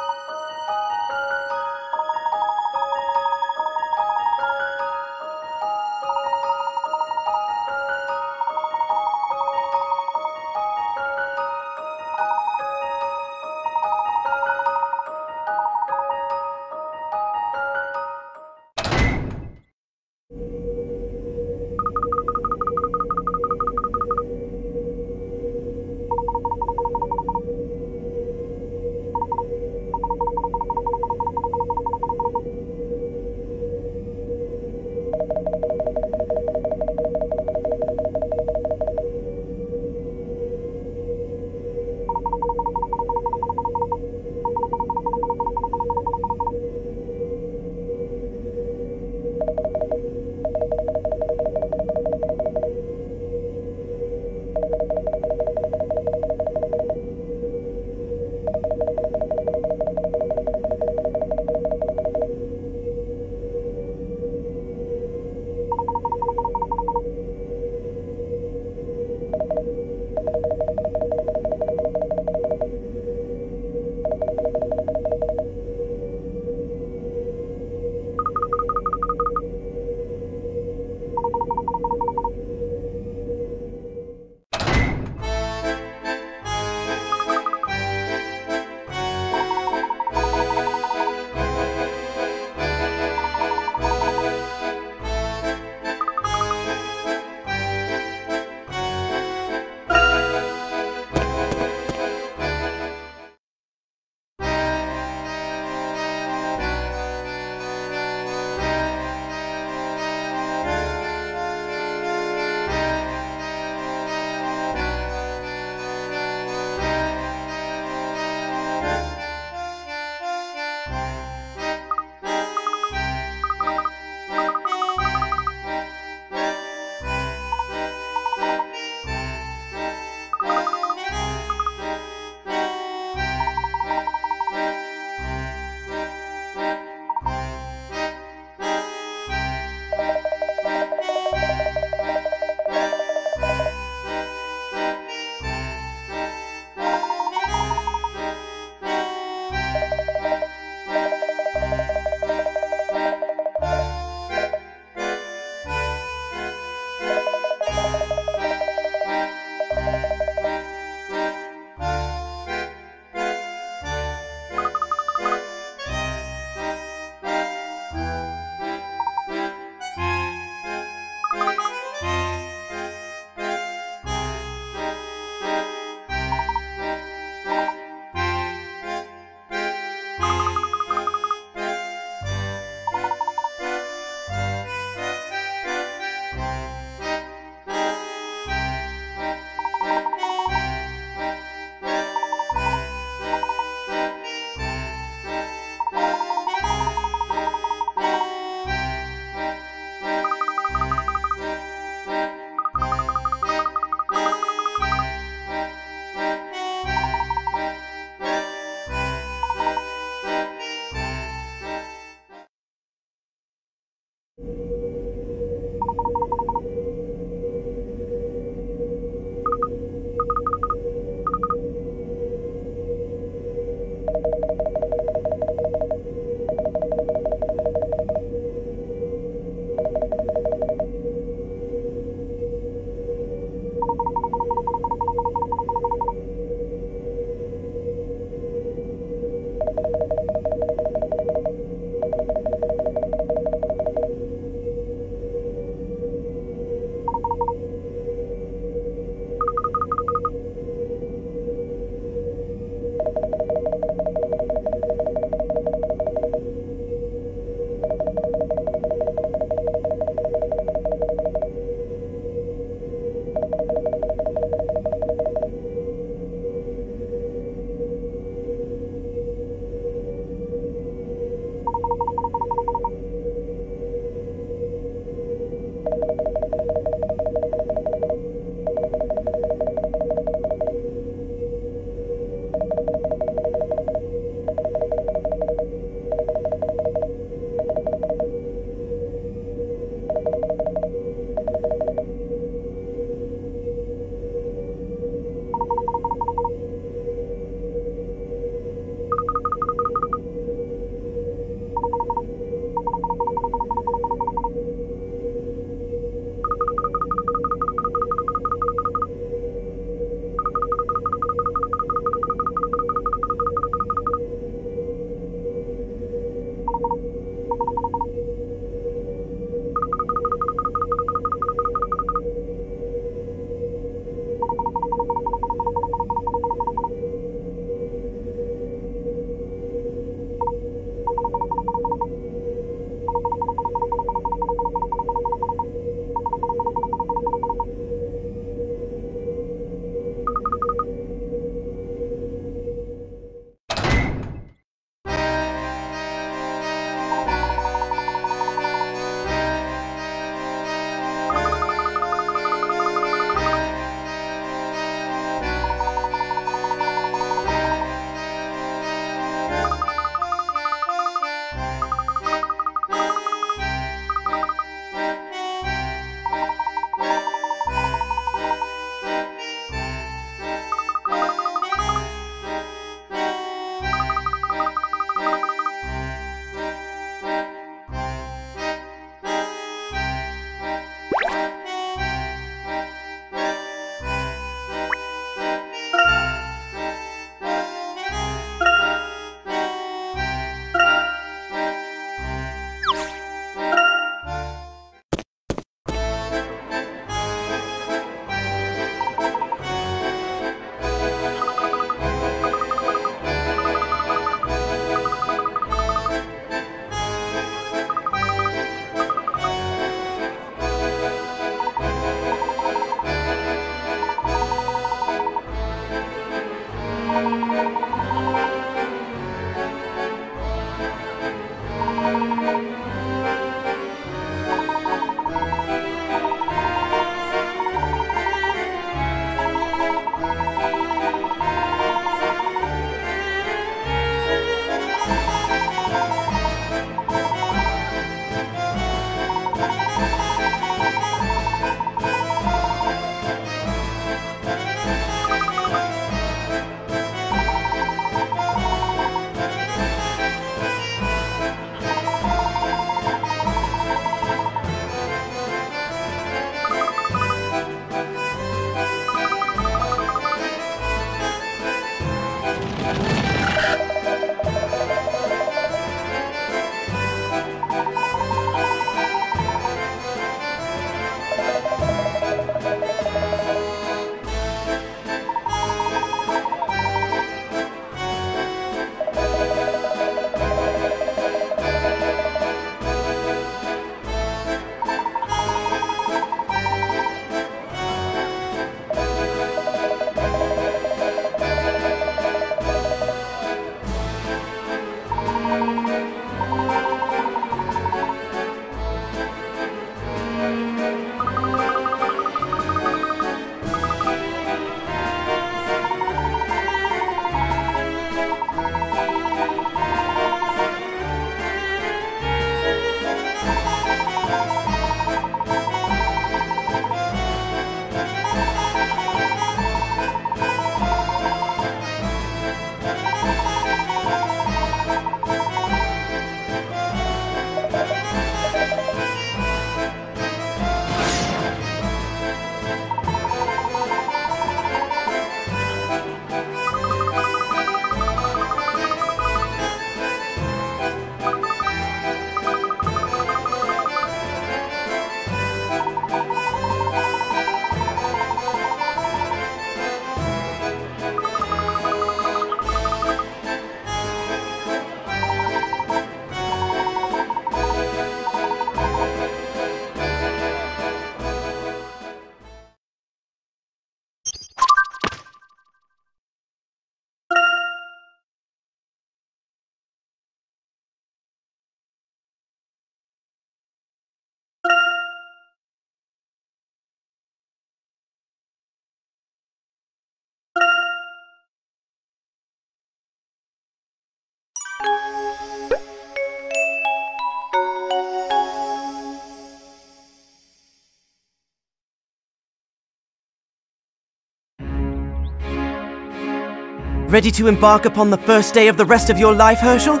Ready to embark upon the first day of the rest of your life, Hershel?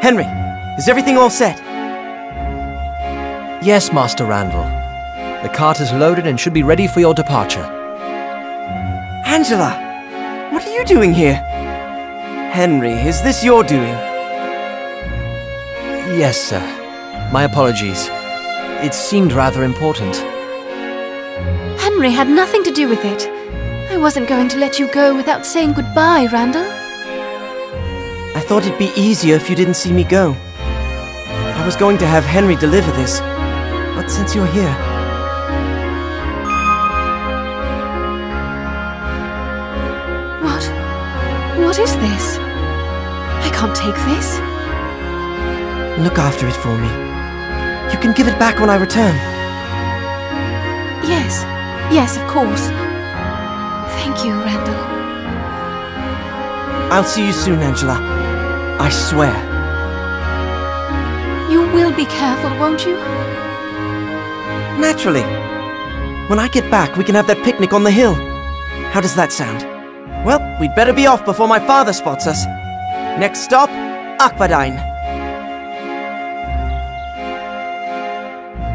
Henry, is everything all set? Yes, Master Randall. The cart is loaded and should be ready for your departure. Angela! What are you doing here? Henry, is this your doing? Yes, sir. My apologies. It seemed rather important. Henry had nothing to do with it. I wasn't going to let you go without saying goodbye, Randall. I thought it'd be easier if you didn't see me go. I was going to have Henry deliver this, but since you're here... What? What is this? I can't take this. Look after it for me. You can give it back when I return. Yes, yes, of course. I'll see you soon, Angela. I swear. You will be careful, won't you? Naturally. When I get back, we can have that picnic on the hill. How does that sound? Well, we'd better be off before my father spots us. Next stop, Akbadain.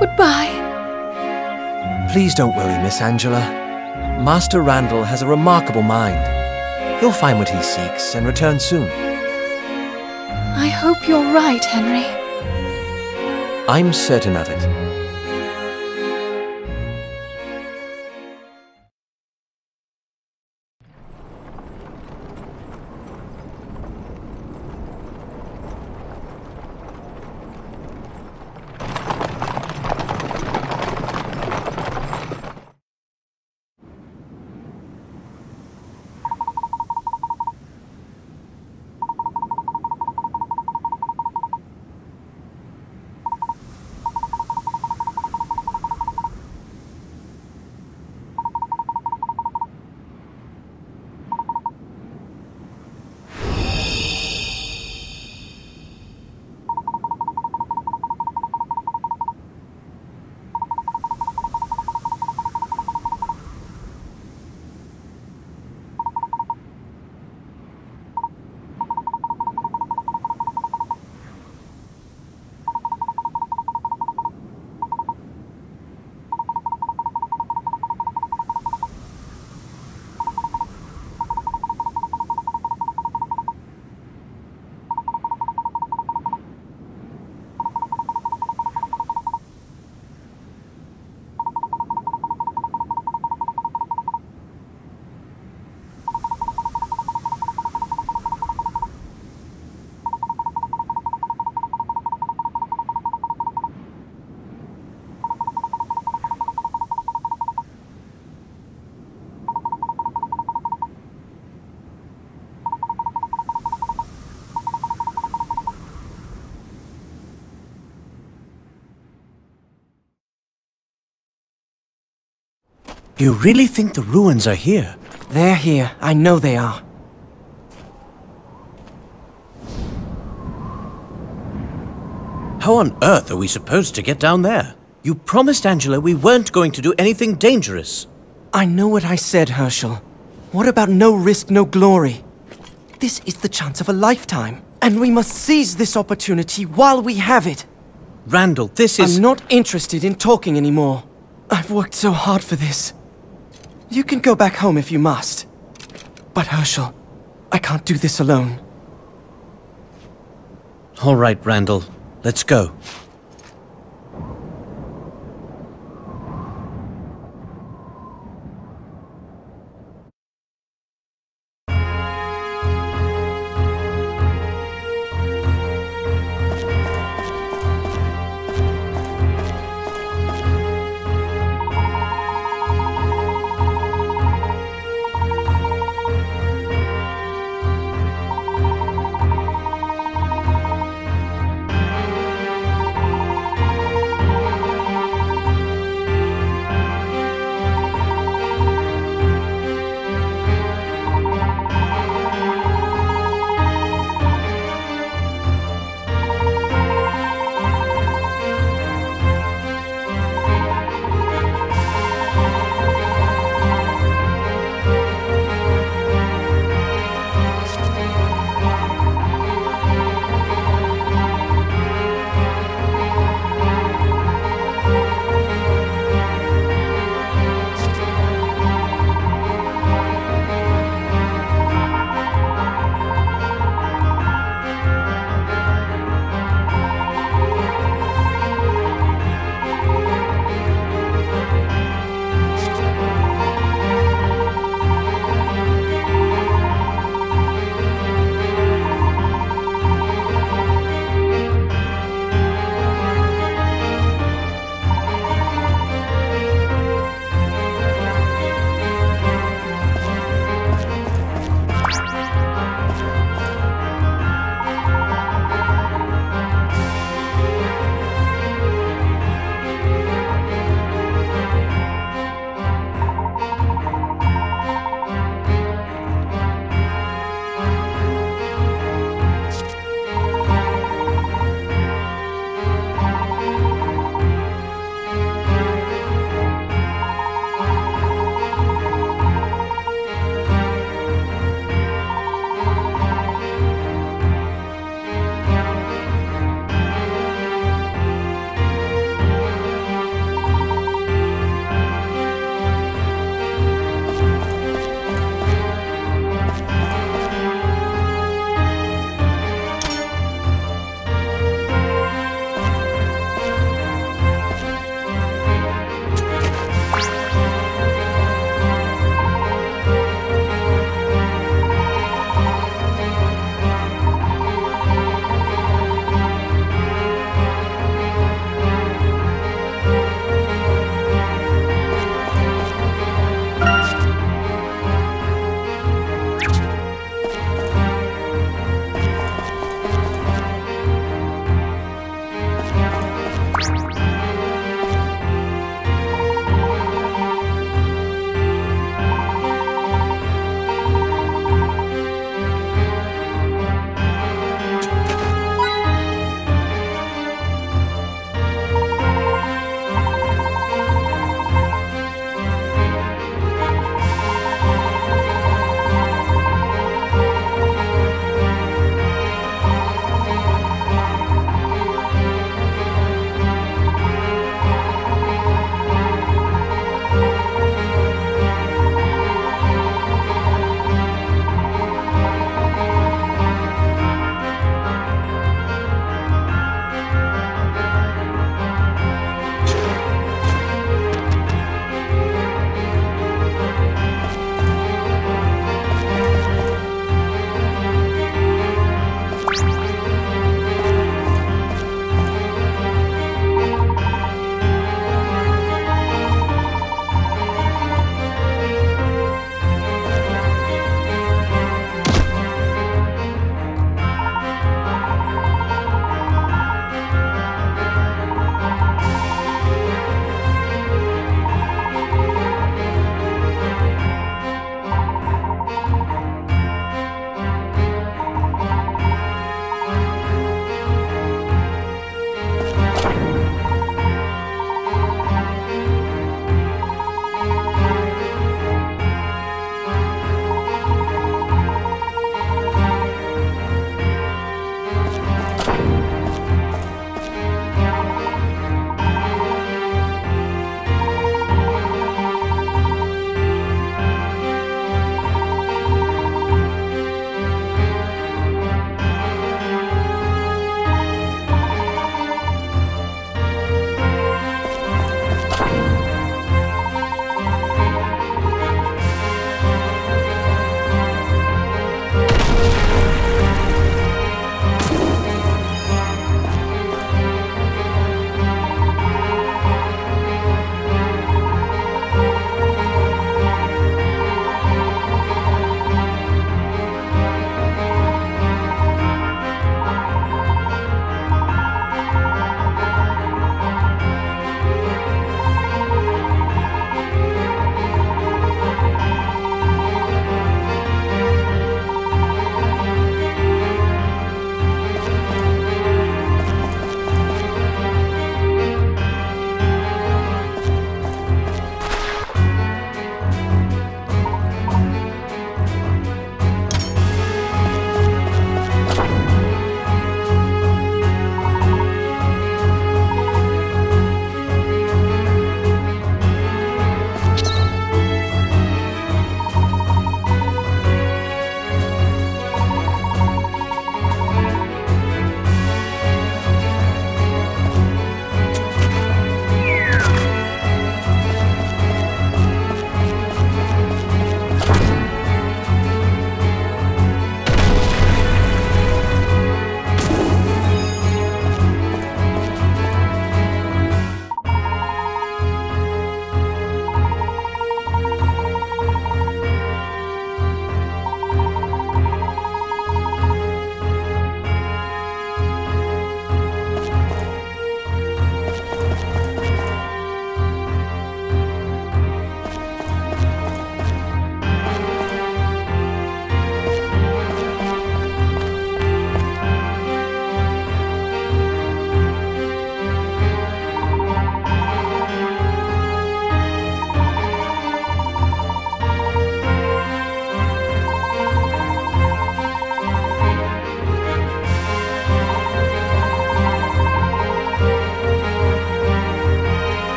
Goodbye. Please don't worry, Miss Angela. Master Randall has a remarkable mind. He'll find what he seeks and return soon. I hope you're right, Henry. I'm certain of it. You really think the ruins are here? They're here. I know they are. How on earth are we supposed to get down there? You promised Angela we weren't going to do anything dangerous. I know what I said, Hershel. What about no risk, no glory? This is the chance of a lifetime, and we must seize this opportunity while we have it. Randall, this is... I'm not interested in talking anymore. I've worked so hard for this. You can go back home if you must. But Hershel, I can't do this alone. All right, Randall. Let's go.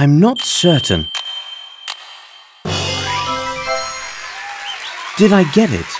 I'm not certain. Did I get it?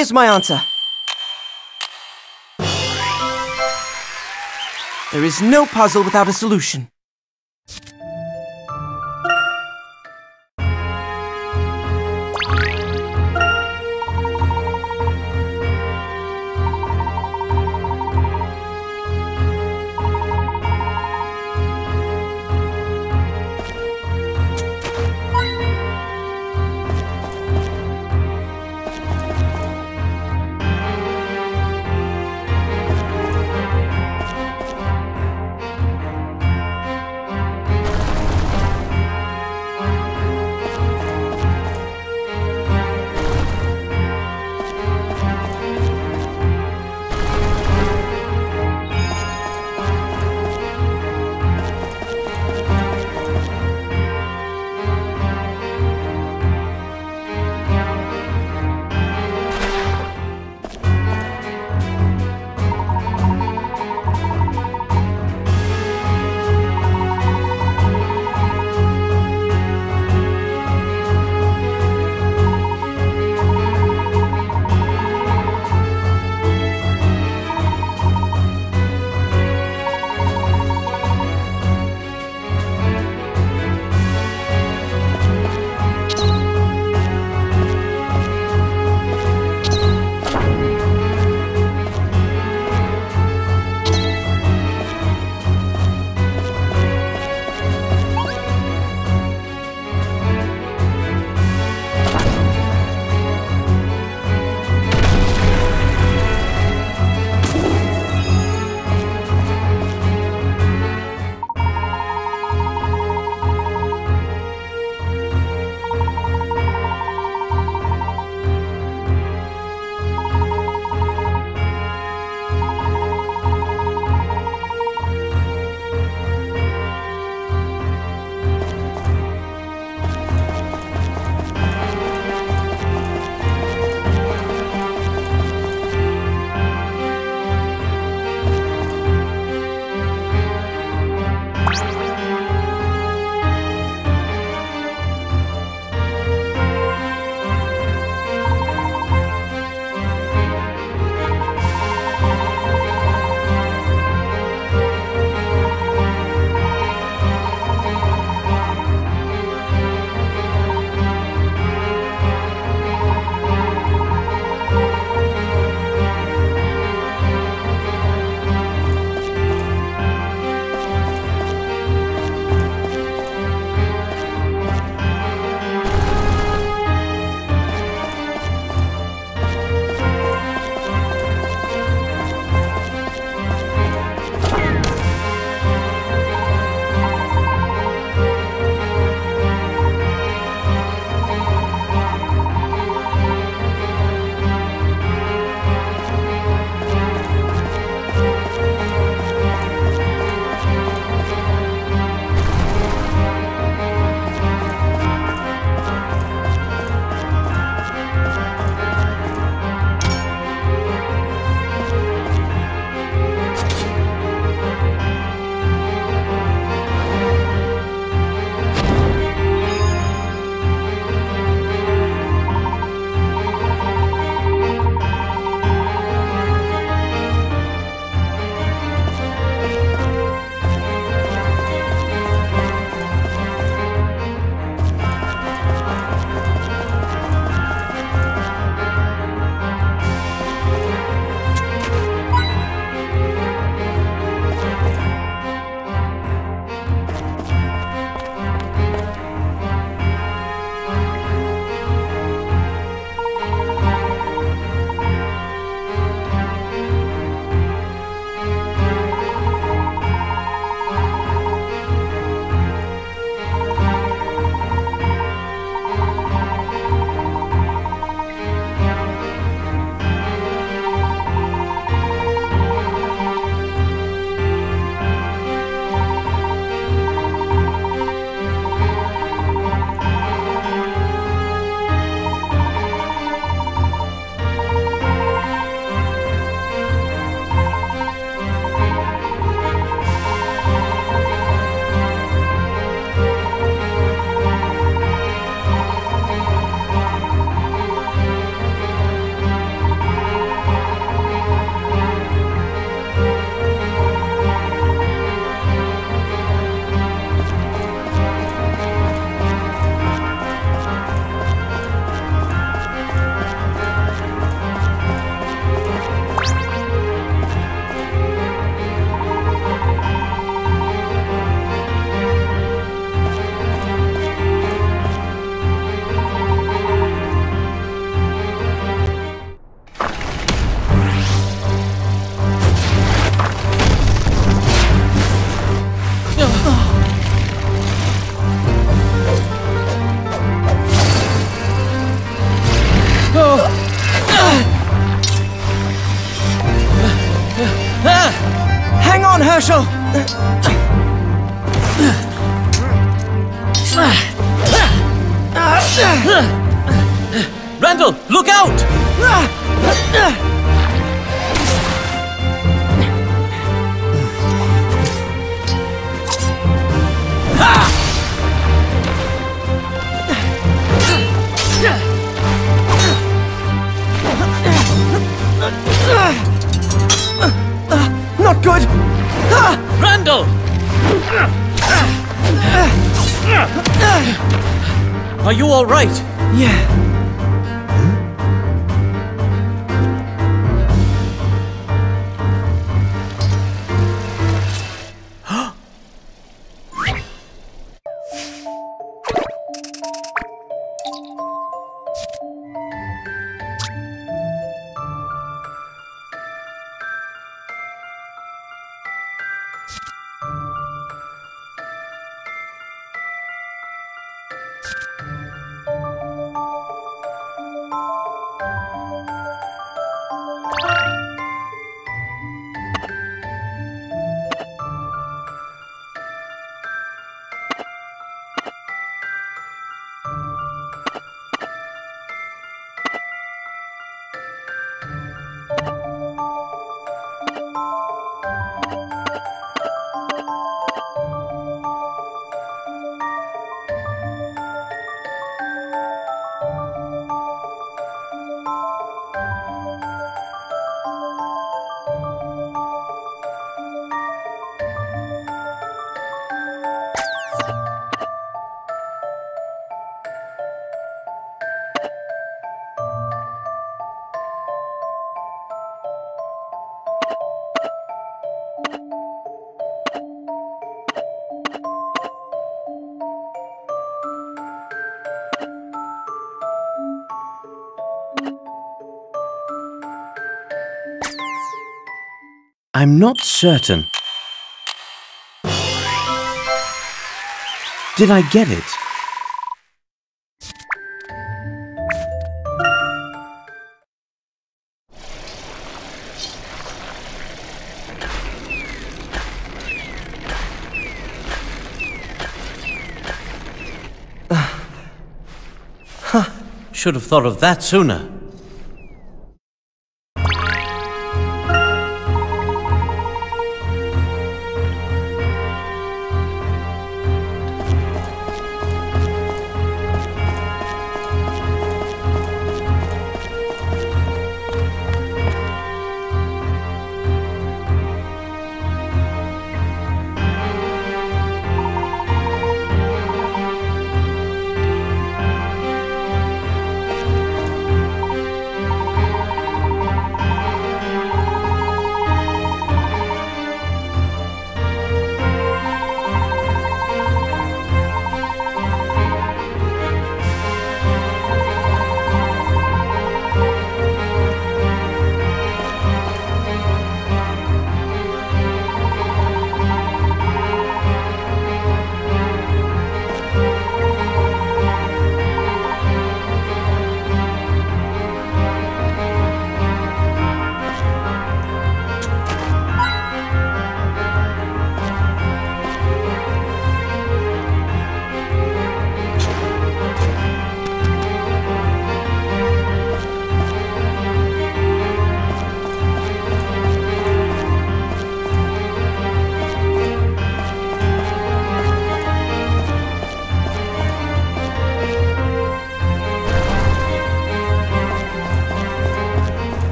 Here's my answer. There is no puzzle without a solution. I'm not certain. Did I get it? Should have thought of that sooner.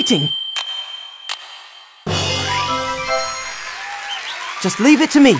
Exciting! Just leave it to me.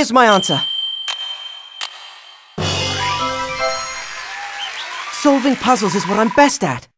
Here's my answer. Solving puzzles is what I'm best at.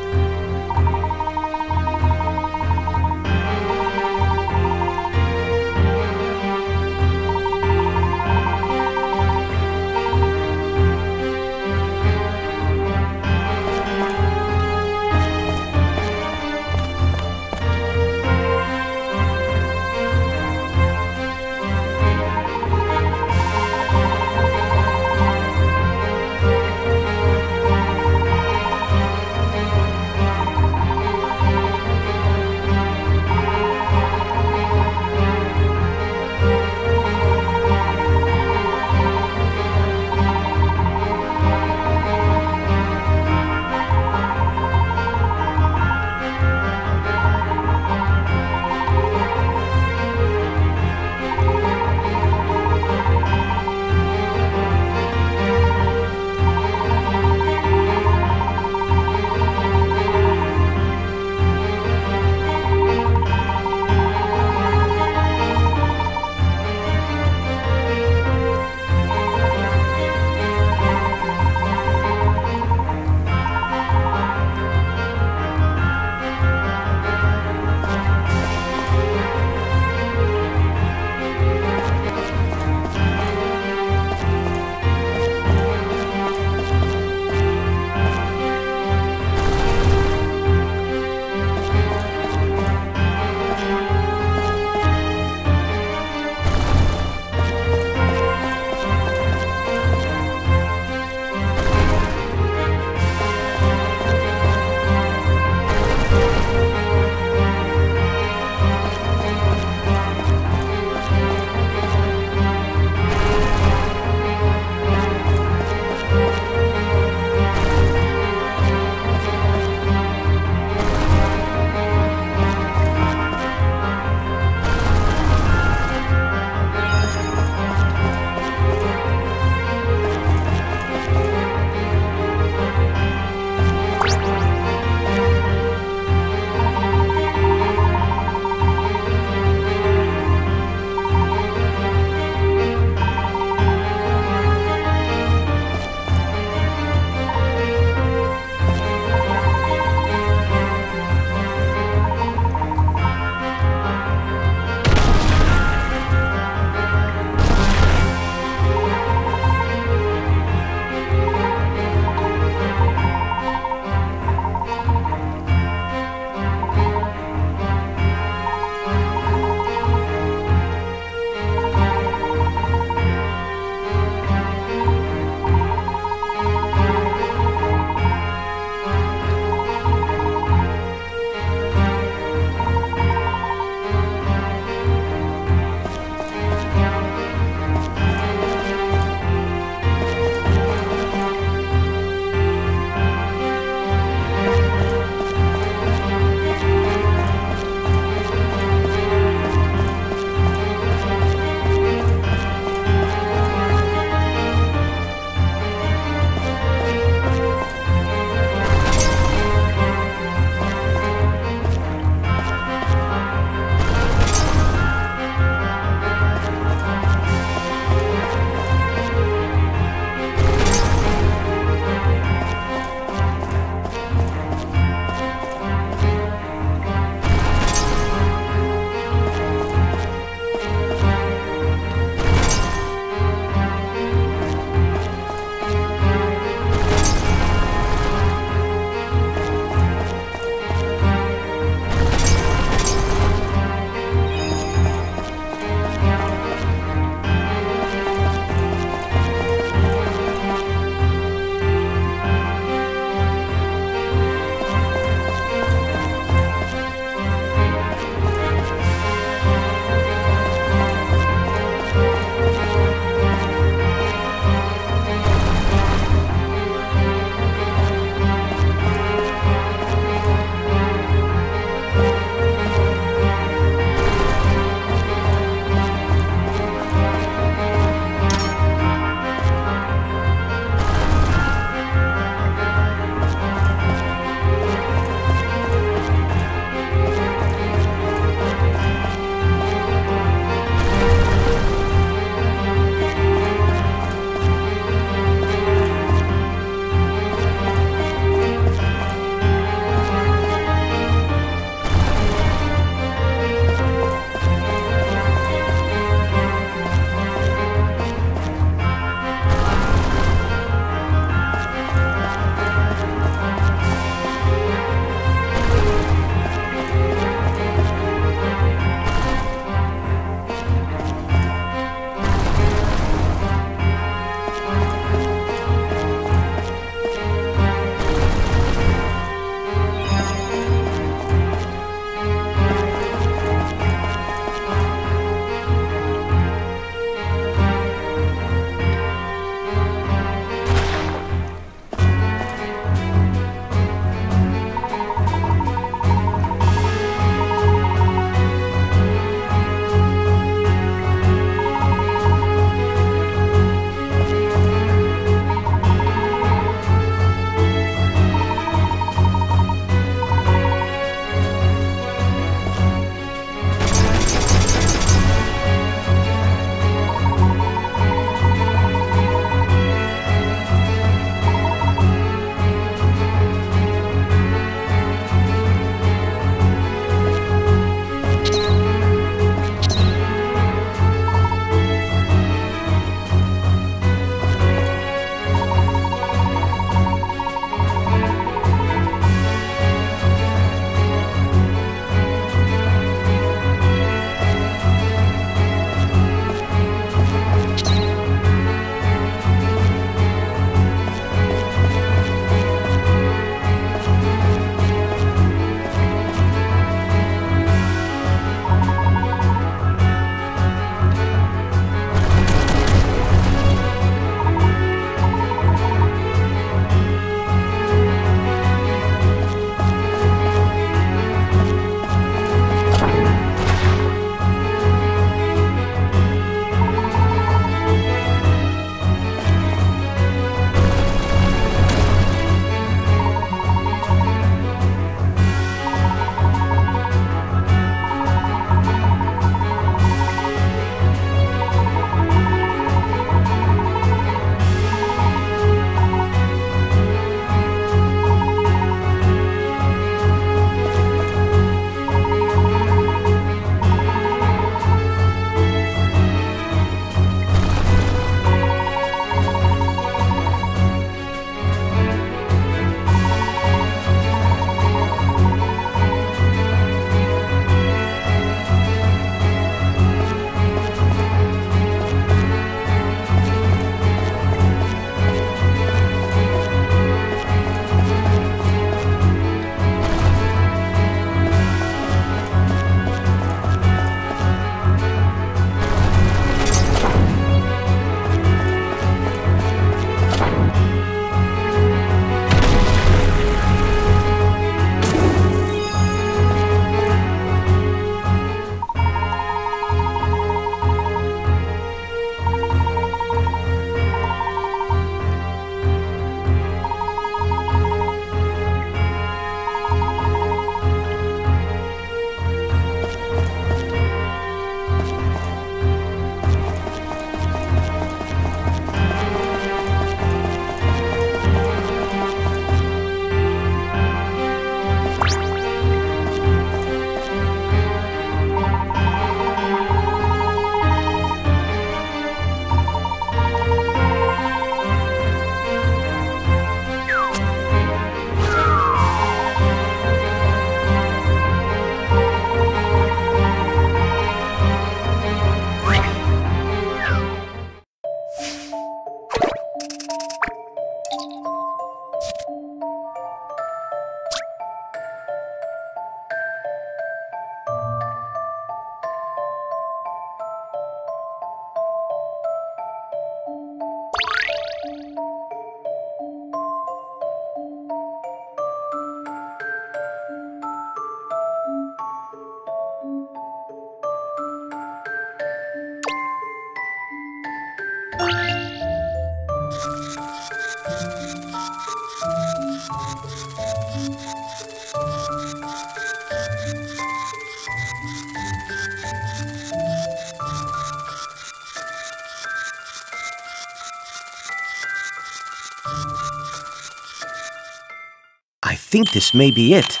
Think this may be it.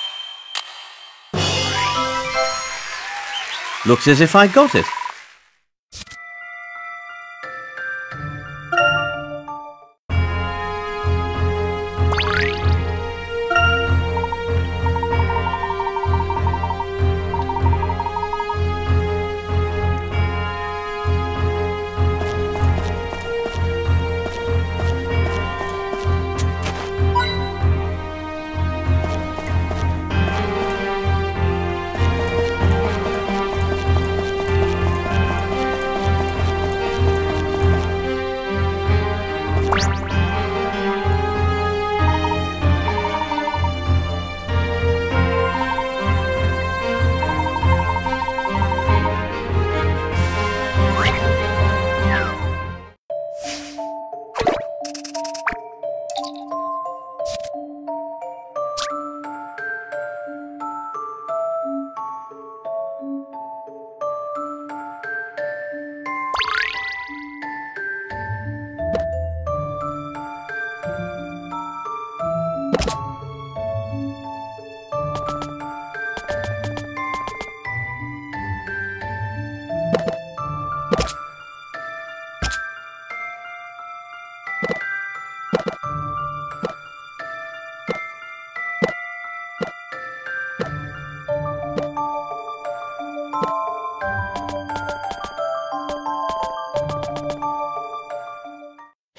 Looks as if I got it.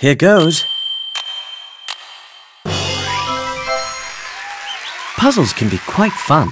Here goes. Puzzles can be quite fun.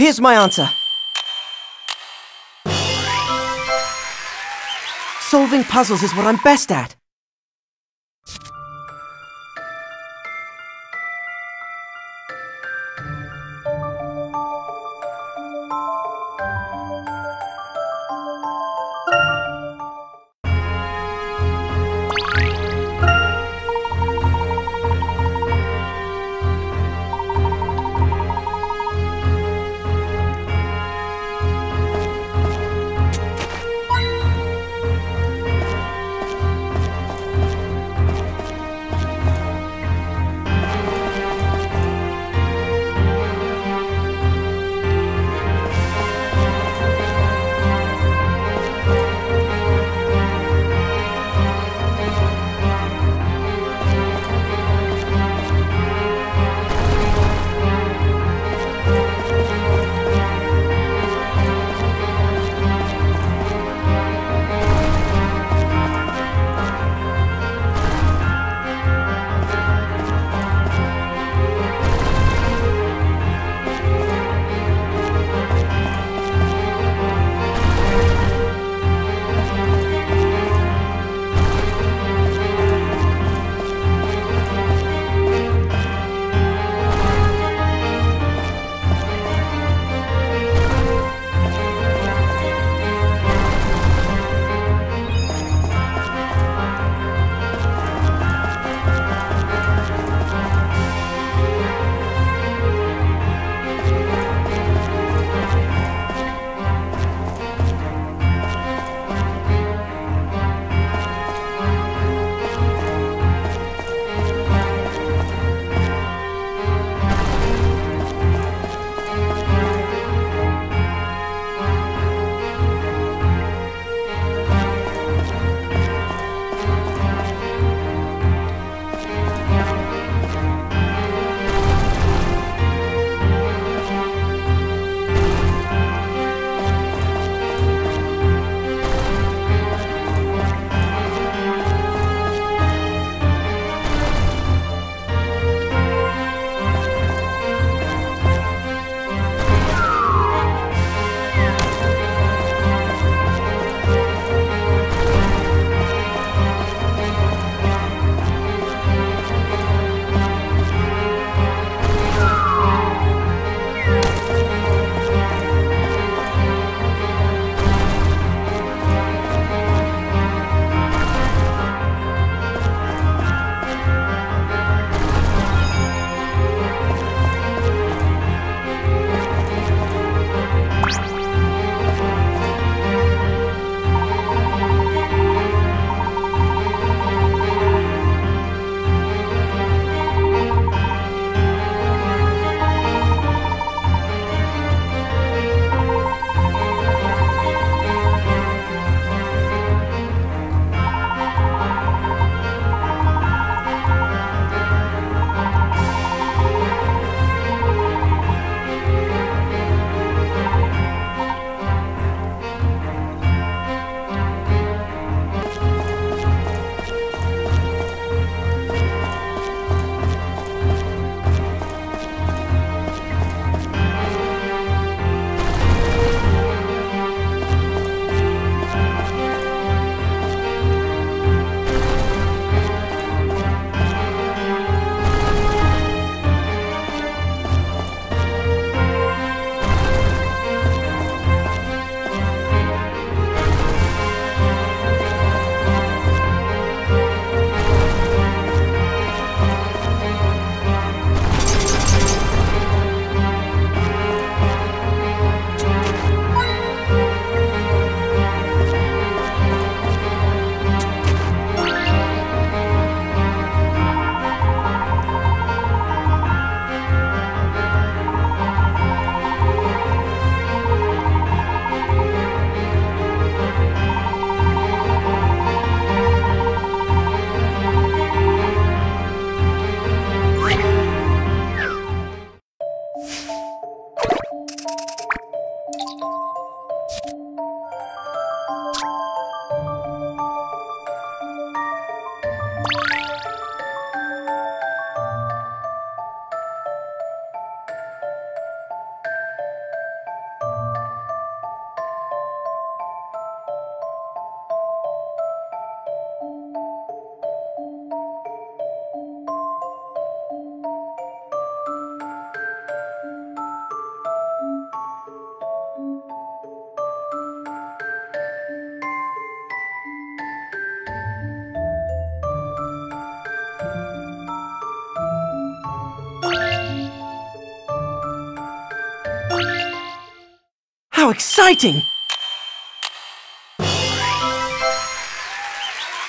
Here's my answer. Solving puzzles is what I'm best at.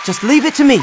Just leave it to me.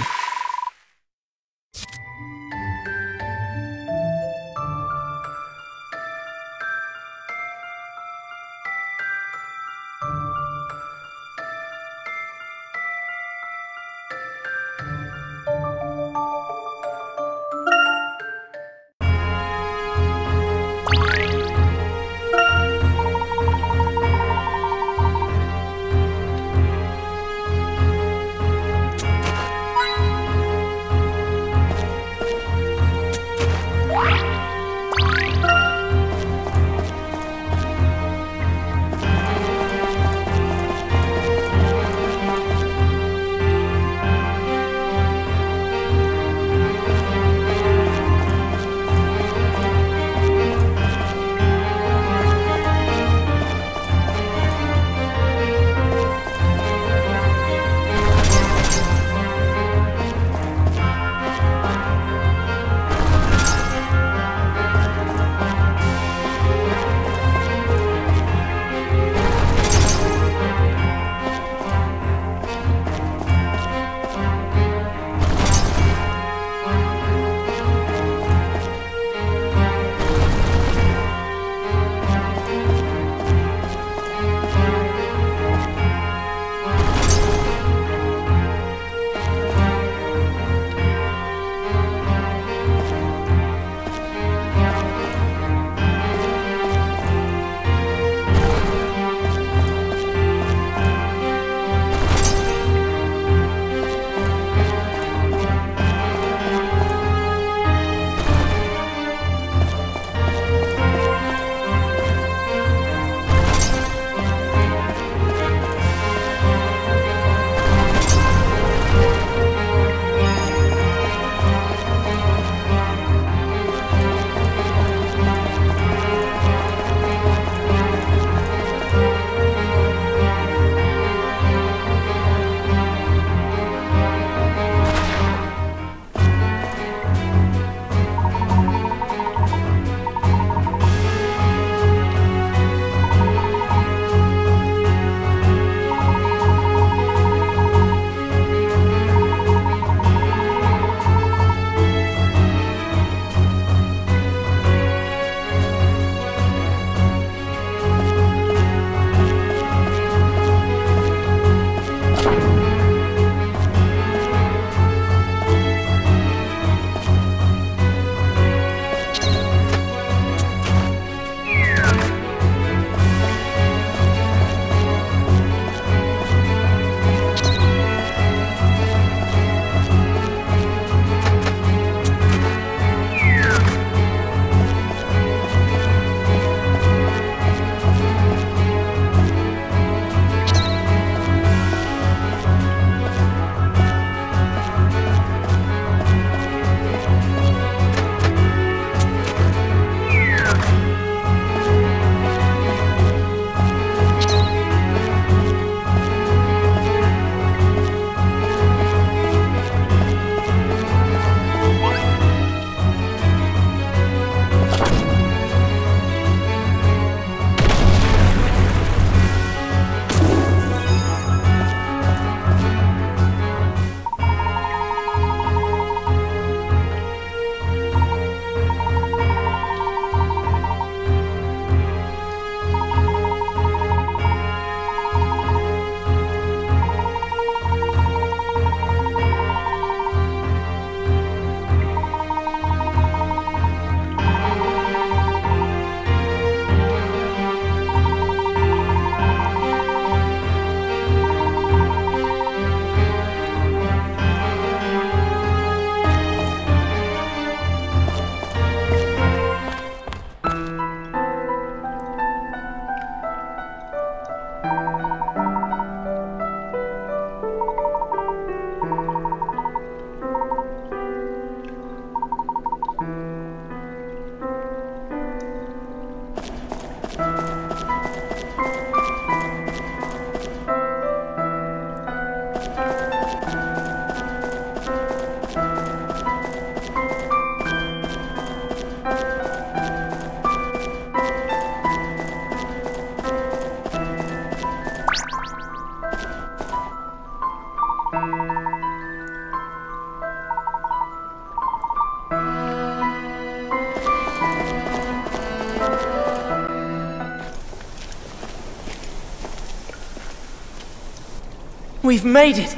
We've made it!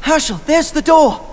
Hershel, there's the door!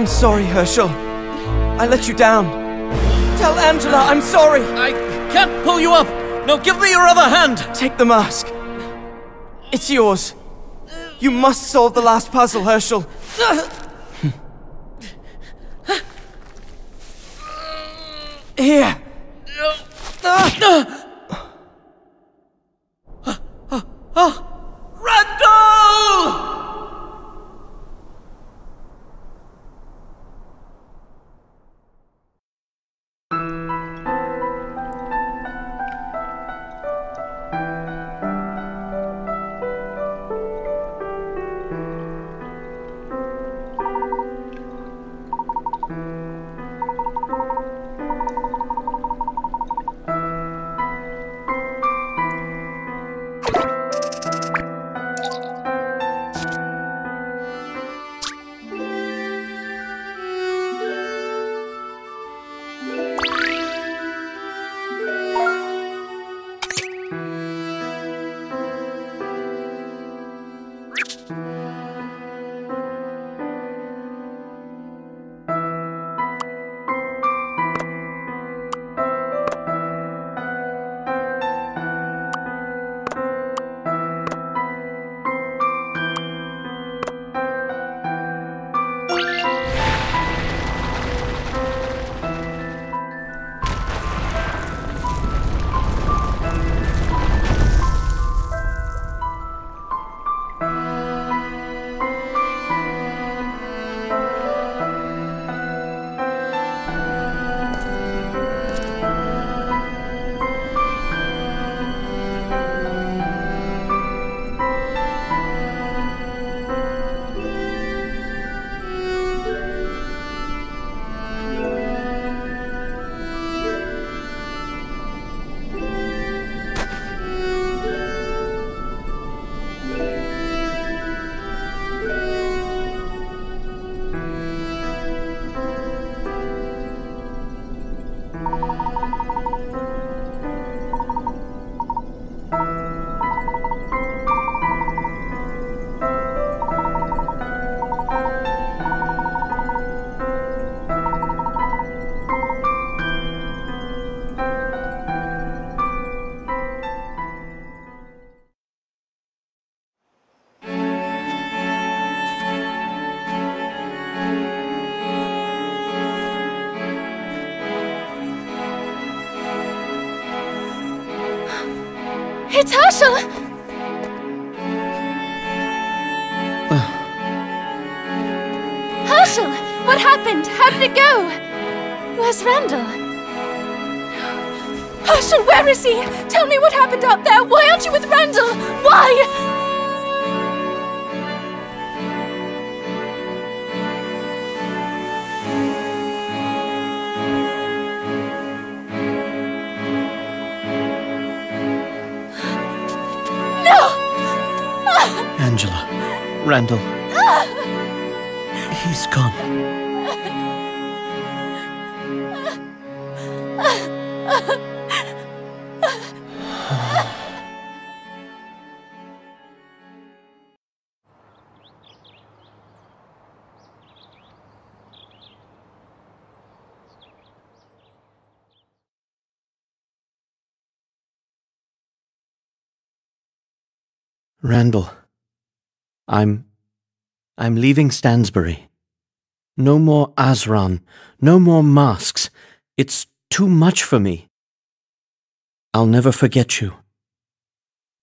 I'm sorry, Hershel. I let you down. Tell Angela I'm sorry! I can't pull you up! No, give me your other hand! Take the mask. It's yours. You must solve the last puzzle, Hershel. Here. Randall! He? Tell me what happened out there. Why aren't you with Randall? Why? Angela. Randall. I'm. I'm leaving Stansbury. No more Azran, no more masks. It's too much for me. I'll never forget you.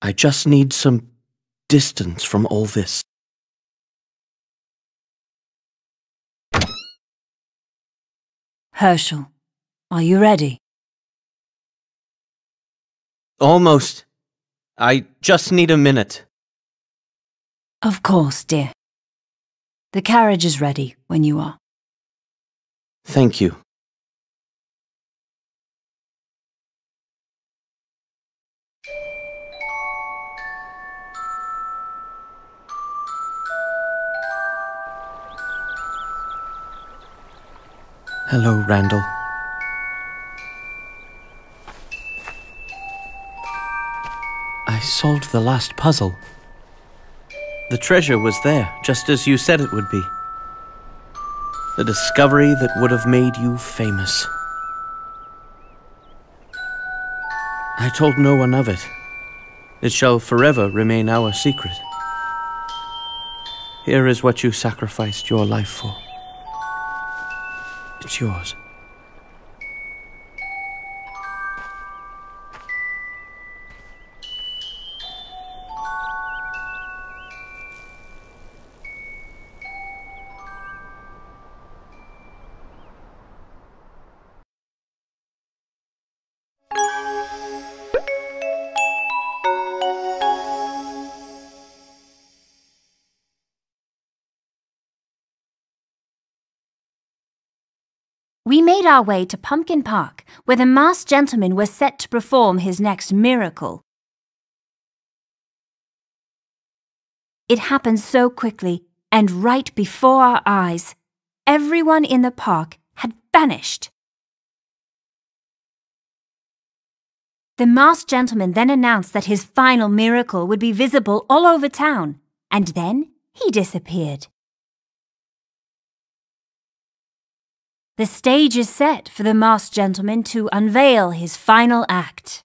I just need some distance from all this. Hershel, are you ready? Almost. I just need a minute. Of course, dear. The carriage is ready when you are. Thank you. Hello, Randall. I solved the last puzzle. The treasure was there, just as you said it would be. The discovery that would have made you famous. I told no one of it. It shall forever remain our secret. Here is what you sacrificed your life for. It's yours. Our way to Pumpkin Park, where the masked gentleman was set to perform his next miracle. It happened so quickly and right before our eyes. Everyone in the park had vanished. The masked gentleman then announced that his final miracle would be visible all over town, and then he disappeared. The stage is set for the masked gentleman to unveil his final act.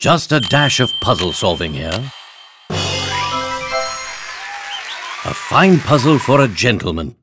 Just a dash of puzzle solving here. A fine puzzle for a gentleman.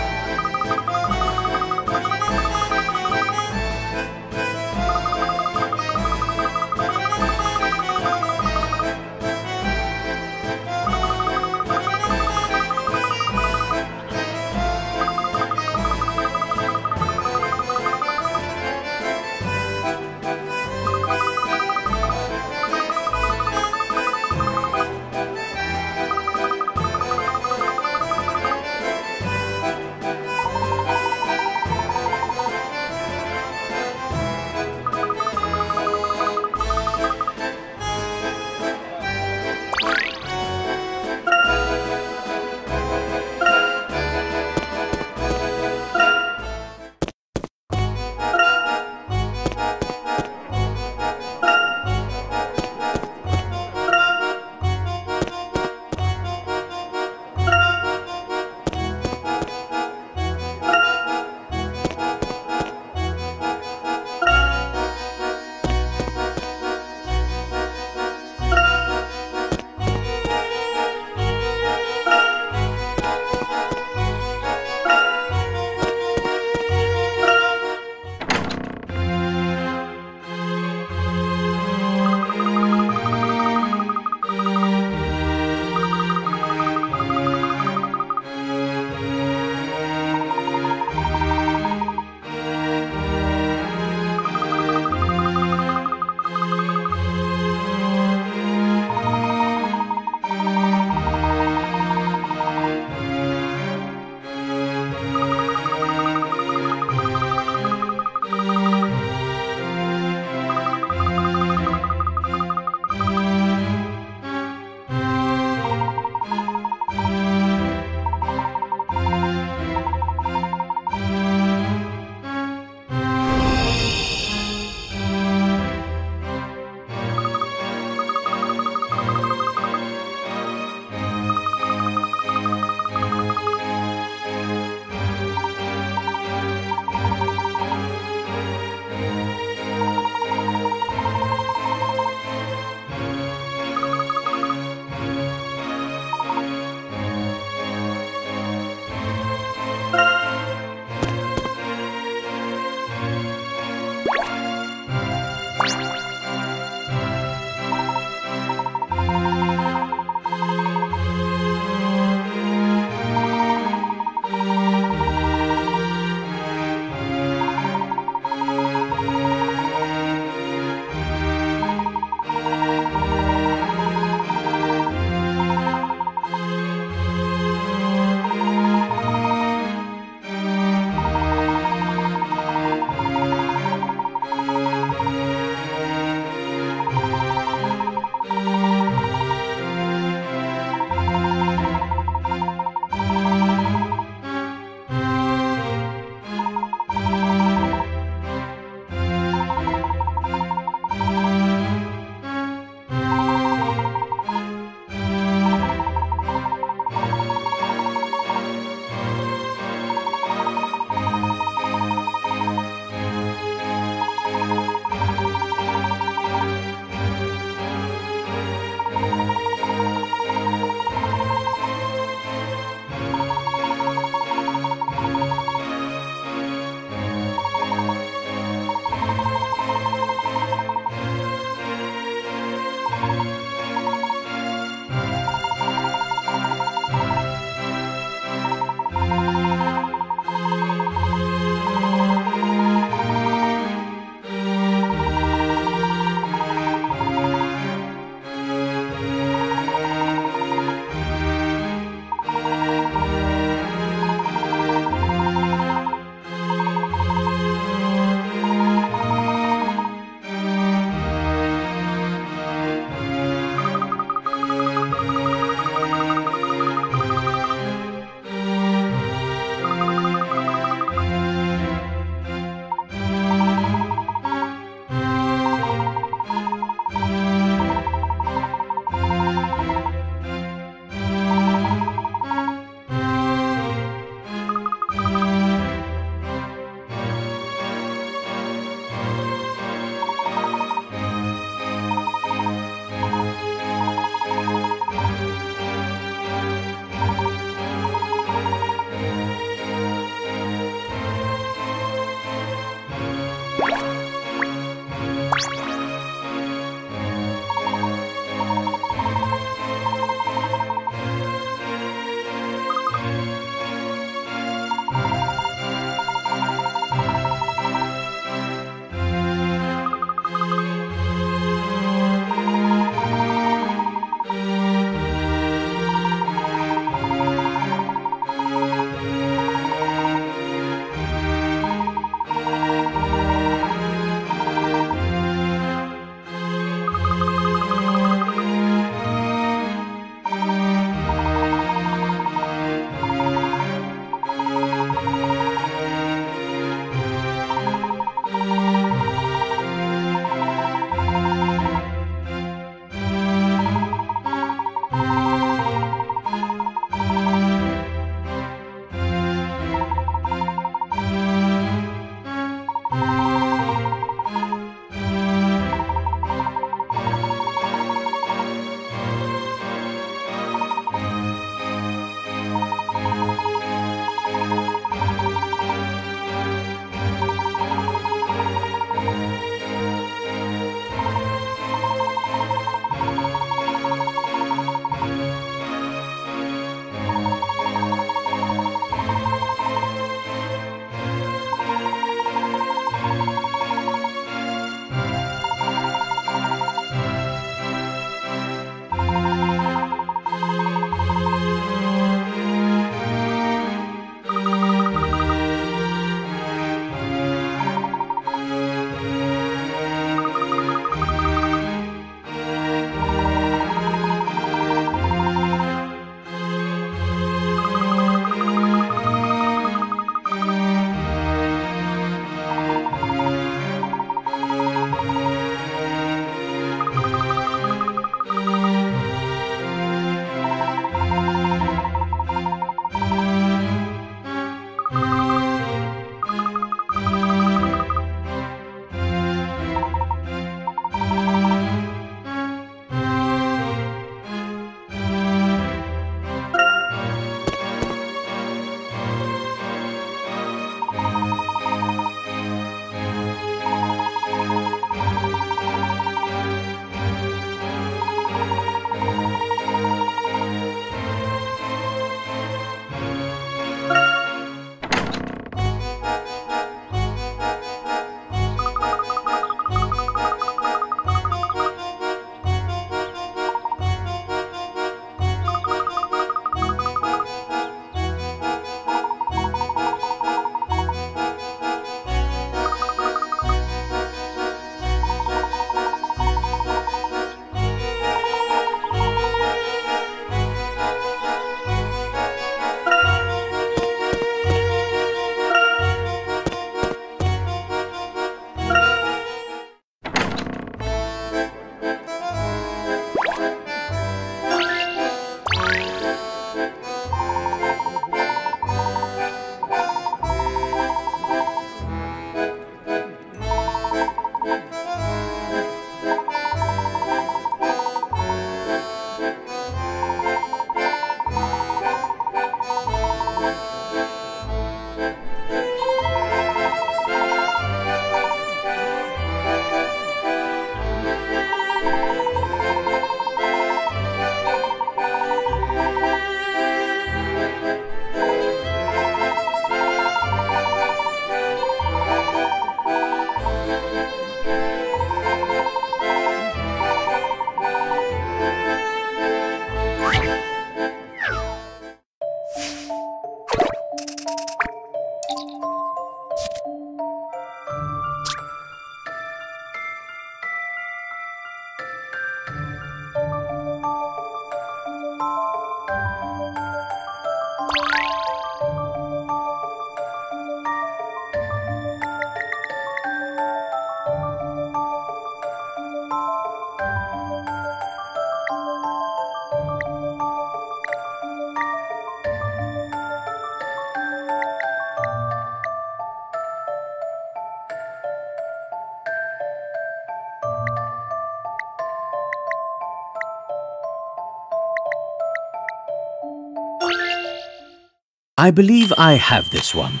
I believe I have this one.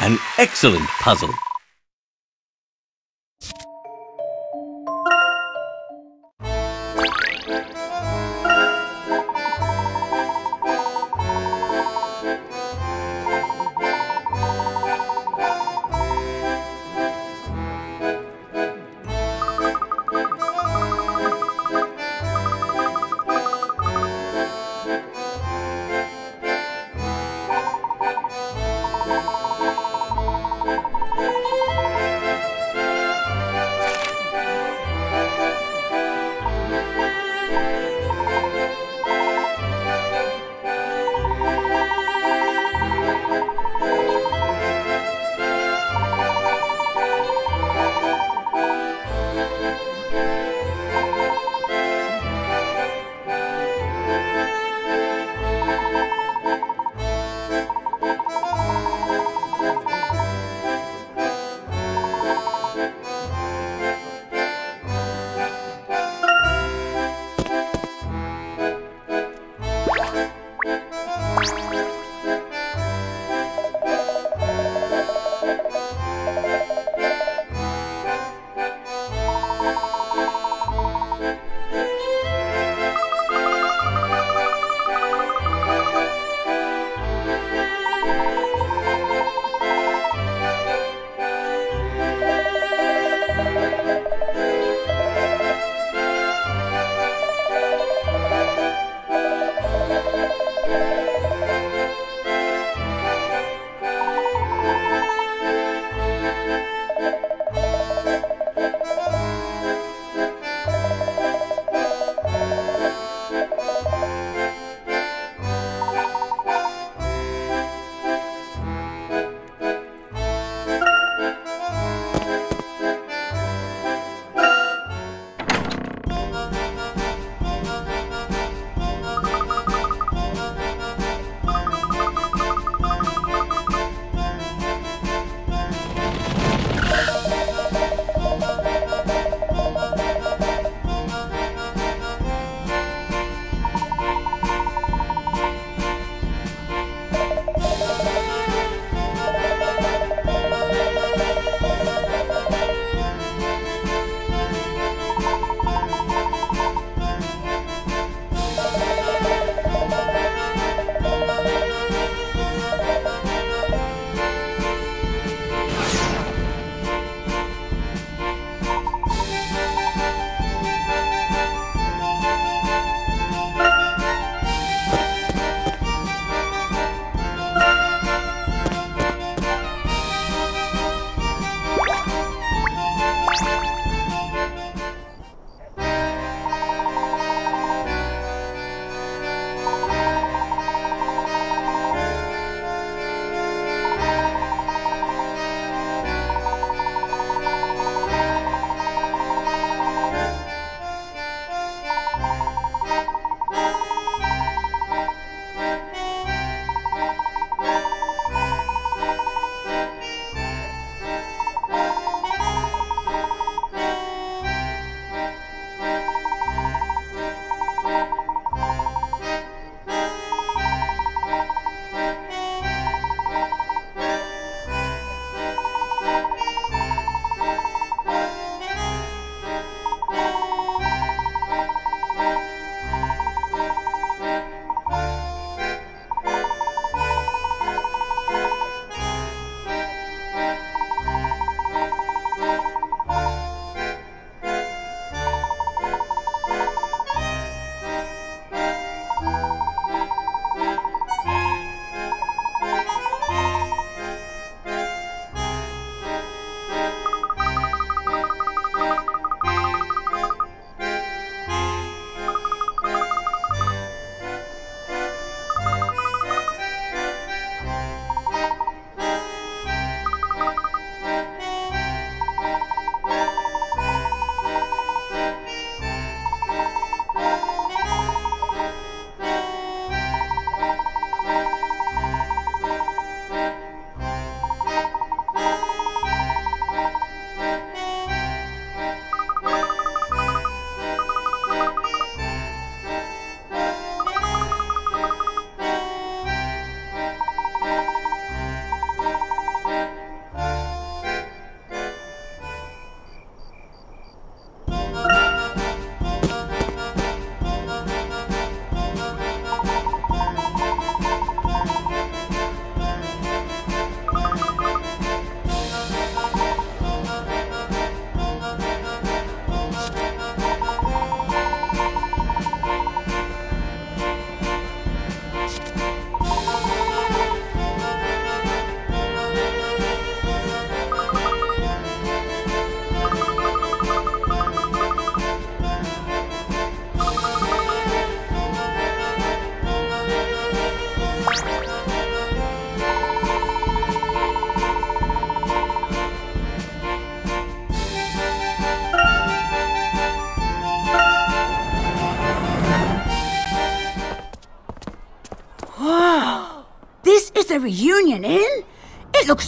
An excellent puzzle.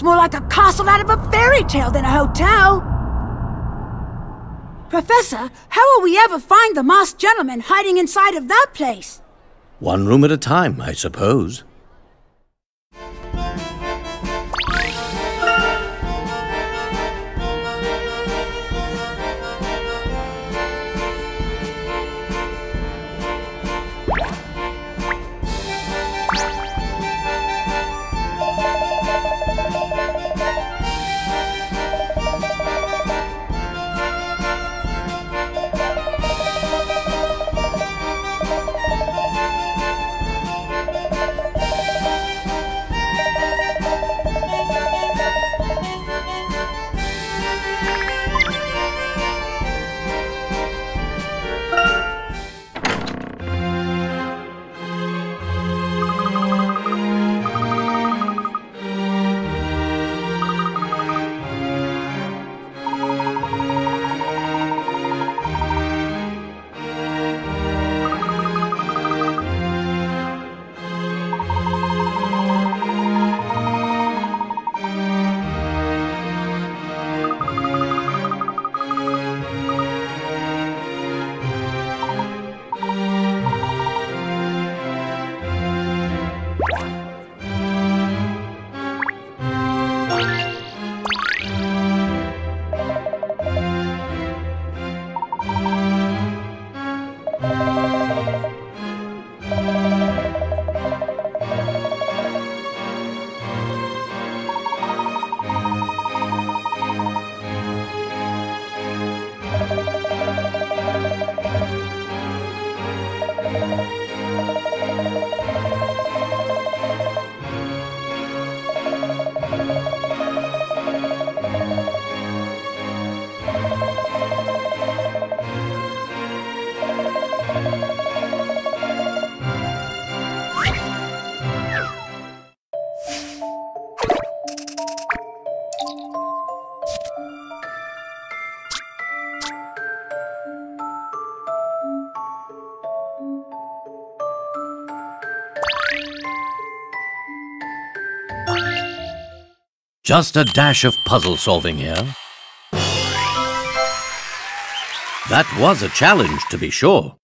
More like a castle out of a fairy tale than a hotel. Professor, how will we ever find the masked gentleman hiding inside of that place? One room at a time, I suppose. Just a dash of puzzle solving here. That was a challenge, to be sure.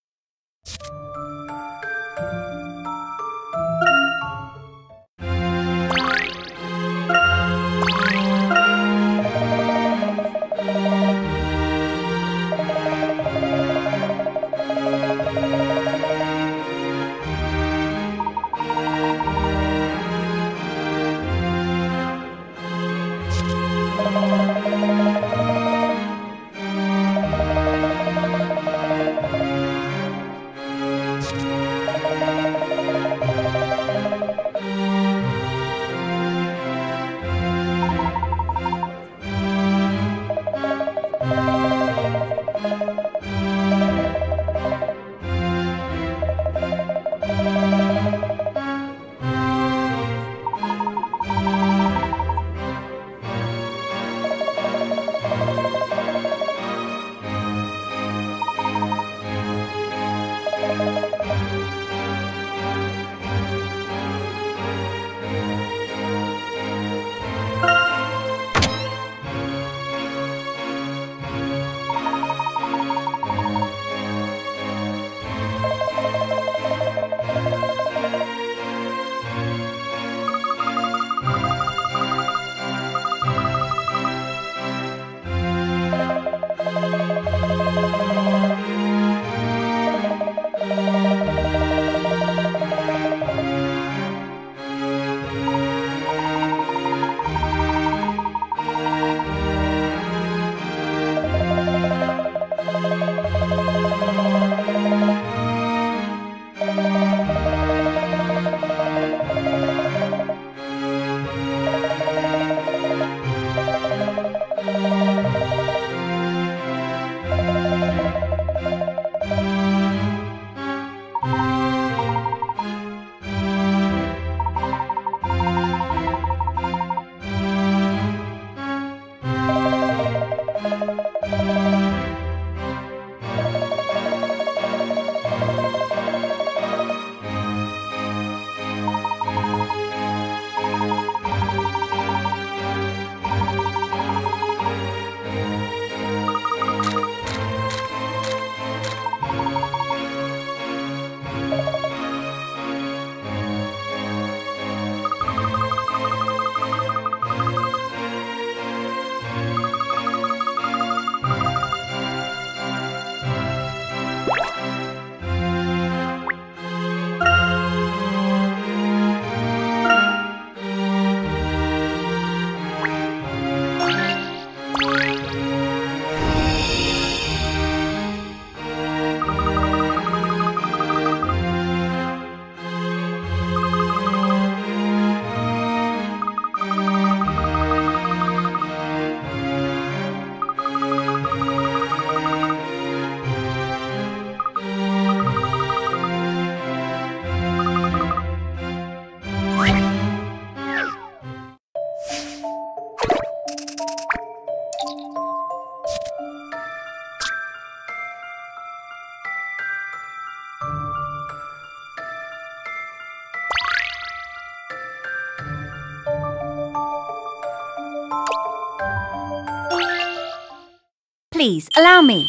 Please, allow me.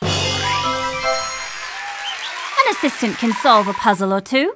An assistant can solve a puzzle or two.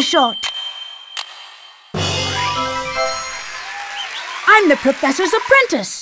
A shot. I'm the professor's apprentice.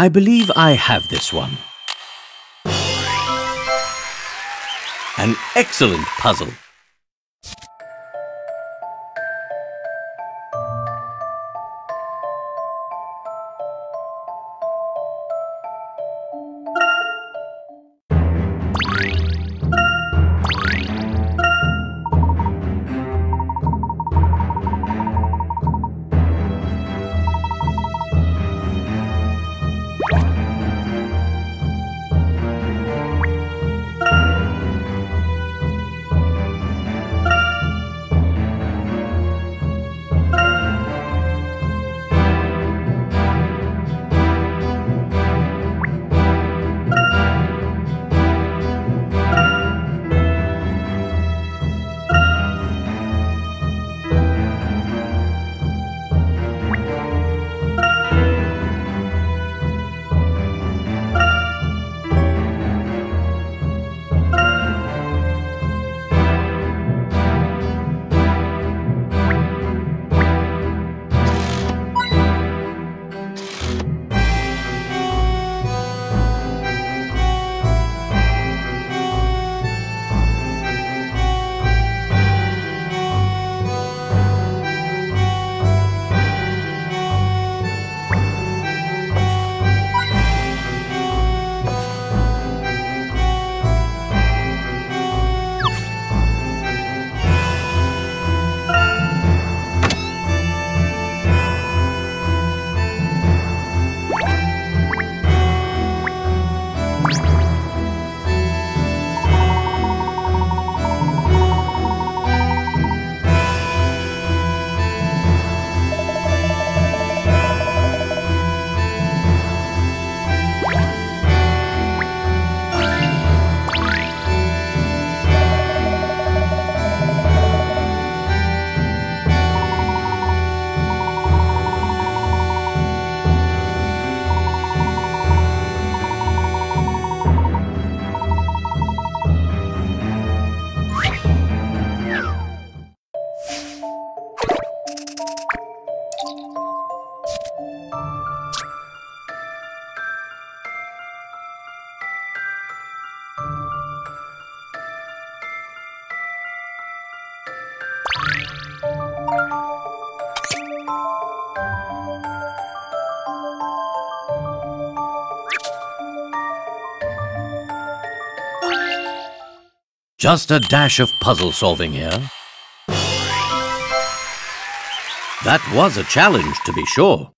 I believe I have this one. An excellent puzzle. Just a dash of puzzle solving here. That was a challenge, to be sure.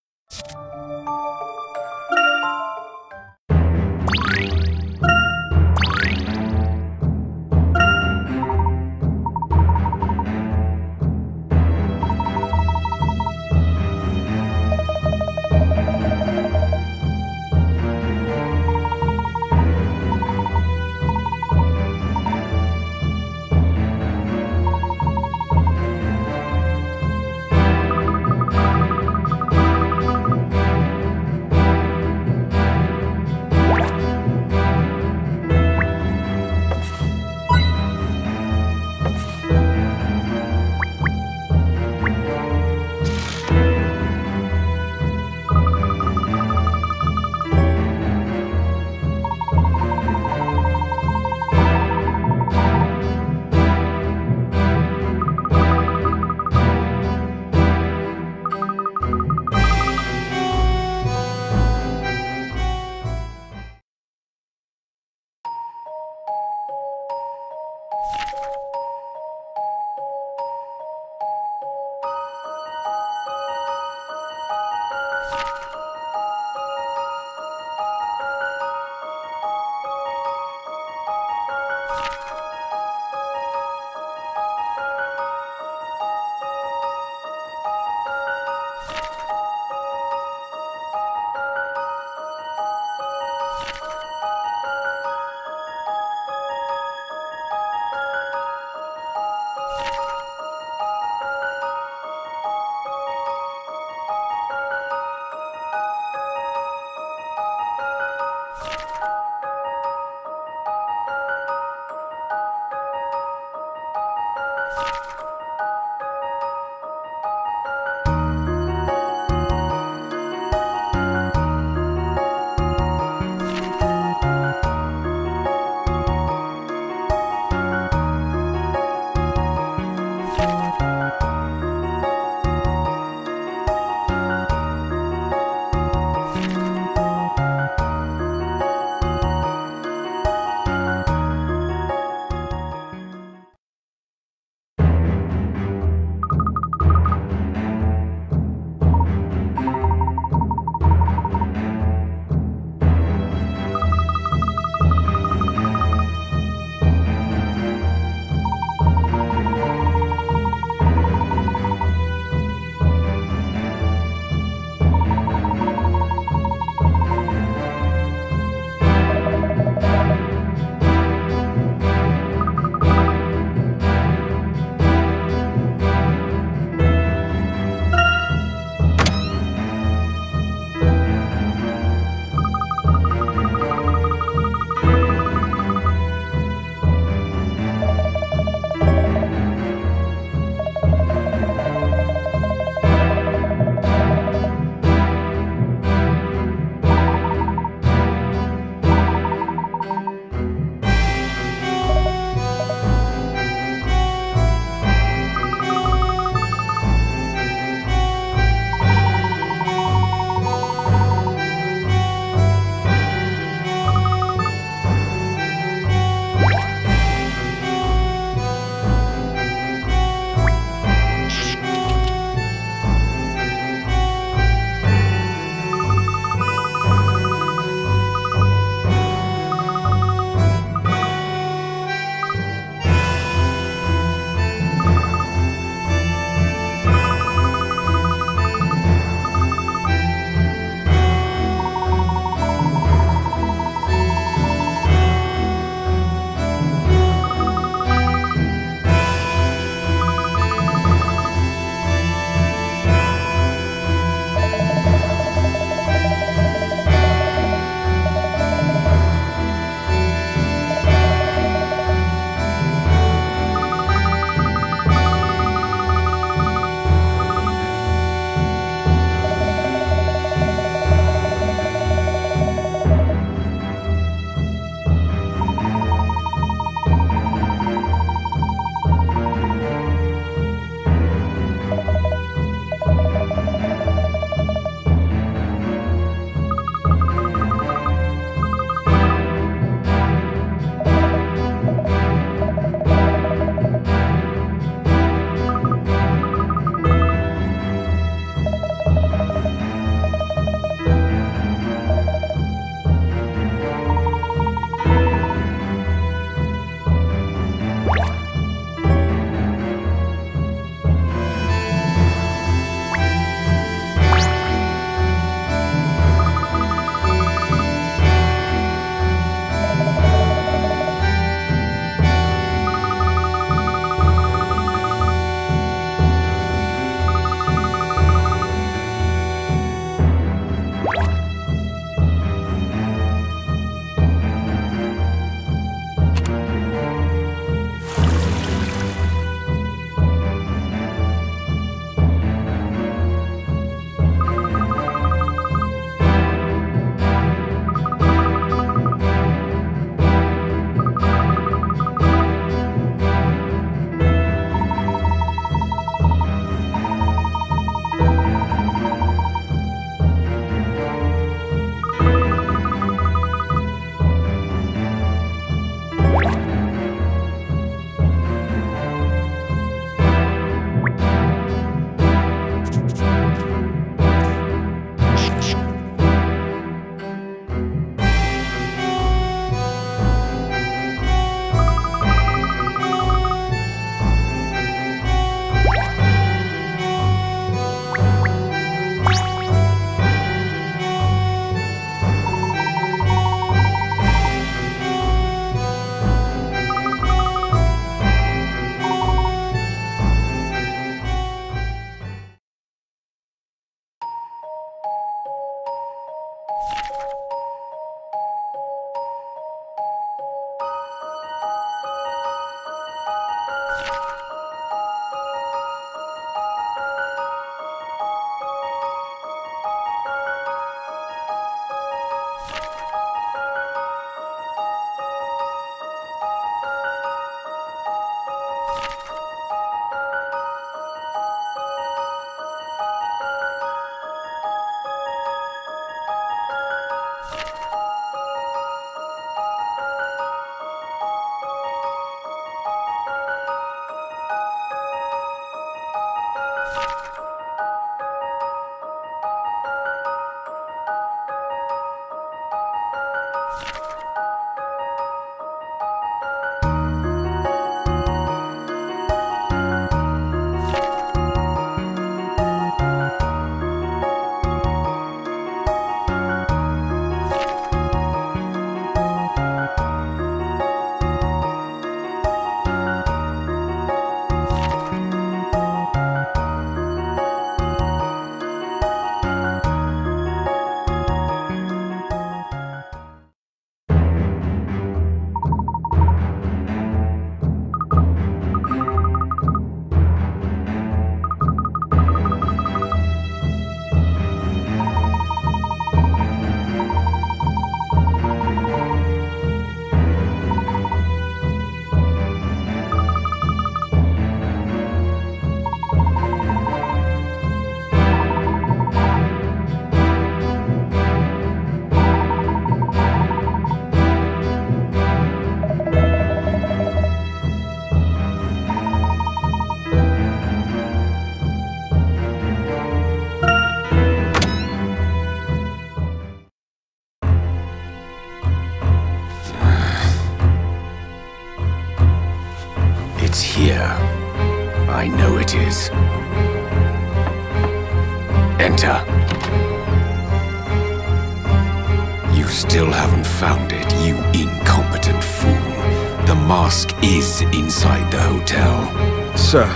Inside the hotel. Sir,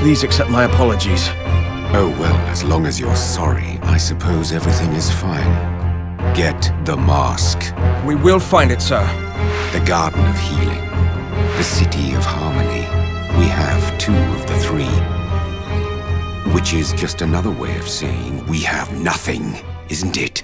please accept my apologies. Oh well, as long as you're sorry, I suppose everything is fine. Get the mask. We will find it, sir. The Garden of Healing. The City of Harmony. We have two of the three. Which is just another way of saying we have nothing, isn't it?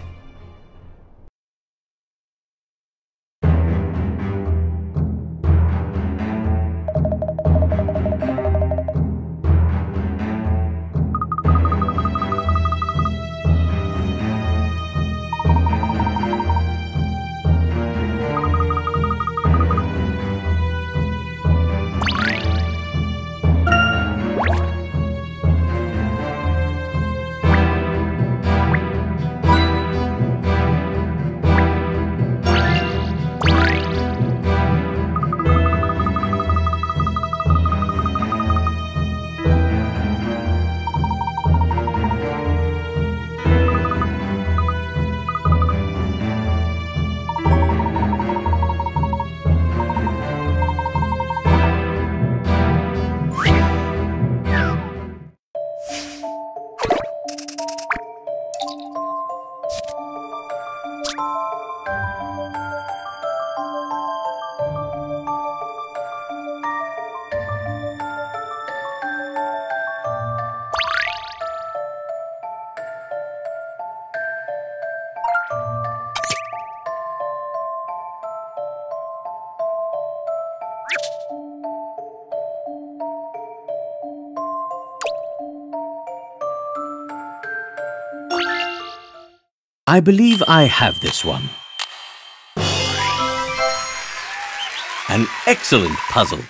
I believe I have this one. An excellent puzzle.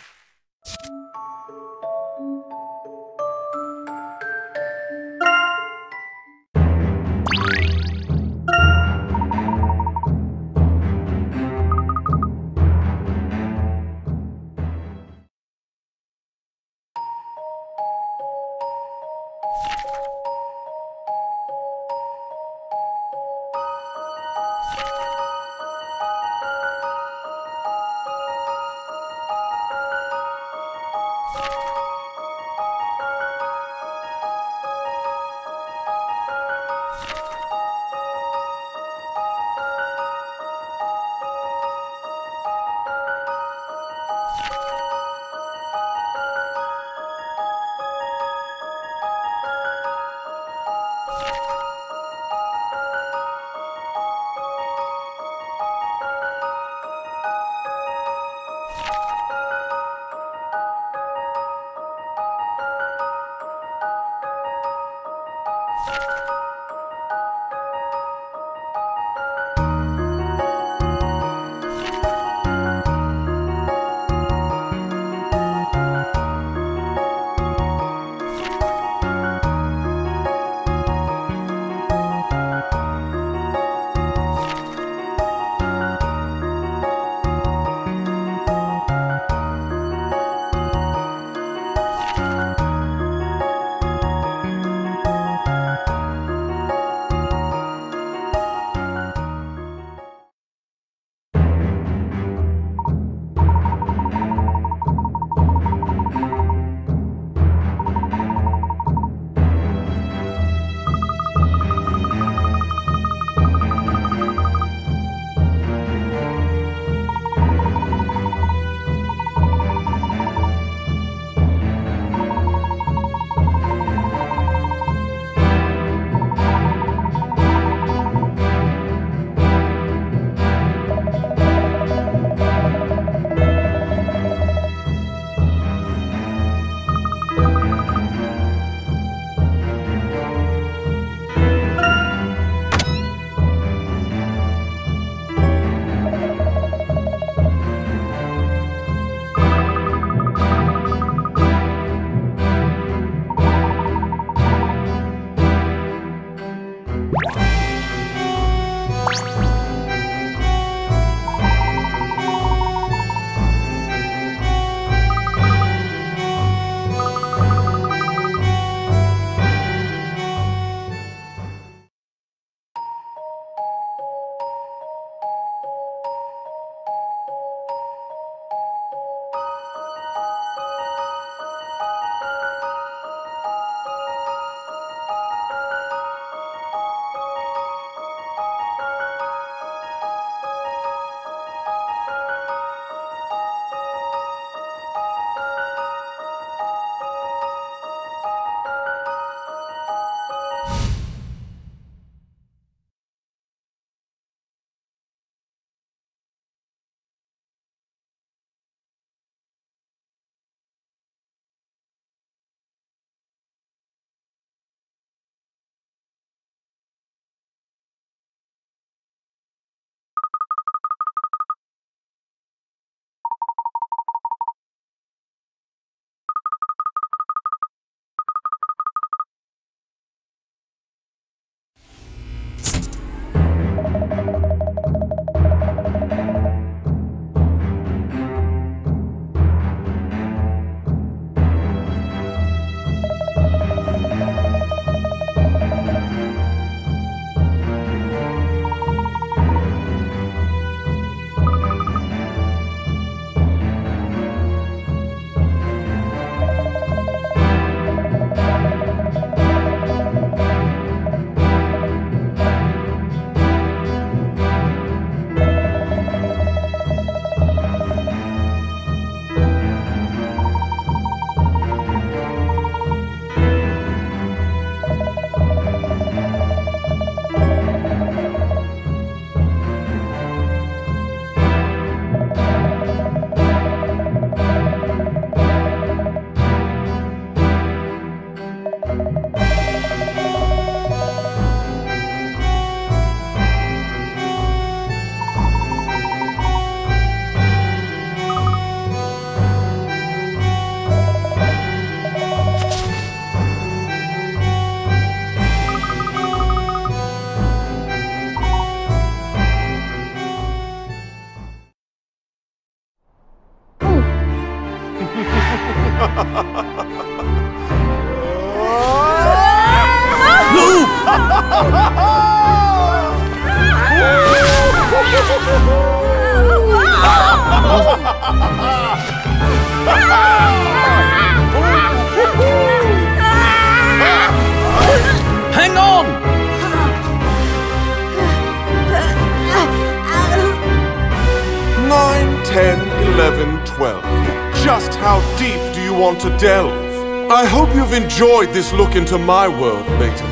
Enjoyed this look into my world, Layton.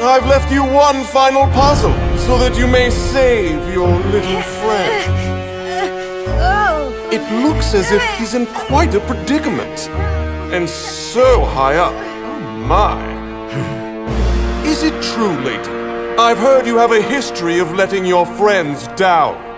I've left you one final puzzle, so that you may save your little friend. Oh. It looks as if he's in quite a predicament. And so high up. Oh my. Is it true, Layton? I've heard you have a history of letting your friends down.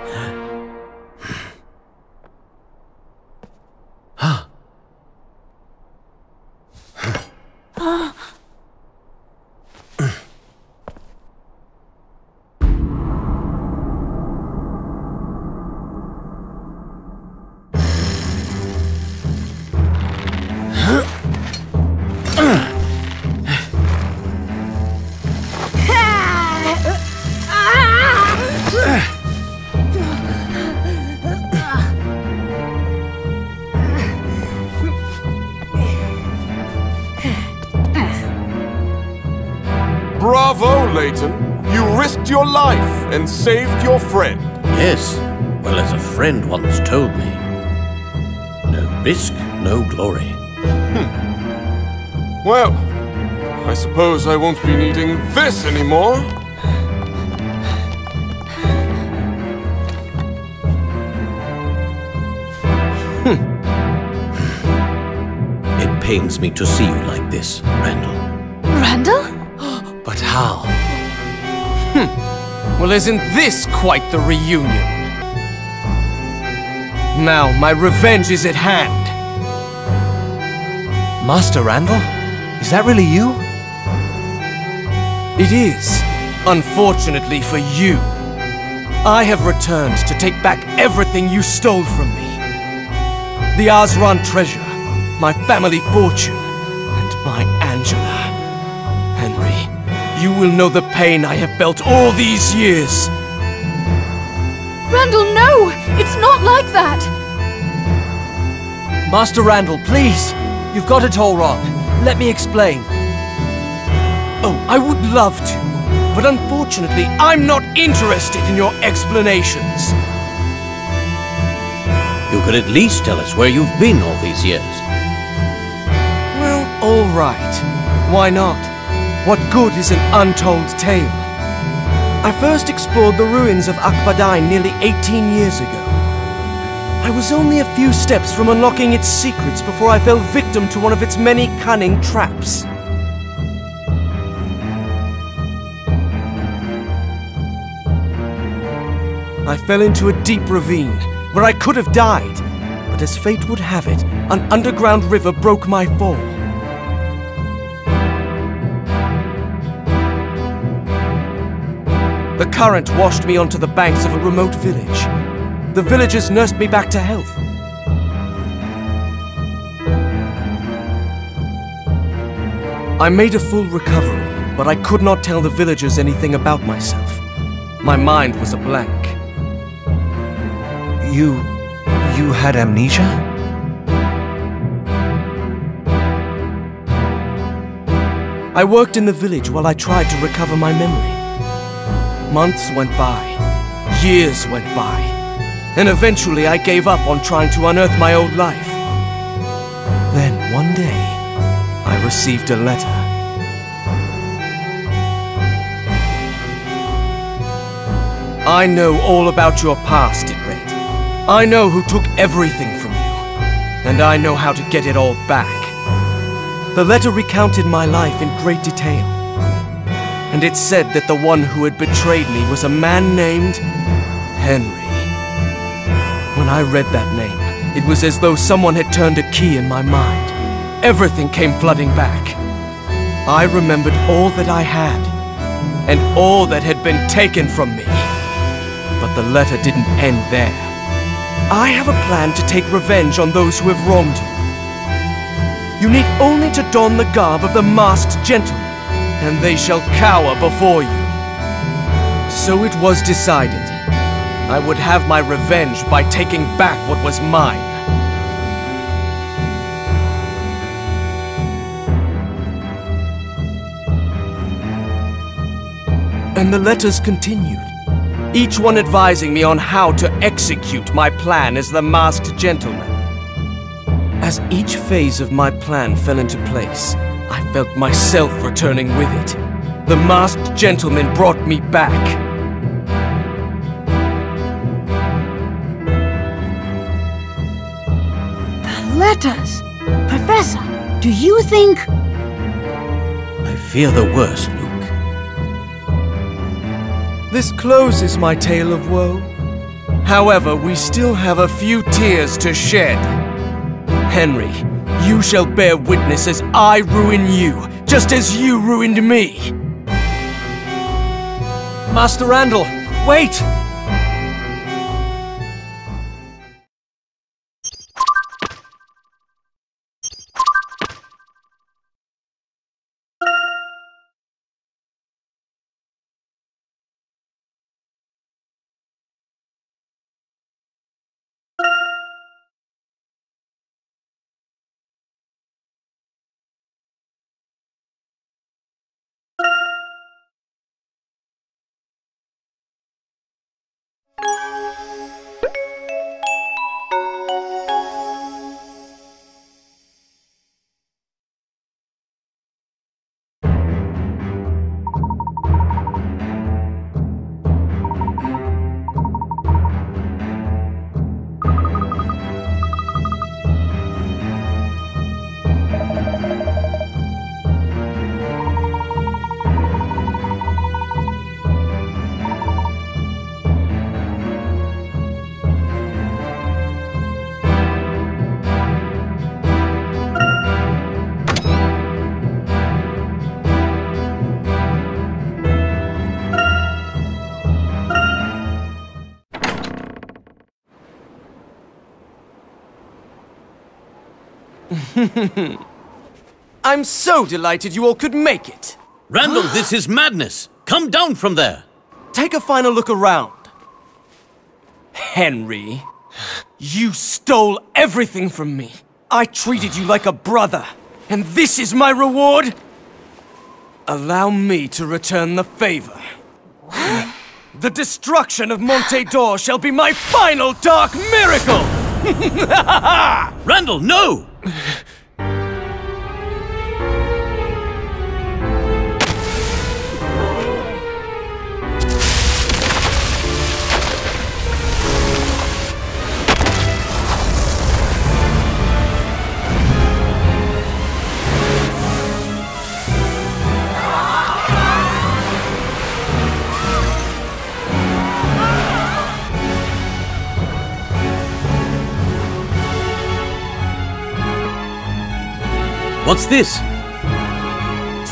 Suppose I won't be needing this anymore. It pains me to see you like this, Randall. Randall? But how? Hmm. Well, isn't this quite the reunion? Now, my revenge is at hand. Master Randall? Is that really you? It is, unfortunately for you. I have returned to take back everything you stole from me. The Azran treasure, my family fortune, and my Angela. Henry, you will know the pain I have felt all these years. Randall, no! It's not like that! Master Randall, please! You've got it all wrong. Let me explain. Oh, I would love to, but unfortunately, I'm not interested in your explanations. You could at least tell us where you've been all these years. Well, all right. Why not? What good is an untold tale? I first explored the ruins of Akbadain nearly 18 years ago. I was only a few steps from unlocking its secrets before I fell victim to one of its many cunning traps. Fell into a deep ravine where I could have died, but as fate would have it, an underground river broke my fall. The current washed me onto the banks of a remote village. The villagers nursed me back to health. I made a full recovery, but I could not tell the villagers anything about myself. My mind was a blank. You. you had amnesia? I worked in the village while I tried to recover my memory. Months went by, years went by, and eventually I gave up on trying to unearth my old life. Then one day, I received a letter. I know all about your past. I know who took everything from you, and I know how to get it all back. The letter recounted my life in great detail, and it said that the one who had betrayed me was a man named Henry. When I read that name, it was as though someone had turned a key in my mind. Everything came flooding back. I remembered all that I had, and all that had been taken from me. But the letter didn't end there. I have a plan to take revenge on those who have wronged you. You need only to don the garb of the masked gentleman, and they shall cower before you. So it was decided. I would have my revenge by taking back what was mine. And the letters continued, each one advising me on how to execute my plan as the masked gentleman. As each phase of my plan fell into place, I felt myself returning with it. The masked gentleman brought me back. The letters! Professor, do you think... I fear the worst, Luke. This closes my tale of woe. However, we still have a few tears to shed. Henry, you shall bear witness as I ruin you, just as you ruined me. Master Randall, wait! I'm so delighted you all could make it. Randall, this is madness. Come down from there. Take a final look around. Henry, you stole everything from me. I treated you like a brother, and this is my reward? Allow me to return the favor. The destruction of Monte d'Or shall be my final dark miracle! Randall, no! What's this?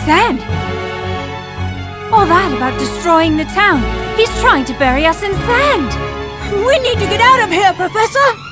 Sand! All that about destroying the town. He's trying to bury us in sand! We need to get out of here, Professor!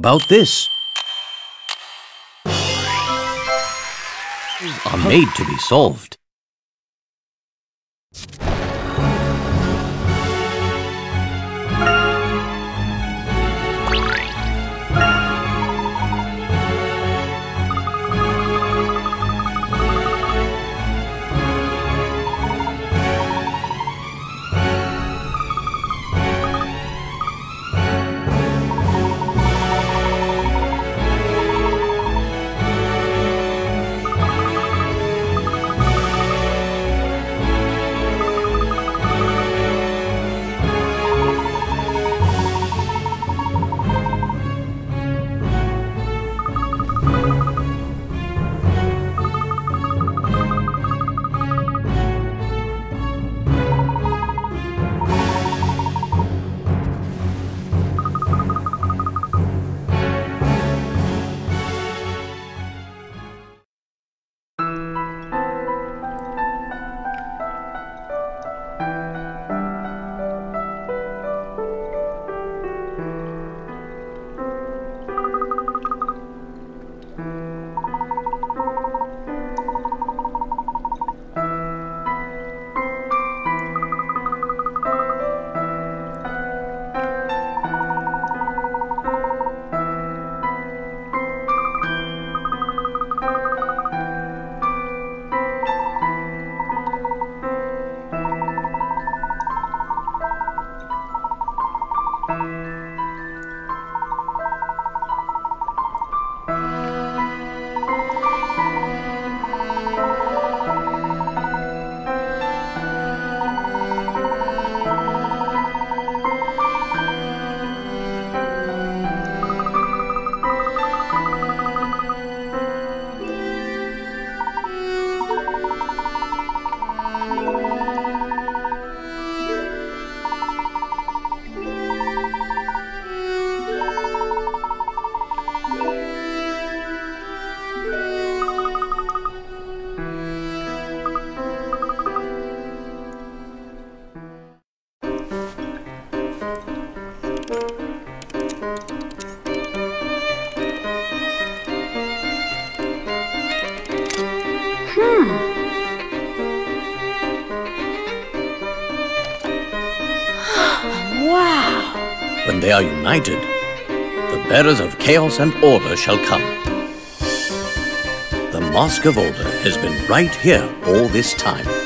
About this? Are made to be solved. United, the bearers of chaos and order shall come. The Mask of Order has been right here all this time.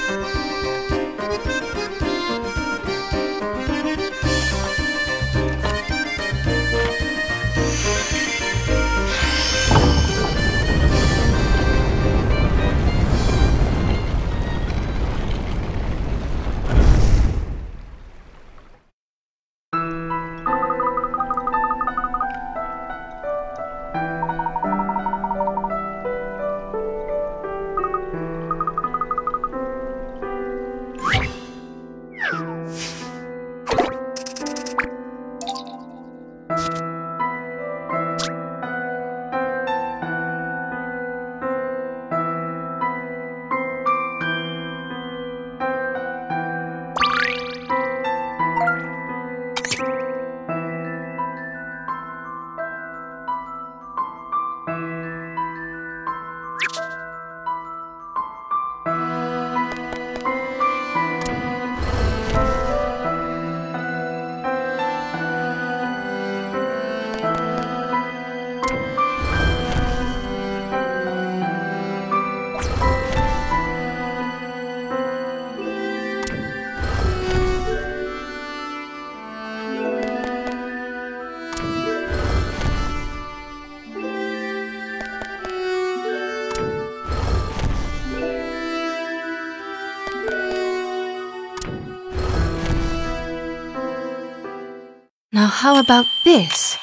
This?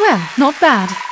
Well, not bad.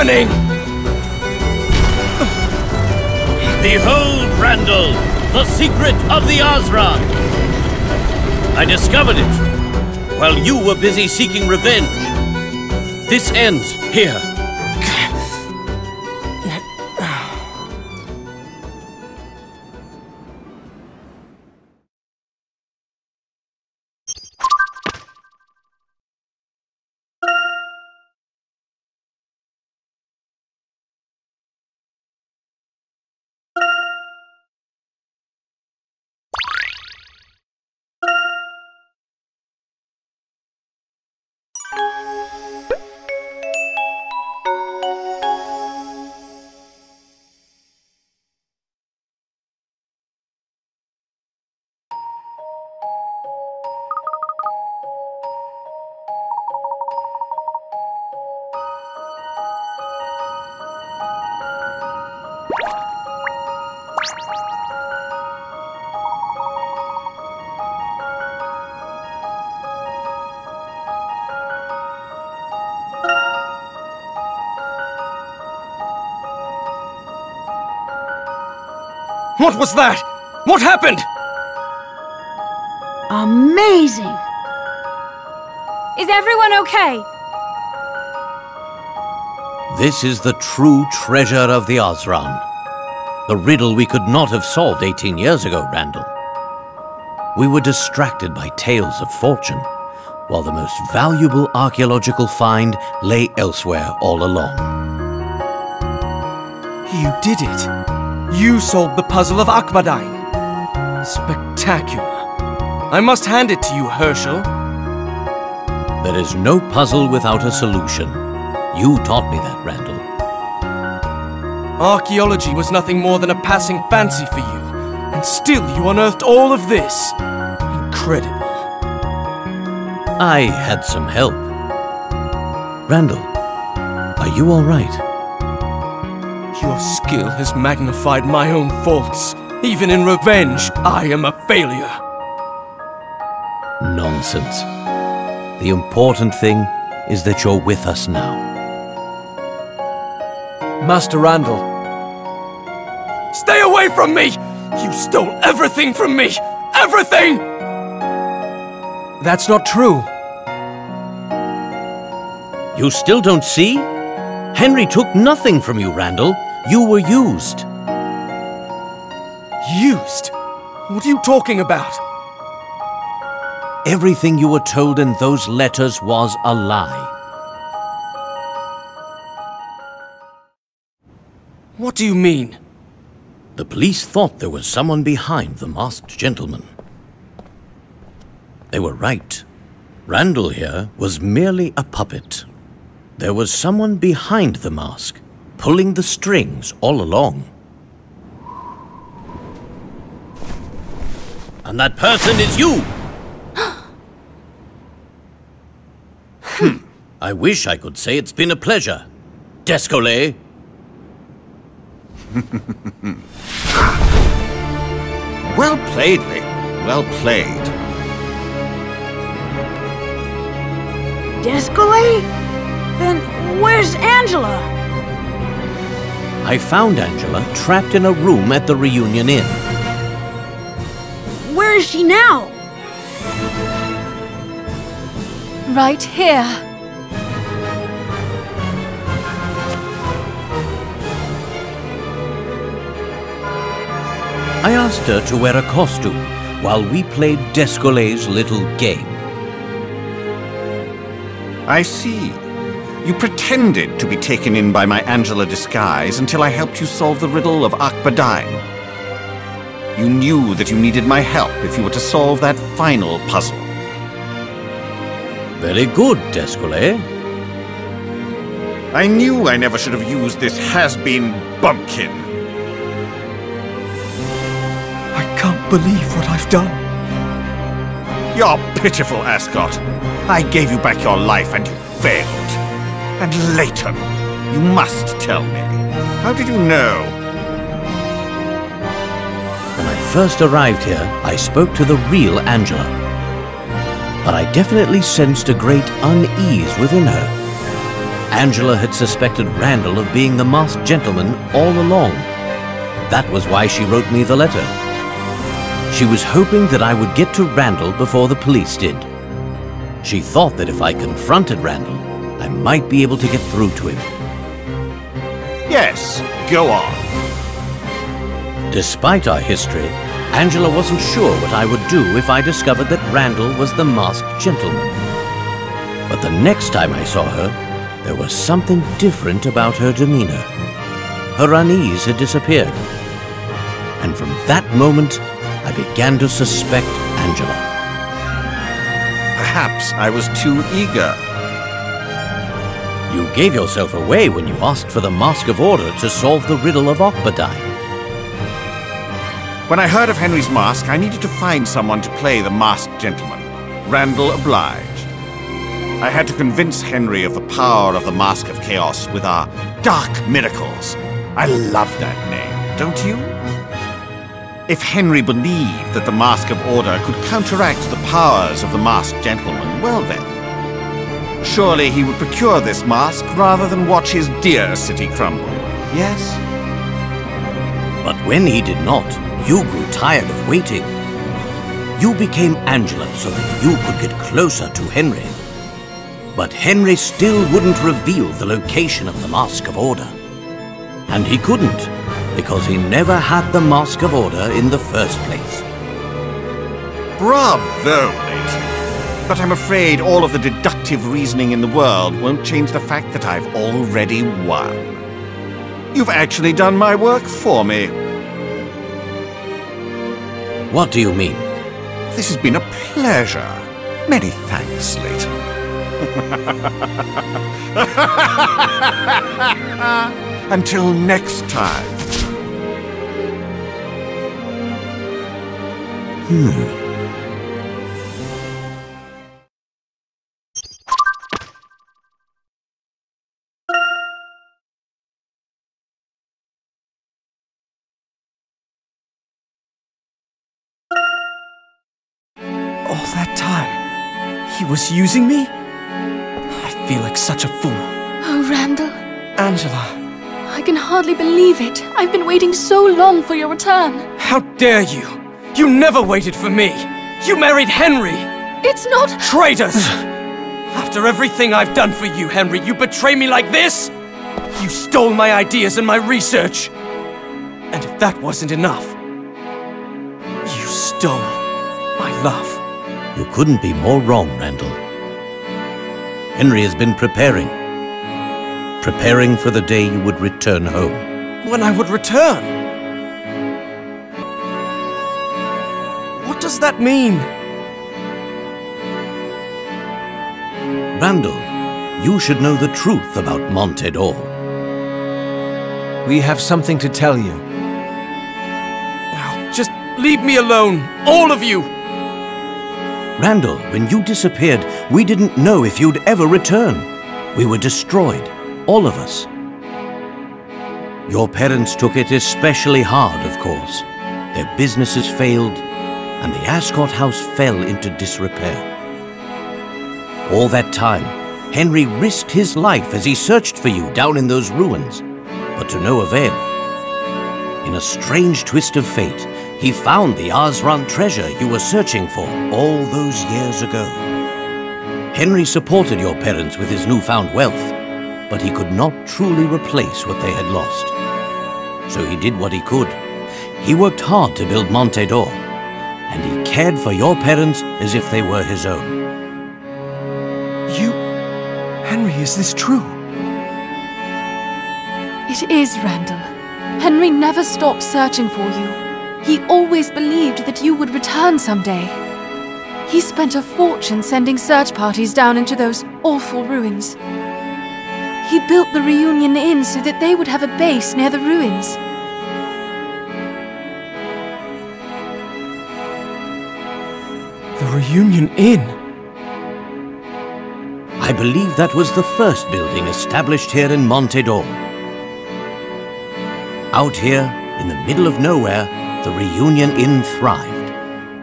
Happening? Behold, Randall, the secret of the Azran. I discovered it while you were busy seeking revenge. This ends here. Was that? What happened? Amazing! Is everyone okay? This is the true treasure of the Azran. The riddle we could not have solved 18 years ago, Randall. We were distracted by tales of fortune, while the most valuable archaeological find lay elsewhere all along. You did it. You solved the puzzle of Akbadain. Spectacular. I must hand it to you, Hershel. There is no puzzle without a solution. You taught me that, Randall. Archaeology was nothing more than a passing fancy for you, and still you unearthed all of this. Incredible. I had some help. Randall, are you all right? Your skill has magnified my own faults. Even in revenge, I am a failure. Nonsense. The important thing is that you're with us now. Master Randall. Stay away from me! You stole everything from me! Everything! That's not true. You still don't see? Henry took nothing from you, Randall. You were used. Used? What are you talking about? Everything you were told in those letters was a lie. What do you mean? The police thought there was someone behind the masked gentleman. They were right. Randall here was merely a puppet. There was someone behind the mask, pulling the strings all along. And that person is you! hmm. I wish I could say it's been a pleasure. Descole. well played, Lee. Well played. Descole? Then where's Angela? I found Angela trapped in a room at the Reunion Inn. Where is she now? Right here. I asked her to wear a costume while we played Descole's little game. I see. You pretended to be taken in by my Angela disguise until I helped you solve the riddle of Akbadain. You knew that you needed my help if you were to solve that final puzzle. Very good, Descole. I knew I never should have used this has-been bumpkin. I can't believe what I've done. You're pitiful, Ascot. I gave you back your life and you failed. And Layton, you must tell me. How did you know? When I first arrived here, I spoke to the real Angela. But I definitely sensed a great unease within her. Angela had suspected Randall of being the masked gentleman all along. That was why she wrote me the letter. She was hoping that I would get to Randall before the police did. She thought that if I confronted Randall, I might be able to get through to him. Yes, go on. Despite our history, Angela wasn't sure what I would do if I discovered that Randall was the masked gentleman. But the next time I saw her, there was something different about her demeanor. Her unease had disappeared. And from that moment, I began to suspect Angela. Perhaps I was too eager. You gave yourself away when you asked for the Mask of Order to solve the riddle of Akbadain. When I heard of Henry's mask, I needed to find someone to play the masked gentleman. Randall obliged. I had to convince Henry of the power of the Mask of Chaos with our dark miracles. I love that name, don't you? If Henry believed that the Mask of Order could counteract the powers of the Masked Gentleman, well then. Surely he would procure this mask rather than watch his dear city crumble, yes? But when he did not, you grew tired of waiting. You became Angela so that you could get closer to Henry. But Henry still wouldn't reveal the location of the Mask of Order. And he couldn't, because he never had the Mask of Order in the first place. Bravo, mate! But I'm afraid all of the deductive reasoning in the world won't change the fact that I've already won. You've actually done my work for me. What do you mean? This has been a pleasure. Many thanks, Layton. Until next time. Hmm. Was using me? I feel like such a fool. Oh, Randall, Angela, I can hardly believe it. I've been waiting so long for your return. how dare you? You never waited for me. You married Henry. It's not... Traitors! After everything I've done for you, Henry, you betray me like this? You stole my ideas and my research. And if that wasn't enough, you stole my love. You couldn't be more wrong, Randall. Henry has been preparing. Preparing for the day you would return home. When I would return. What does that mean? Randall, you should know the truth about Monte d'Or. We have something to tell you. Now, just leave me alone, all of you! Randall, when you disappeared, we didn't know if you'd ever return. We were destroyed, all of us. Your parents took it especially hard, of course. Their businesses failed, and the Ascot house fell into disrepair. All that time, Henry risked his life as he searched for you down in those ruins, but to no avail. In a strange twist of fate, he found the Azran treasure you were searching for all those years ago. Henry supported your parents with his newfound wealth, but he could not truly replace what they had lost. So he did what he could. He worked hard to build Monte d'Or, and he cared for your parents as if they were his own. You... Henry, is this true? It is, Randall. Henry never stopped searching for you. He always believed that you would return someday. He spent a fortune sending search parties down into those awful ruins. He built the Reunion Inn so that they would have a base near the ruins. The Reunion Inn? I believe that was the first building established here in Monte d'Or. Out here, in the middle of nowhere, the Reunion Inn thrived.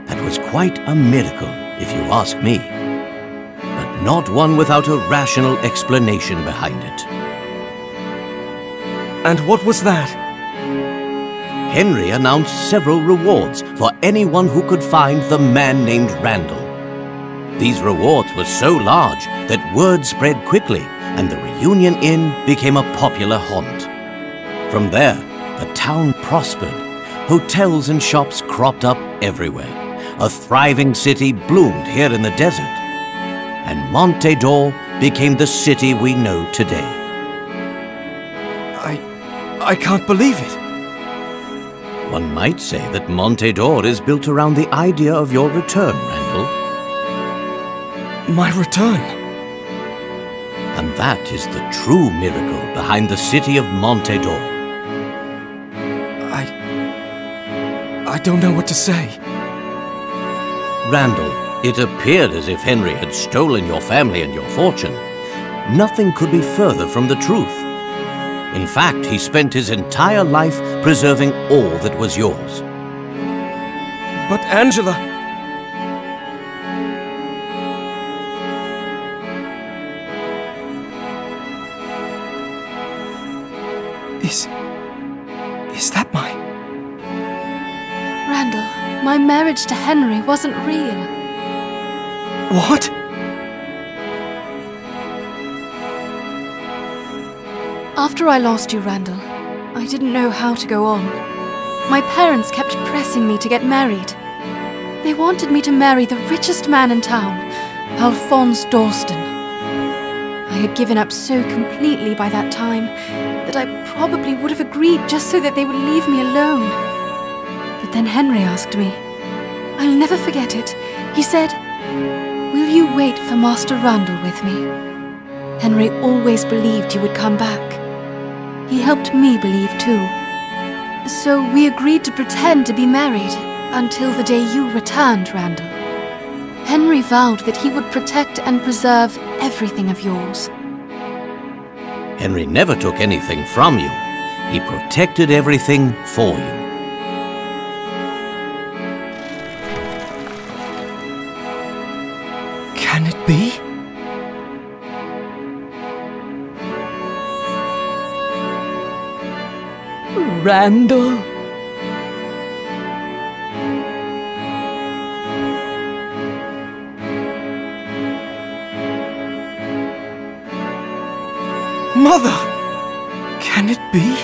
That was quite a miracle, if you ask me. But not one without a rational explanation behind it. And what was that? Henry announced several rewards for anyone who could find the man named Randall. These rewards were so large that word spread quickly and the Reunion Inn became a popular haunt. From there, the town prospered. Hotels and shops cropped up everywhere. A thriving city bloomed here in the desert. And Monte d'Or became the city we know today. I... I can't believe it. One might say that Monte d'Or is built around the idea of your return, Randall. My return? And that is the true miracle behind the city of Monte d'Or. I don't know what to say. Randall, it appeared as if Henry had stolen your family and your fortune. Nothing could be further from the truth. In fact, he spent his entire life preserving all that was yours. But Angela... marriage to Henry wasn't real. What? After I lost you, Randall, I didn't know how to go on. My parents kept pressing me to get married. They wanted me to marry the richest man in town, Alphonse Dorston. I had given up so completely by that time that I probably would have agreed just so that they would leave me alone. But then Henry asked me. I'll never forget it. He said, Will you wait for Master Randall with me? Henry always believed you would come back. He helped me believe too. So we agreed to pretend to be married until the day you returned, Randall. Henry vowed that he would protect and preserve everything of yours. Henry never took anything from you. He protected everything for you. Randall. Mother! Can it be?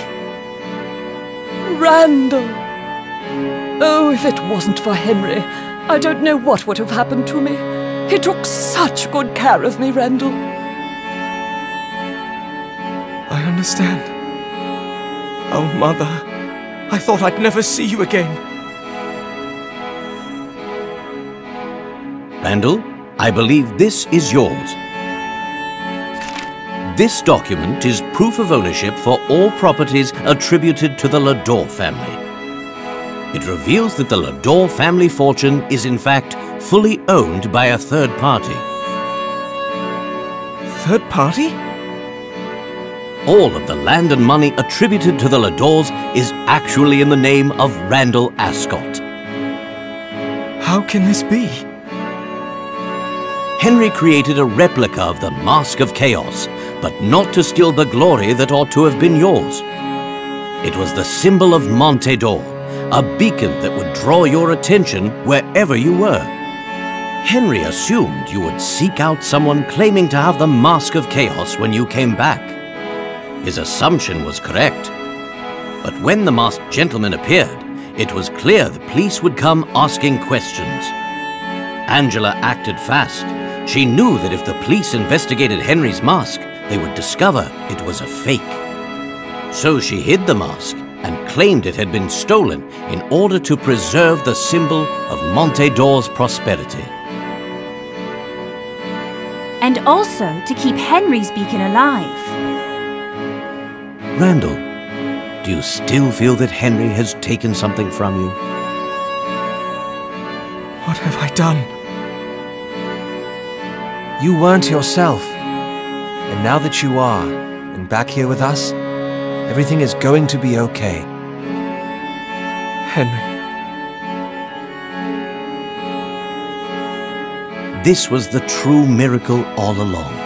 Randall. Oh, if it wasn't for Henry, I don't know what would have happened to me. He took such good care of me, Randall. I understand. Oh, Mother. I thought I'd never see you again. Randall, I believe this is yours. This document is proof of ownership for all properties attributed to the Ledore family. It reveals that the Ledore family fortune is in fact fully owned by a third party. Third party? All of the land and money attributed to the Ledores is actually in the name of Randall Ascot. How can this be? Henry created a replica of the Mask of Chaos, but not to steal the glory that ought to have been yours. It was the symbol of Monte d'Or, a beacon that would draw your attention wherever you were. Henry assumed you would seek out someone claiming to have the Mask of Chaos when you came back. His assumption was correct. But when the masked gentleman appeared, it was clear the police would come asking questions. Angela acted fast. She knew that if the police investigated Henry's mask, they would discover it was a fake. So she hid the mask and claimed it had been stolen in order to preserve the symbol of Monte d'Or's prosperity. And also to keep Henry's beacon alive. Randall, do you still feel that Henry has taken something from you? What have I done? You weren't yourself. And now that you are, and back here with us, everything is going to be okay. Henry. this was the true miracle all along.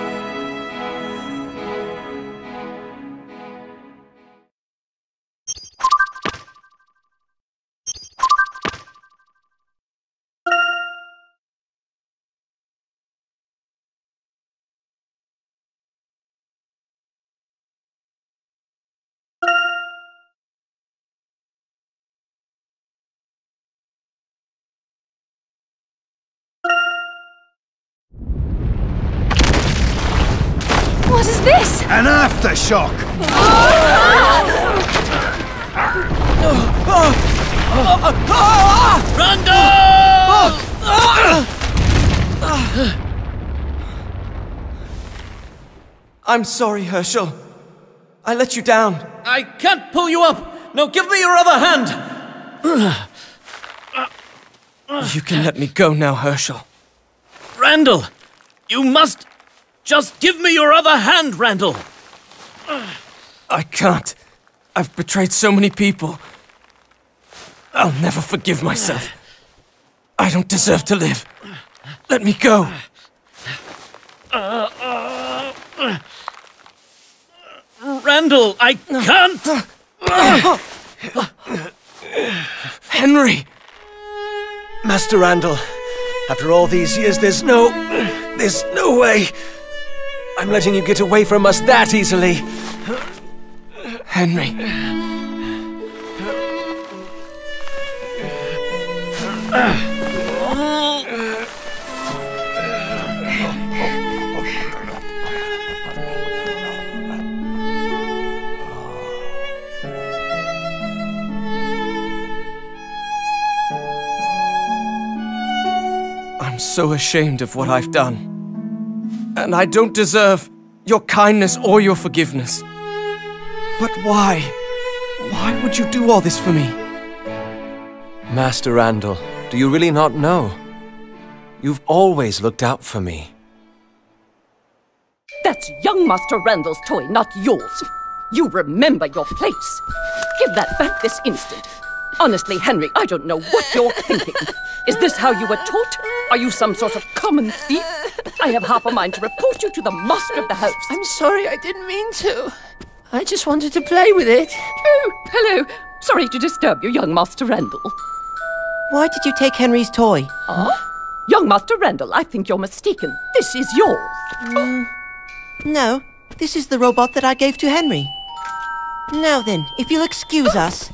Aftershock! I'm sorry, Hershel. I let you down. I can't pull you up! No, give me your other hand! You can let me go now, Hershel. Randall! You must just give me your other hand, Randall! I can't. I've betrayed so many people. I'll never forgive myself. I don't deserve to live. Let me go. Randall, I can't! Henry! Master Randall, after all these years, there's no. There's no way. I'm letting you get away from us that easily. Henry. I'm so ashamed of what I've done. And I don't deserve your kindness or your forgiveness. But why? Why would you do all this for me? Master Randall, do you really not know? You've always looked out for me. That's young Master Randall's toy, not yours. You remember your place. Give that back this instant. Honestly, Henry, I don't know what you're thinking. Is this how you were taught? Are you some sort of common thief? I have half a mind to report you to the master of the house. I'm sorry, I didn't mean to. I just wanted to play with it. Oh, hello. Sorry to disturb you, young Master Randall. Why did you take Henry's toy? Huh? Young Master Randall, I think you're mistaken. This is yours. Mm, no, this is the robot that I gave to Henry. Now then, if you'll excuse us.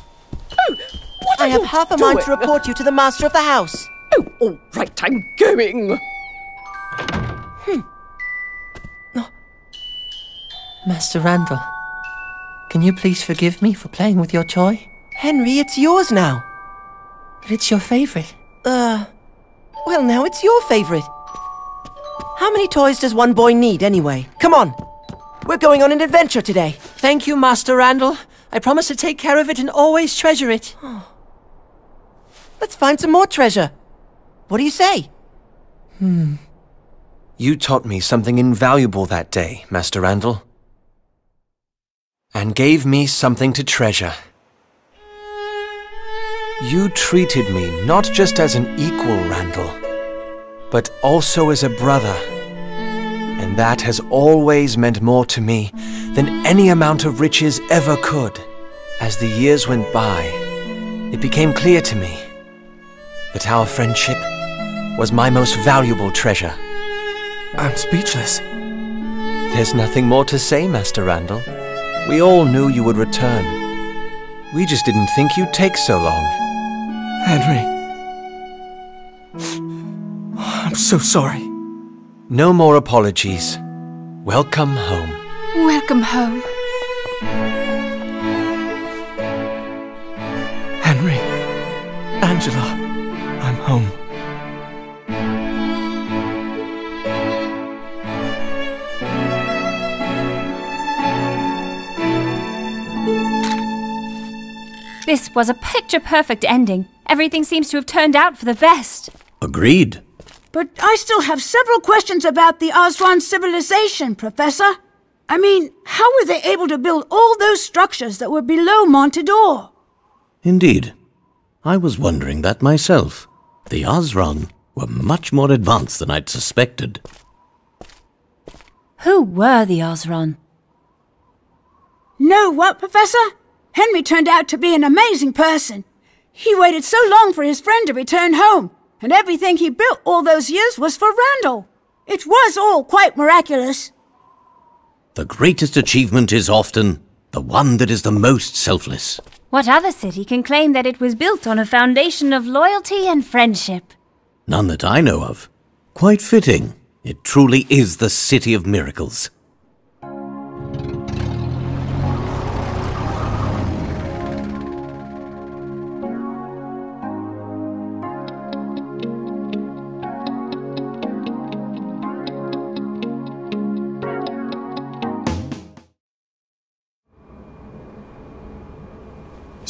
Oh, what I have half a mind to report you to the master of the house. Oh, all right, I'm going. Hmm. Oh. Master Randall, can you please forgive me for playing with your toy? Henry, it's yours now. But it's your favorite. Uh, well, now it's your favorite. How many toys does one boy need anyway? Come on. We're going on an adventure today. Thank you, Master Randall. I promise to take care of it and always treasure it. Let's find some more treasure. What do you say? Hmm. You taught me something invaluable that day, Master Randall. And gave me something to treasure. You treated me not just as an equal, Randall, but also as a brother. And that has always meant more to me than any amount of riches ever could. As the years went by, it became clear to me that our friendship was my most valuable treasure. I'm speechless. There's nothing more to say, Master Randall. We all knew you would return. We just didn't think you'd take so long. Henry. I'm so sorry. No more apologies. Welcome home. Welcome home. Henry. Angela. I'm home. This was a picture perfect ending. Everything seems to have turned out for the best. Agreed. But I still have several questions about the Azran civilization, Professor. I mean, how were they able to build all those structures that were below Monte d'Or? Indeed. I was wondering that myself. The Azran, were much more advanced than I'd suspected. Who were the Azran? Know what, Professor? Henry turned out to be an amazing person. He waited so long for his friend to return home, and everything he built all those years was for Randall. It was all quite miraculous. The greatest achievement is often the one that is the most selfless. What other city can claim that it was built on a foundation of loyalty and friendship? None that I know of. Quite fitting. It truly is the City of Miracles.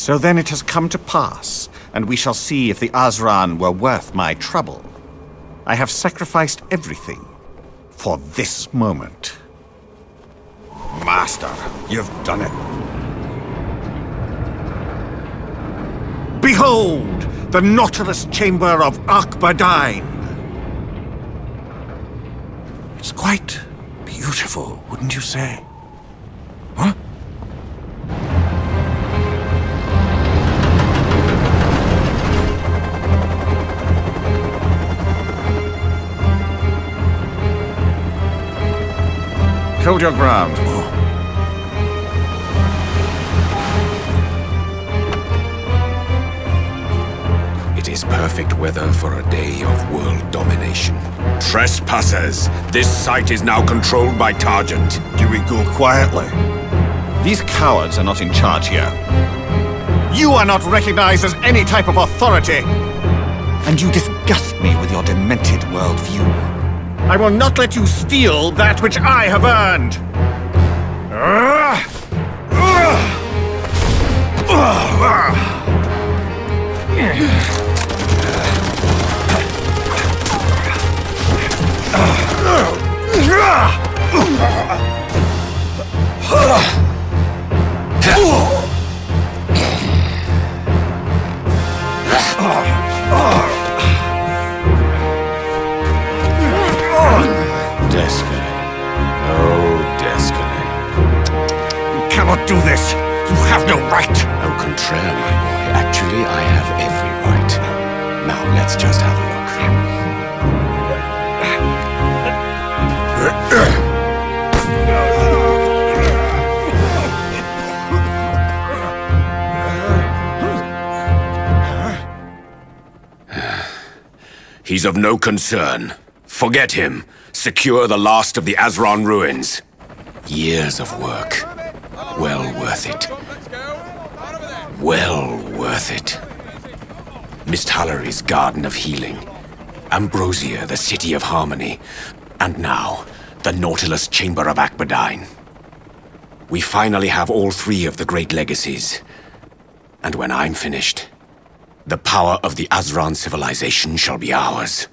So then it has come to pass, and we shall see if the Azran were worth my trouble. I have sacrificed everything for this moment. Master, you've done it. Behold, the Nautilus Chamber of Akbadain! It's quite beautiful, wouldn't you say? Huh? Hold your ground. It is perfect weather for a day of world domination. Trespassers! This site is now controlled by Targent. Do we go quietly? These cowards are not in charge here. You are not recognized as any type of authority! And you disgust me with your demented worldview. I will not let you steal that which I have earned! Destiny. Oh, Destiny. You cannot do this! You have no right! Au contraire, my boy. Actually, I have every right. Now, let's just have a look. He's of no concern. Forget him. Secure the last of the Azran ruins. Years of work. Well worth it. Well worth it. Misthallery's Garden of Healing. Ambrosia, the City of Harmony. And now, the Nautilus Chamber of Akbadain. We finally have all three of the great legacies. And when I'm finished, the power of the Azran civilization shall be ours.